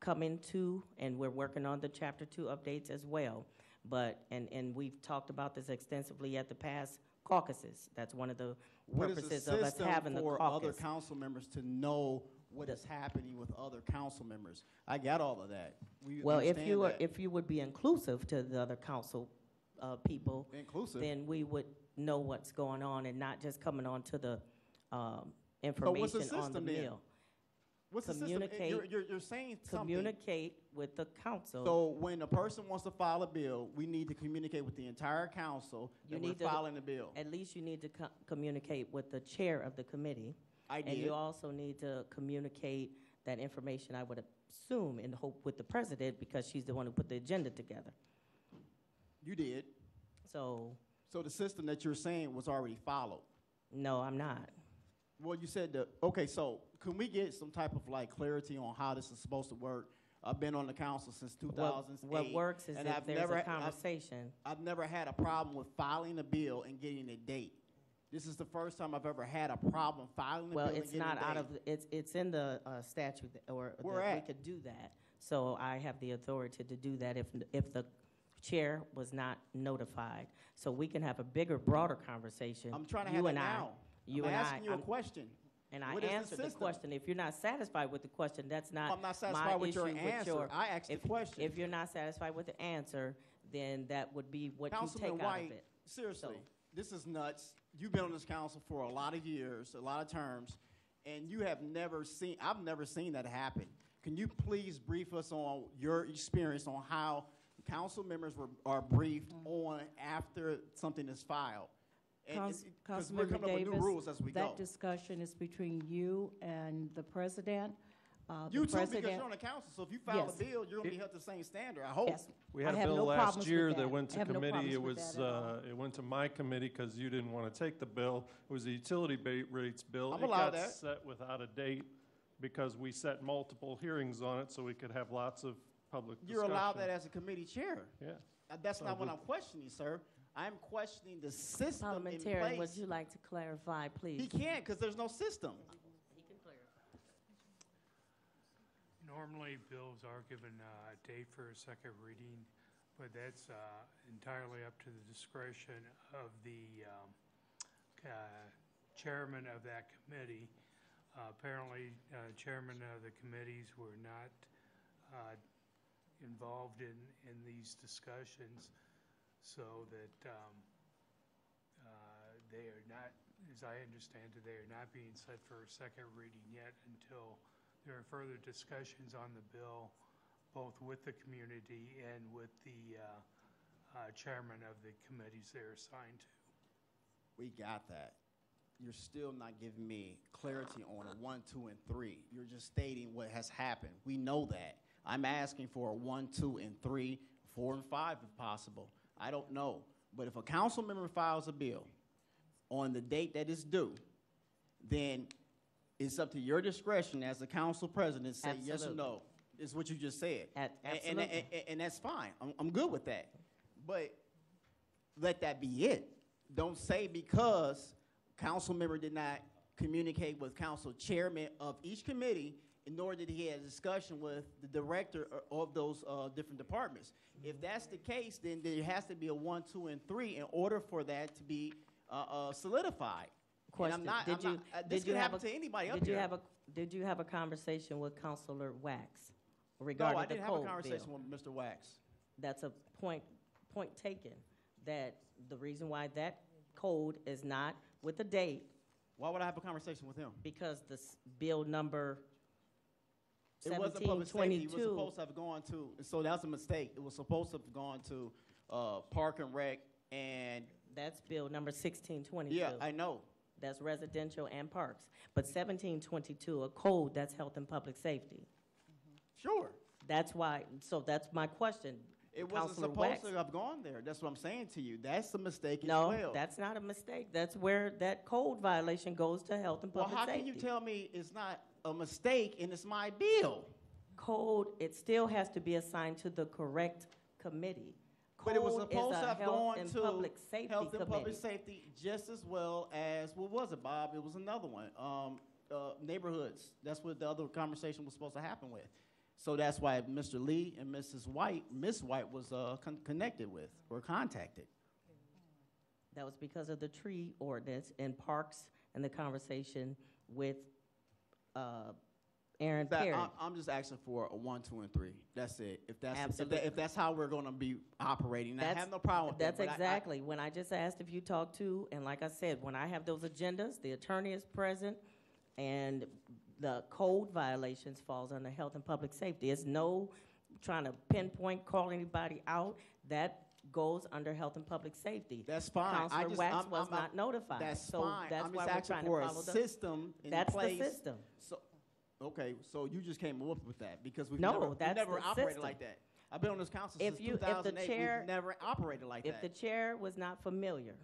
C: coming to, and we're working on the chapter two updates as well, but and and we've talked about this extensively at the past caucuses. That's one of the
B: What
C: purposes of us having the
B: for other council members to know what is happening with other council members? I got all of that. We
C: Well, if you were, if you would be inclusive to the other council uh, people,
B: Inclusive?
C: then we would know what's going on and not just coming on to the um,
B: So what's the
C: information on the
B: then?
C: meal.
B: What's the system? Eh,
C: Communicate.
B: You're, you're, you're saying something.
C: Communicate with the council.
B: So when a person wants to file a bill, we need to communicate with the entire council
C: You need to-
B: filing the bill.
C: At least you need to co- communicate with the chair of the committee.
B: I did.
C: And you also need to communicate that information, I would assume, and hope with the president, because she's the one who put the agenda together.
B: You did.
C: So,
B: So the system that you're saying was already followed?
C: no, I'm not.
B: Well, you said that, okay, so can we get some type of like clarity on how this is supposed to work? I've been on the council since two
C: What- what works is
B: and
C: if
B: I've
C: there's
B: never-
C: a
B: I've-
C: conversation.
B: I've never had a problem with filing a bill and getting a date. This is the first time I've ever had a problem filing a
C: Well,
B: bill and
C: it's not out of, it's, it's in the uh, statute, that- or we could do that. So I have the authority to do that if, if the chair was not notified. So we can have a bigger, broader conversation.
B: I'm trying to
C: you
B: have that
C: and I-
B: now.
C: You
B: I'm
C: and I.
B: asking you a
C: I'm-
B: question.
C: And I
B: What the
C: answered the
B: system?
C: question. If you're not satisfied with the question, that's not
B: I'm not
C: my
B: satisfied with your answer.
C: your-
B: I asked the
C: if-
B: question.
C: If you're not satisfied with the answer, then that would be what you
B: Councilman
C: take out of it.
B: seriously, this is nuts. You've been on this council for a lot of years, a lot of terms, and you have never seen, I've never seen that happen. Can you please brief us on your experience on how council members were, are briefed mm-hmm. on after something is filed? And-
E: Council-
B: and- 'cause we're
E: Councilmember
B: coming up with
E: Davis,
B: new rules as we go.
E: that discussion is between you and the president. Uh, the
B: You too, because
E: president-
B: you're on the council, so if you file a
E: Yes.
B: bill, you're gonna be held to the same standard, I hope.
E: Yes.
I: We had a
E: have
I: bill
E: no
I: last
E: with
I: year
E: that.
I: that went
E: I
I: to
E: have no
I: committee.
E: problems
I: It
E: with
I: was,
E: that at all.
I: uh, it went to my committee because you didn't want to take the bill. It was a utility ba- rates bill.
B: I'm
I: It
B: allowed
I: got
B: that.
I: set without a date because we set multiple hearings on it so we could have lots of public discussion.
B: You're allowed that as a committee chair.
I: Yeah.
B: Uh, That's
A: So
B: not what I'm questioning, sir. I'm questioning the system in
C: Parliamentarian, would you like to clarify, please?
B: He can't, because there's no system. He can clarify.
S: Normally, bills are given uh, a date for a second reading, but that's uh, entirely up to the discretion of the um, uh, chairman of that committee. Uh, Apparently, uh, chairman of the committees were not uh, involved in, in these discussions, so that um, uh, they are not, as I understand it, they are not being set for a second reading yet until there are further discussions on the bill, both with the community and with the uh, uh, chairman of the committees they're assigned to.
B: We got that. You're still not giving me clarity on a one, two, and three. You're just stating what has happened. We know that. I'm asking for a one, two, and three, four, and five if possible. I don't know. But if a council member files a bill on the date that it's due, then it's up to your discretion as the council president to say yes or no. Is what you just said.
C: At-
B: And- and- and- and that's fine. I'm, I'm good with that. But let that be it. Don't say because council member did not communicate with council chairman of each committee, nor did he have a discussion with the director of those uh, different departments. If that's the case, then there has to be a one, two, and three in order for that to be uh, uh, solidified. And I'm not,
C: did
B: I'm
C: you,
B: not, uh, this
C: did you
B: could
C: have
B: happen
C: a,
B: to anybody
C: did you
B: here.
C: have a, did you have a conversation with Counselor Wax regarding
B: no,
C: I
B: didn't have a conversation
C: bill?
B: with Mr. Wax.
C: That's a point, point taken, that the reason why that code is not with a date,
B: Why would I have a conversation with him?
C: because the bill number
B: It wasn't public safety. It was supposed to have gone to, so that's a mistake. It was supposed to have gone to, uh, Park and Rec and,
C: That's bill number sixteen twenty-two.
B: yeah, I know.
C: That's residential and parks. But seventeen twenty-two, a code, that's health and public safety.
B: Sure.
C: That's why, so that's my question.
B: It wasn't supposed
C: Wax-
B: to have gone there. That's what I'm saying to you. That's a mistake as
C: No, that's not a mistake. That's where that code violation goes to health and.
B: Well,
C: public
B: how
C: safety.
B: can you tell me it's not a mistake and it's my bill?
C: Code, it still has to be assigned to the correct committee.
B: But it was
C: Code is
B: supposed
C: a
B: to have
C: health
B: gone
C: and
B: to
C: public safety
B: Health and Public
C: committee.
B: Safety just as well as, what was it, Bob? It was another one. Um, uh, neighborhoods. That's what the other conversation was supposed to happen with. So that's why Mr. Lee and Mrs. White, Miss White was uh, con- connected with or contacted.
C: That was because of the tree ordinance and parks and the conversation with uh, Aaron
B: That-
C: Perri.
B: I'm, I'm just asking for a one, two, and three. That's it. If that's if, that, if that's how we're going to be operating, I have no problem with
C: That's
B: that. but I- I-
C: exactly. When I just asked if you talked to, and like I said, when I have those agendas, the attorney is present, and the code violations falls under health and public safety. It's no trying to pinpoint, call anybody out. That goes under health and public safety.
B: That's fine. I just-
C: Wax
B: I'm-
C: was
B: I'm-
C: not notified.
B: That's
C: So
B: fine.
C: that's
B: I'm
C: why
B: just
C: we're
B: asking
C: trying
B: for
C: to
B: a
C: follow the.
B: system in
C: That's the
B: place.
C: system.
B: So, okay, so you just came up with that because we've
C: No,
B: never, we've
C: that's
B: never
C: the
B: operated
C: system.
B: like that. I've been on this council
C: If
B: since
C: you- if the
B: 2008.
C: chair-
B: we've never operated like
C: If the chair was not familiar,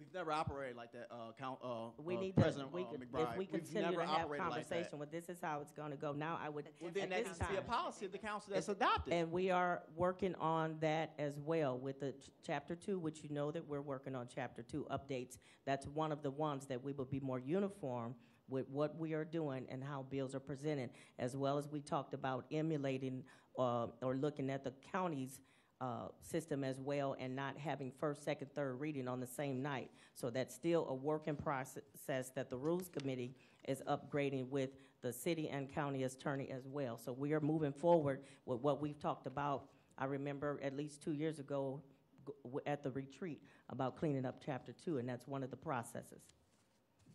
B: we've never operated like that. Uh, count, uh,
C: we
B: uh,
C: need to,
B: President
C: we
B: uh,
C: could,
B: McBride.
C: if we
B: We've
C: continue
B: never
C: to have
B: operated like that.
C: conversation, well, this is how it's gonna go. Now, I would,
B: Well, then
C: at
B: that
C: this
B: needs to be a
C: time-
B: policy of the council that's adopted.
C: And we are working on that as well with the ch- chapter two, which you know that we're working on chapter two updates. That's one of the ones that we will be more uniform with what we are doing and how bills are presented, as well as we talked about emulating uh, or looking at the county's uh, system as well and not having first, second, third reading on the same night. So that's still a working process that the Rules Committee is upgrading with the city and county attorney as well. So we are moving forward with what we've talked about. I remember at least two years ago at the retreat about cleaning up chapter two, and that's one of the processes.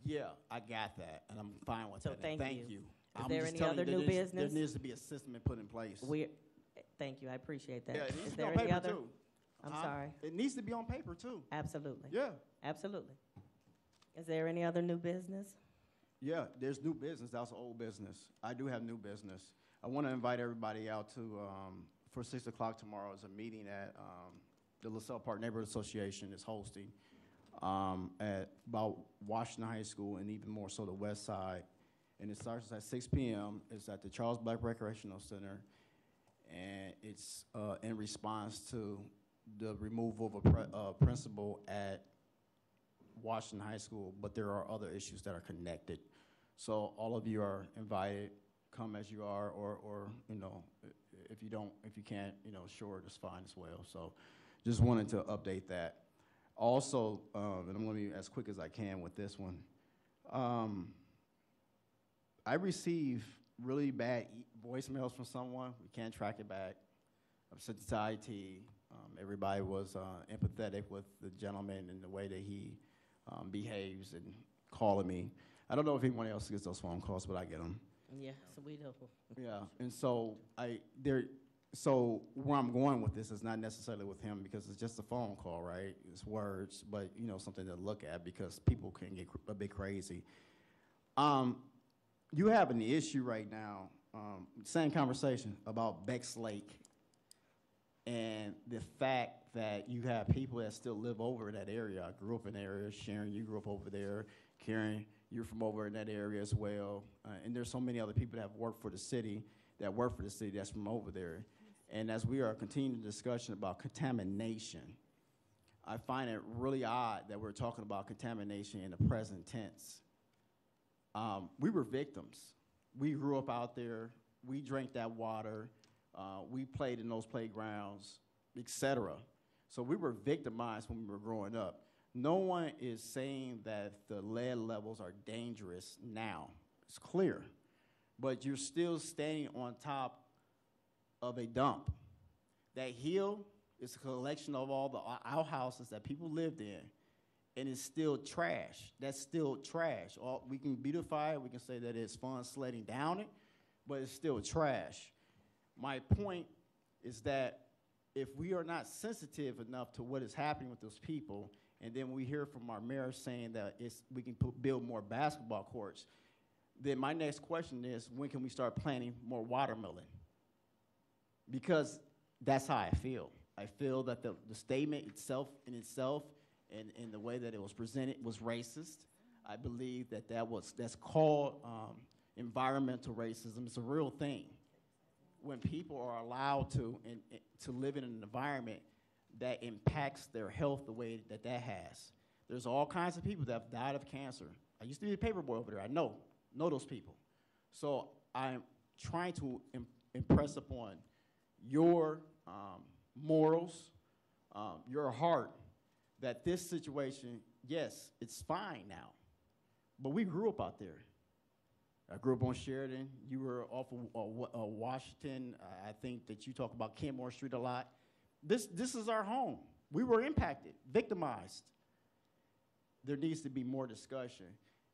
B: Yeah, I got that, and I'm fine with
C: So
B: that.
C: thank
B: Thank
C: you.
B: you.
C: Is
B: I'm
C: there
B: just
C: any other new business?
B: There needs to be a system put in place.
C: We, thank you, I appreciate that.
B: Yeah, it needs
C: Is
B: to be on
C: there any
B: paper
C: other?
B: too.
C: I'm
B: Huh?
C: sorry.
B: It needs to be on paper too.
C: Absolutely.
B: Yeah.
C: Absolutely. Is there any other new business?
B: Yeah, there's new business. That's old business. I do have new business. I want to invite everybody out to, um, for six o'clock tomorrow is a meeting at, um, the LaSalle Park Neighborhood Association is hosting, um, at about Washington High School and even more so the west side. And it starts at six PM. It's at the Charles Black Recreational Center. And it's, uh, in response to the removal of a pre- uh, principal at Washington High School, but there are other issues that are connected. So all of you are invited, come as you are, or, or, you know, if you don't, if you can't, you know, sure, that's fine as well. So just wanted to update that. Also, um, and I'm gonna be as quick as I can with this one. Um, I receive really bad e- voicemails from someone. We can't track it back. I've sent to IT. Um, everybody was uh, empathetic with the gentleman and the way that he um, behaves and calling me. I don't know if anyone else gets those phone calls, but I get them.
C: Yeah, so we do.
B: Yeah, and so I there. So where I'm going with this is not necessarily with him because it's just a phone call, right? It's words, but you know something to look at because people can get cr- a bit crazy. Um, you have an issue right now. Um, same conversation about Beck's Lake and the fact that you have people that still live over that area. I grew up in the area. Sharon, you grew up over there. Karen, you're from over in that area as well. Uh, and there's so many other people that have worked for the city, that work for the city that's from over there. And as we are continuing the discussion about contamination, I find it really odd that we're talking about contamination in the present tense. Um, we were victims. We grew up out there. We drank that water. Uh, we played in those playgrounds, etc. So we were victimized when we were growing up. No one is saying that the lead levels are dangerous now. It's clear. But you're still standing on top of a dump. That hill is a collection of all the outhouses that people lived in, and it's still trash. That's still trash. We can beautify it, we can say that it's fun sledding down it, but it's still trash. My point is that if we are not sensitive enough to what is happening with those people, and then we hear from our mayor saying that it's, we can put, build more basketball courts, then my next question is when can we start planting more watermelon? Because that's how I feel. I feel that the, the statement itself in itself and, and the way that it was presented was racist. I believe that that was that's called um, environmental racism. It's a real thing. When people are allowed to and, and to live in an environment that impacts their health the way that that has. There's all kinds of people that have died of cancer. I used to be a paper boy over there. I know know those people. So I'm trying to im- impress upon your um, morals, um, your heart, that this situation, yes, it's fine now, but we grew up out there. I grew up on Sheridan. You were off of uh, uh, Washington. I think that you talk about Kenmore Street a lot. This, this is our home. We were impacted, victimized. There needs to be more discussion,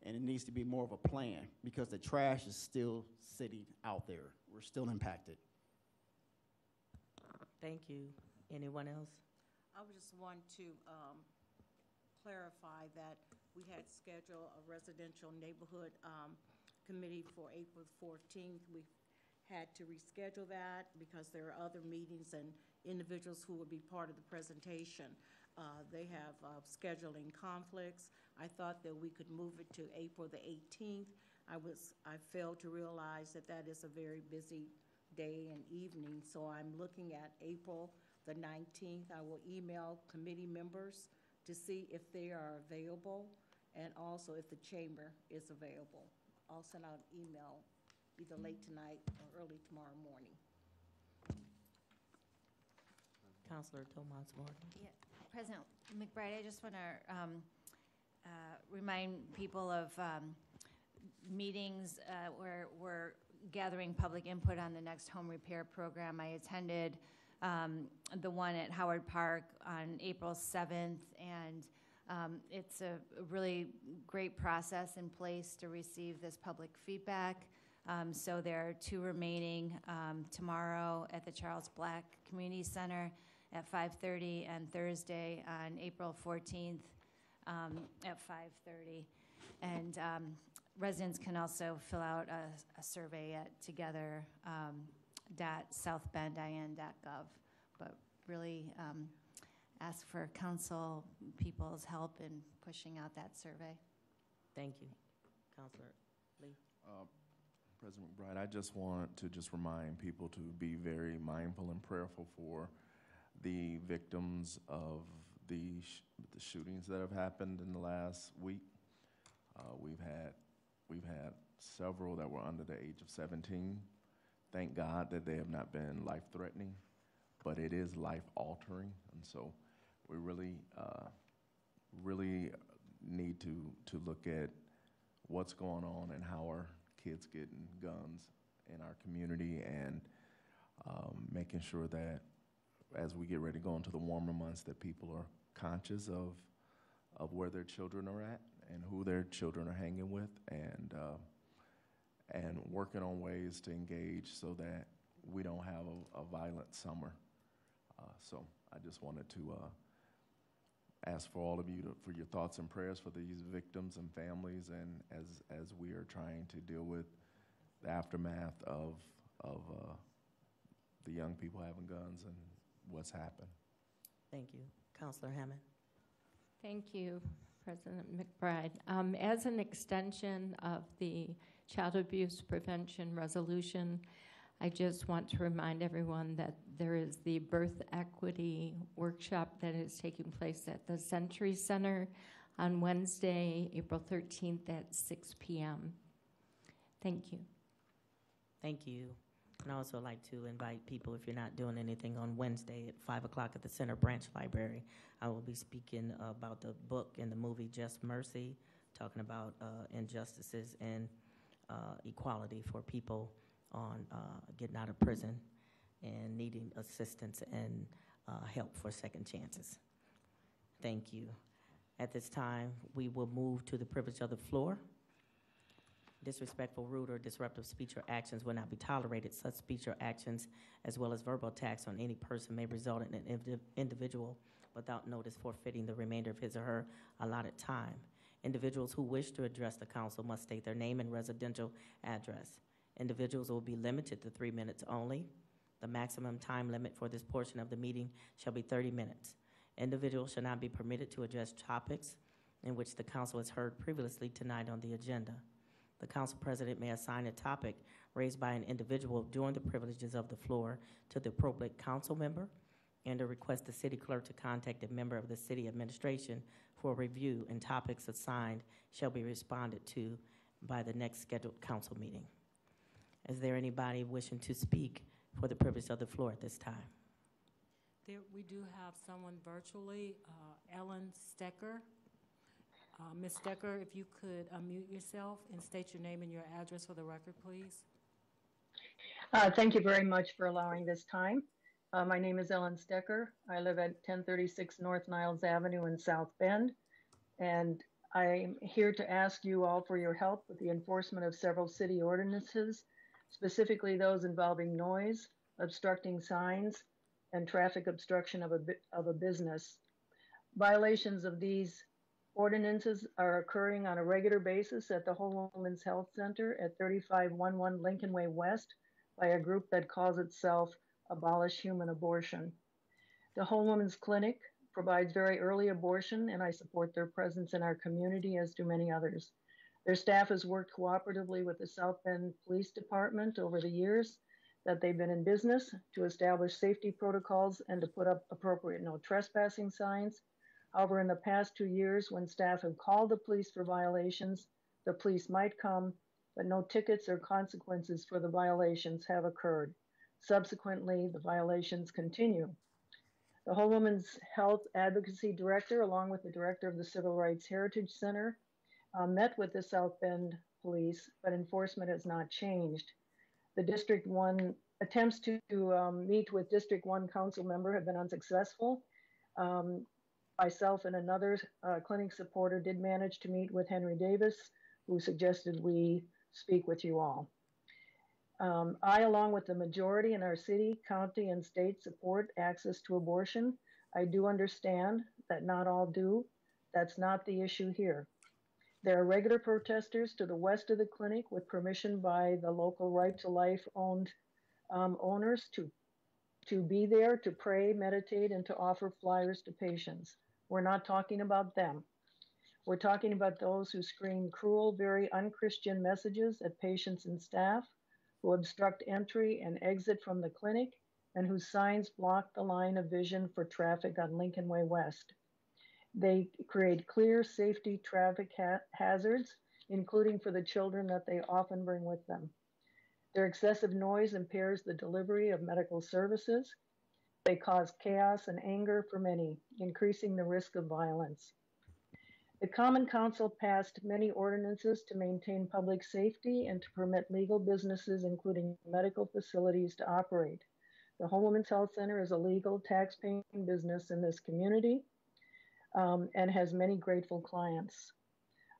B: and it needs to be more of a plan because the trash is still sitting out there. We're still impacted.
C: Thank you. Anyone else?
E: I would just want to um, clarify that we had scheduled a residential neighborhood um, committee for April 14th. We had to reschedule that because there are other meetings and individuals who would be part of the presentation. Uh, They have uh, scheduling conflicts. I thought that we could move it to April the 18th. I was, I failed to realize that that is a very busy day and evening, so I'm looking at April the 19th. I will email committee members to see if they are available and also if the chamber is available. I'll send out an email either late tonight or early tomorrow morning.
C: Counselor Tomas Morgan.
L: Yeah, President McBride, I just want to remind people of um, meetings uh, where we're gathering public input on the next home repair program. I attended um, the one at Howard Park on April 7th, and um, it's a really great process in place to receive this public feedback. Um, so there are two remaining um, tomorrow at the Charles Black Community Center at 5:30 and Thursday on April 14th um, at 5:30. And um, residents can also fill out a, a survey at together um, dot southbendin.gov. But really um, ask for council people's help in pushing out that survey.
C: Thank you. Counselor Lee.
G: Uh, President McBride, I just want to just remind people to be very mindful and prayerful for the victims of the, sh- the shootings that have happened in the last week. Uh, we've had we've had several that were under the age of 17. Thank God that they have not been life threatening, but it is life altering, and so we really uh, really need to to look at what's going on and how are kids getting guns in our community and um, making sure that as we get ready to go into the warmer months that people are conscious of of where their children are at and who their children are hanging with and uh, and working on ways to engage so that we don't have a, a violent summer. Uh, so I just wanted to uh, ask for all of you to, for your thoughts and prayers for these victims and families and as as we are trying to deal with the aftermath of of uh, the young people having guns and what's happened.
C: Thank you. Councillor Hamann.
F: Thank you, President McBride. Um, as an extension of the Child Abuse Prevention Resolution, I just want to remind everyone that there is the Birth Equity Workshop that is taking place at the Century Center on Wednesday, April 13th at 6 p.m. Thank you.
C: Thank you. And I also like to invite people, if you're not doing anything on Wednesday at 5 o'clock at the Center Branch Library, I will be speaking about the book and the movie Just Mercy, talking about uh, injustices and equality for people on uh, getting out of prison and needing assistance and uh, help for second chances. Thank you. At this time, we will move to the privilege of the floor. Disrespectful, rude, or disruptive speech or actions will not be tolerated. Such speech or actions, as well as verbal attacks on any person, may result in an indiv- individual without notice forfeiting the remainder of his or her allotted time. Individuals who wish to address the council must state their name and residential address. Individuals will be limited to three minutes only. The maximum time limit for this portion of the meeting shall be 30 minutes. Individuals shall not be permitted to address topics in which the council has heard previously tonight on the agenda. The council president may assign a topic raised by an individual during the privileges of the floor to the appropriate council member and to request the city clerk to contact a member of the city administration for review and topics assigned shall be responded to by the next scheduled council meeting. Is there anybody wishing to speak for the privilege of the floor at this time?
D: There, we do have someone virtually, uh, Ellen Stecker. Uh, Ms. Stecker, if you could unmute yourself and state your name and your address for the record, please.
T: Uh, thank you very much for allowing this time. Uh, my name is Ellen Stecker. I live at 1036 North Niles Avenue in South Bend, and I'm here to ask you all for your help with the enforcement of several city ordinances, specifically those involving noise, obstructing signs, and traffic obstruction of a, of a business. Violations of these Ordinances are occurring on a regular basis at the Whole Woman's Health Center at 3511 Lincoln Way West by a group that calls itself Abolish Human Abortion. The Whole Woman's Clinic provides very early abortion, and I support their presence in our community, as do many others. Their staff has worked cooperatively with the South Bend Police Department over the years that they've been in business to establish safety protocols and to put up appropriate no trespassing signs However, in the past two years, when staff have called the police for violations, the police might come, but no tickets or consequences for the violations have occurred. Subsequently, the violations continue. The Whole Woman's Health Advocacy Director, along with the director of the Civil Rights Heritage Center, uh, met with the South Bend Police, but enforcement has not changed. The District 1 attempts to um, meet with District 1 council member have been unsuccessful. Um, myself and another uh, clinic supporter did manage to meet with Henry Davis, who suggested we speak with you all. Um, I, along with the majority in our city, county, and state, support access to abortion. I do understand that not all do. That's not the issue here. There are regular protesters to the west of the clinic with permission by the local Right to Life owned um, owners to, to be there to pray, meditate, and to offer flyers to patients. We're not talking about them. We're talking about those who scream cruel, very unchristian messages at patients and staff, who obstruct entry and exit from the clinic, and whose signs block the line of vision for traffic on Lincoln Way West. They create clear safety traffic ha- hazards, including for the children that they often bring with them. Their excessive noise impairs the delivery of medical services. They cause chaos and anger for many, increasing the risk of violence. The Common Council passed many ordinances to maintain public safety and to permit legal businesses, including medical facilities, to operate. The Home Women's Health Center is a legal tax-paying business in this community um, and has many grateful clients.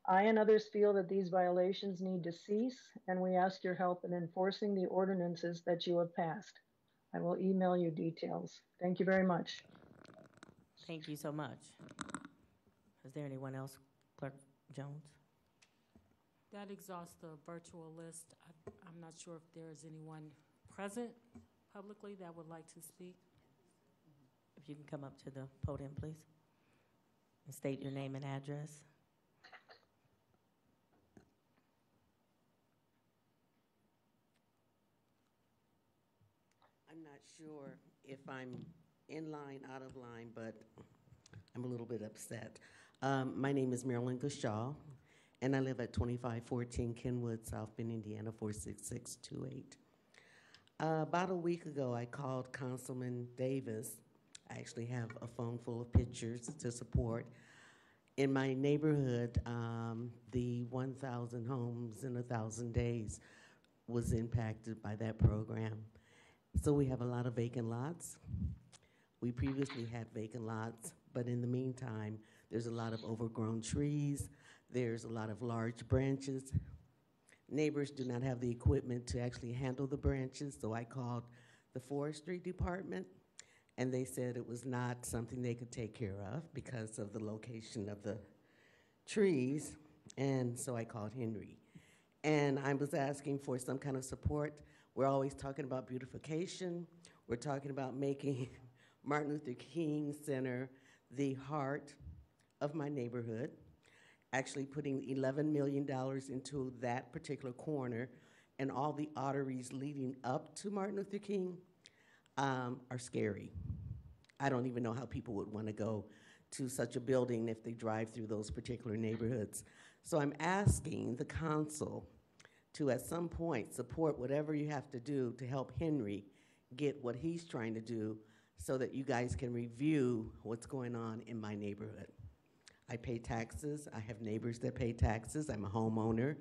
T: I and others feel that these violations need to cease, and we ask your help in enforcing the ordinances that you have passed. I will email you details. Thank you very much.
C: Thank you so much. Is there anyone else, Clerk Jones?
D: That exhausts the virtual list. I- I'm not sure if there is anyone present publicly that would like to speak.
C: If you can come up to the podium, please, and state your name and address.
U: I'm not sure if I'm in line, out of line, but I'm a little bit upset. Um, my name is Marilyn Gushaw, and I live at 2514 Kenwood, South Bend, Indiana 46628. Uh, about a week ago, I called Councilman Davis. I actually have a phone full of pictures to support. In my neighborhood, um, the 1,000 homes in 1,000 days was impacted by that program. So we have a lot of vacant lots. We previously had vacant lots, but in the meantime, there's a lot of overgrown trees. There's a lot of large branches. Neighbors do not have the equipment to actually handle the branches, so I called the forestry department, and they said it was not something they could take care of because of the location of the trees, and so I called Henry. And I was asking for some kind of support. We're always talking about beautification. We're talking about making Martin Luther King Center the heart of my neighborhood. Actually, putting $11 million into that particular corner and all the arteries leading up to Martin Luther King um, are scary. I don't even know how people would want to go to such a building if they drive through those particular neighborhoods. So I'm asking the council to, at some point, support whatever you have to do to help Henry get what he's trying to do so that you guys can review what's going on in my neighborhood. I pay taxes. I have neighbors that pay taxes. I'm a homeowner.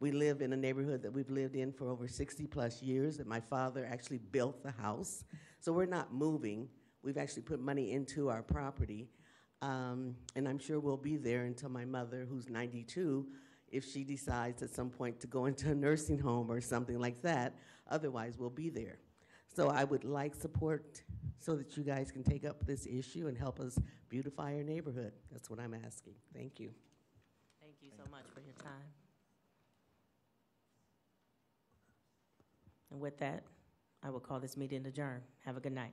U: We live in a neighborhood that we've lived in for over 60 plus years, and my father actually built the house. So we're not moving. We've actually put money into our property. Um, and I'm sure we'll be there until my mother, who's 92, if she decides at some point to go into a nursing home or something like that. Otherwise, we'll be there. So I would like support so that you guys can take up this issue and help us beautify our neighborhood. That's what I'm asking. Thank you.
C: Thank you so much for your time. And with that, I will call this meeting adjourned. Have a good night.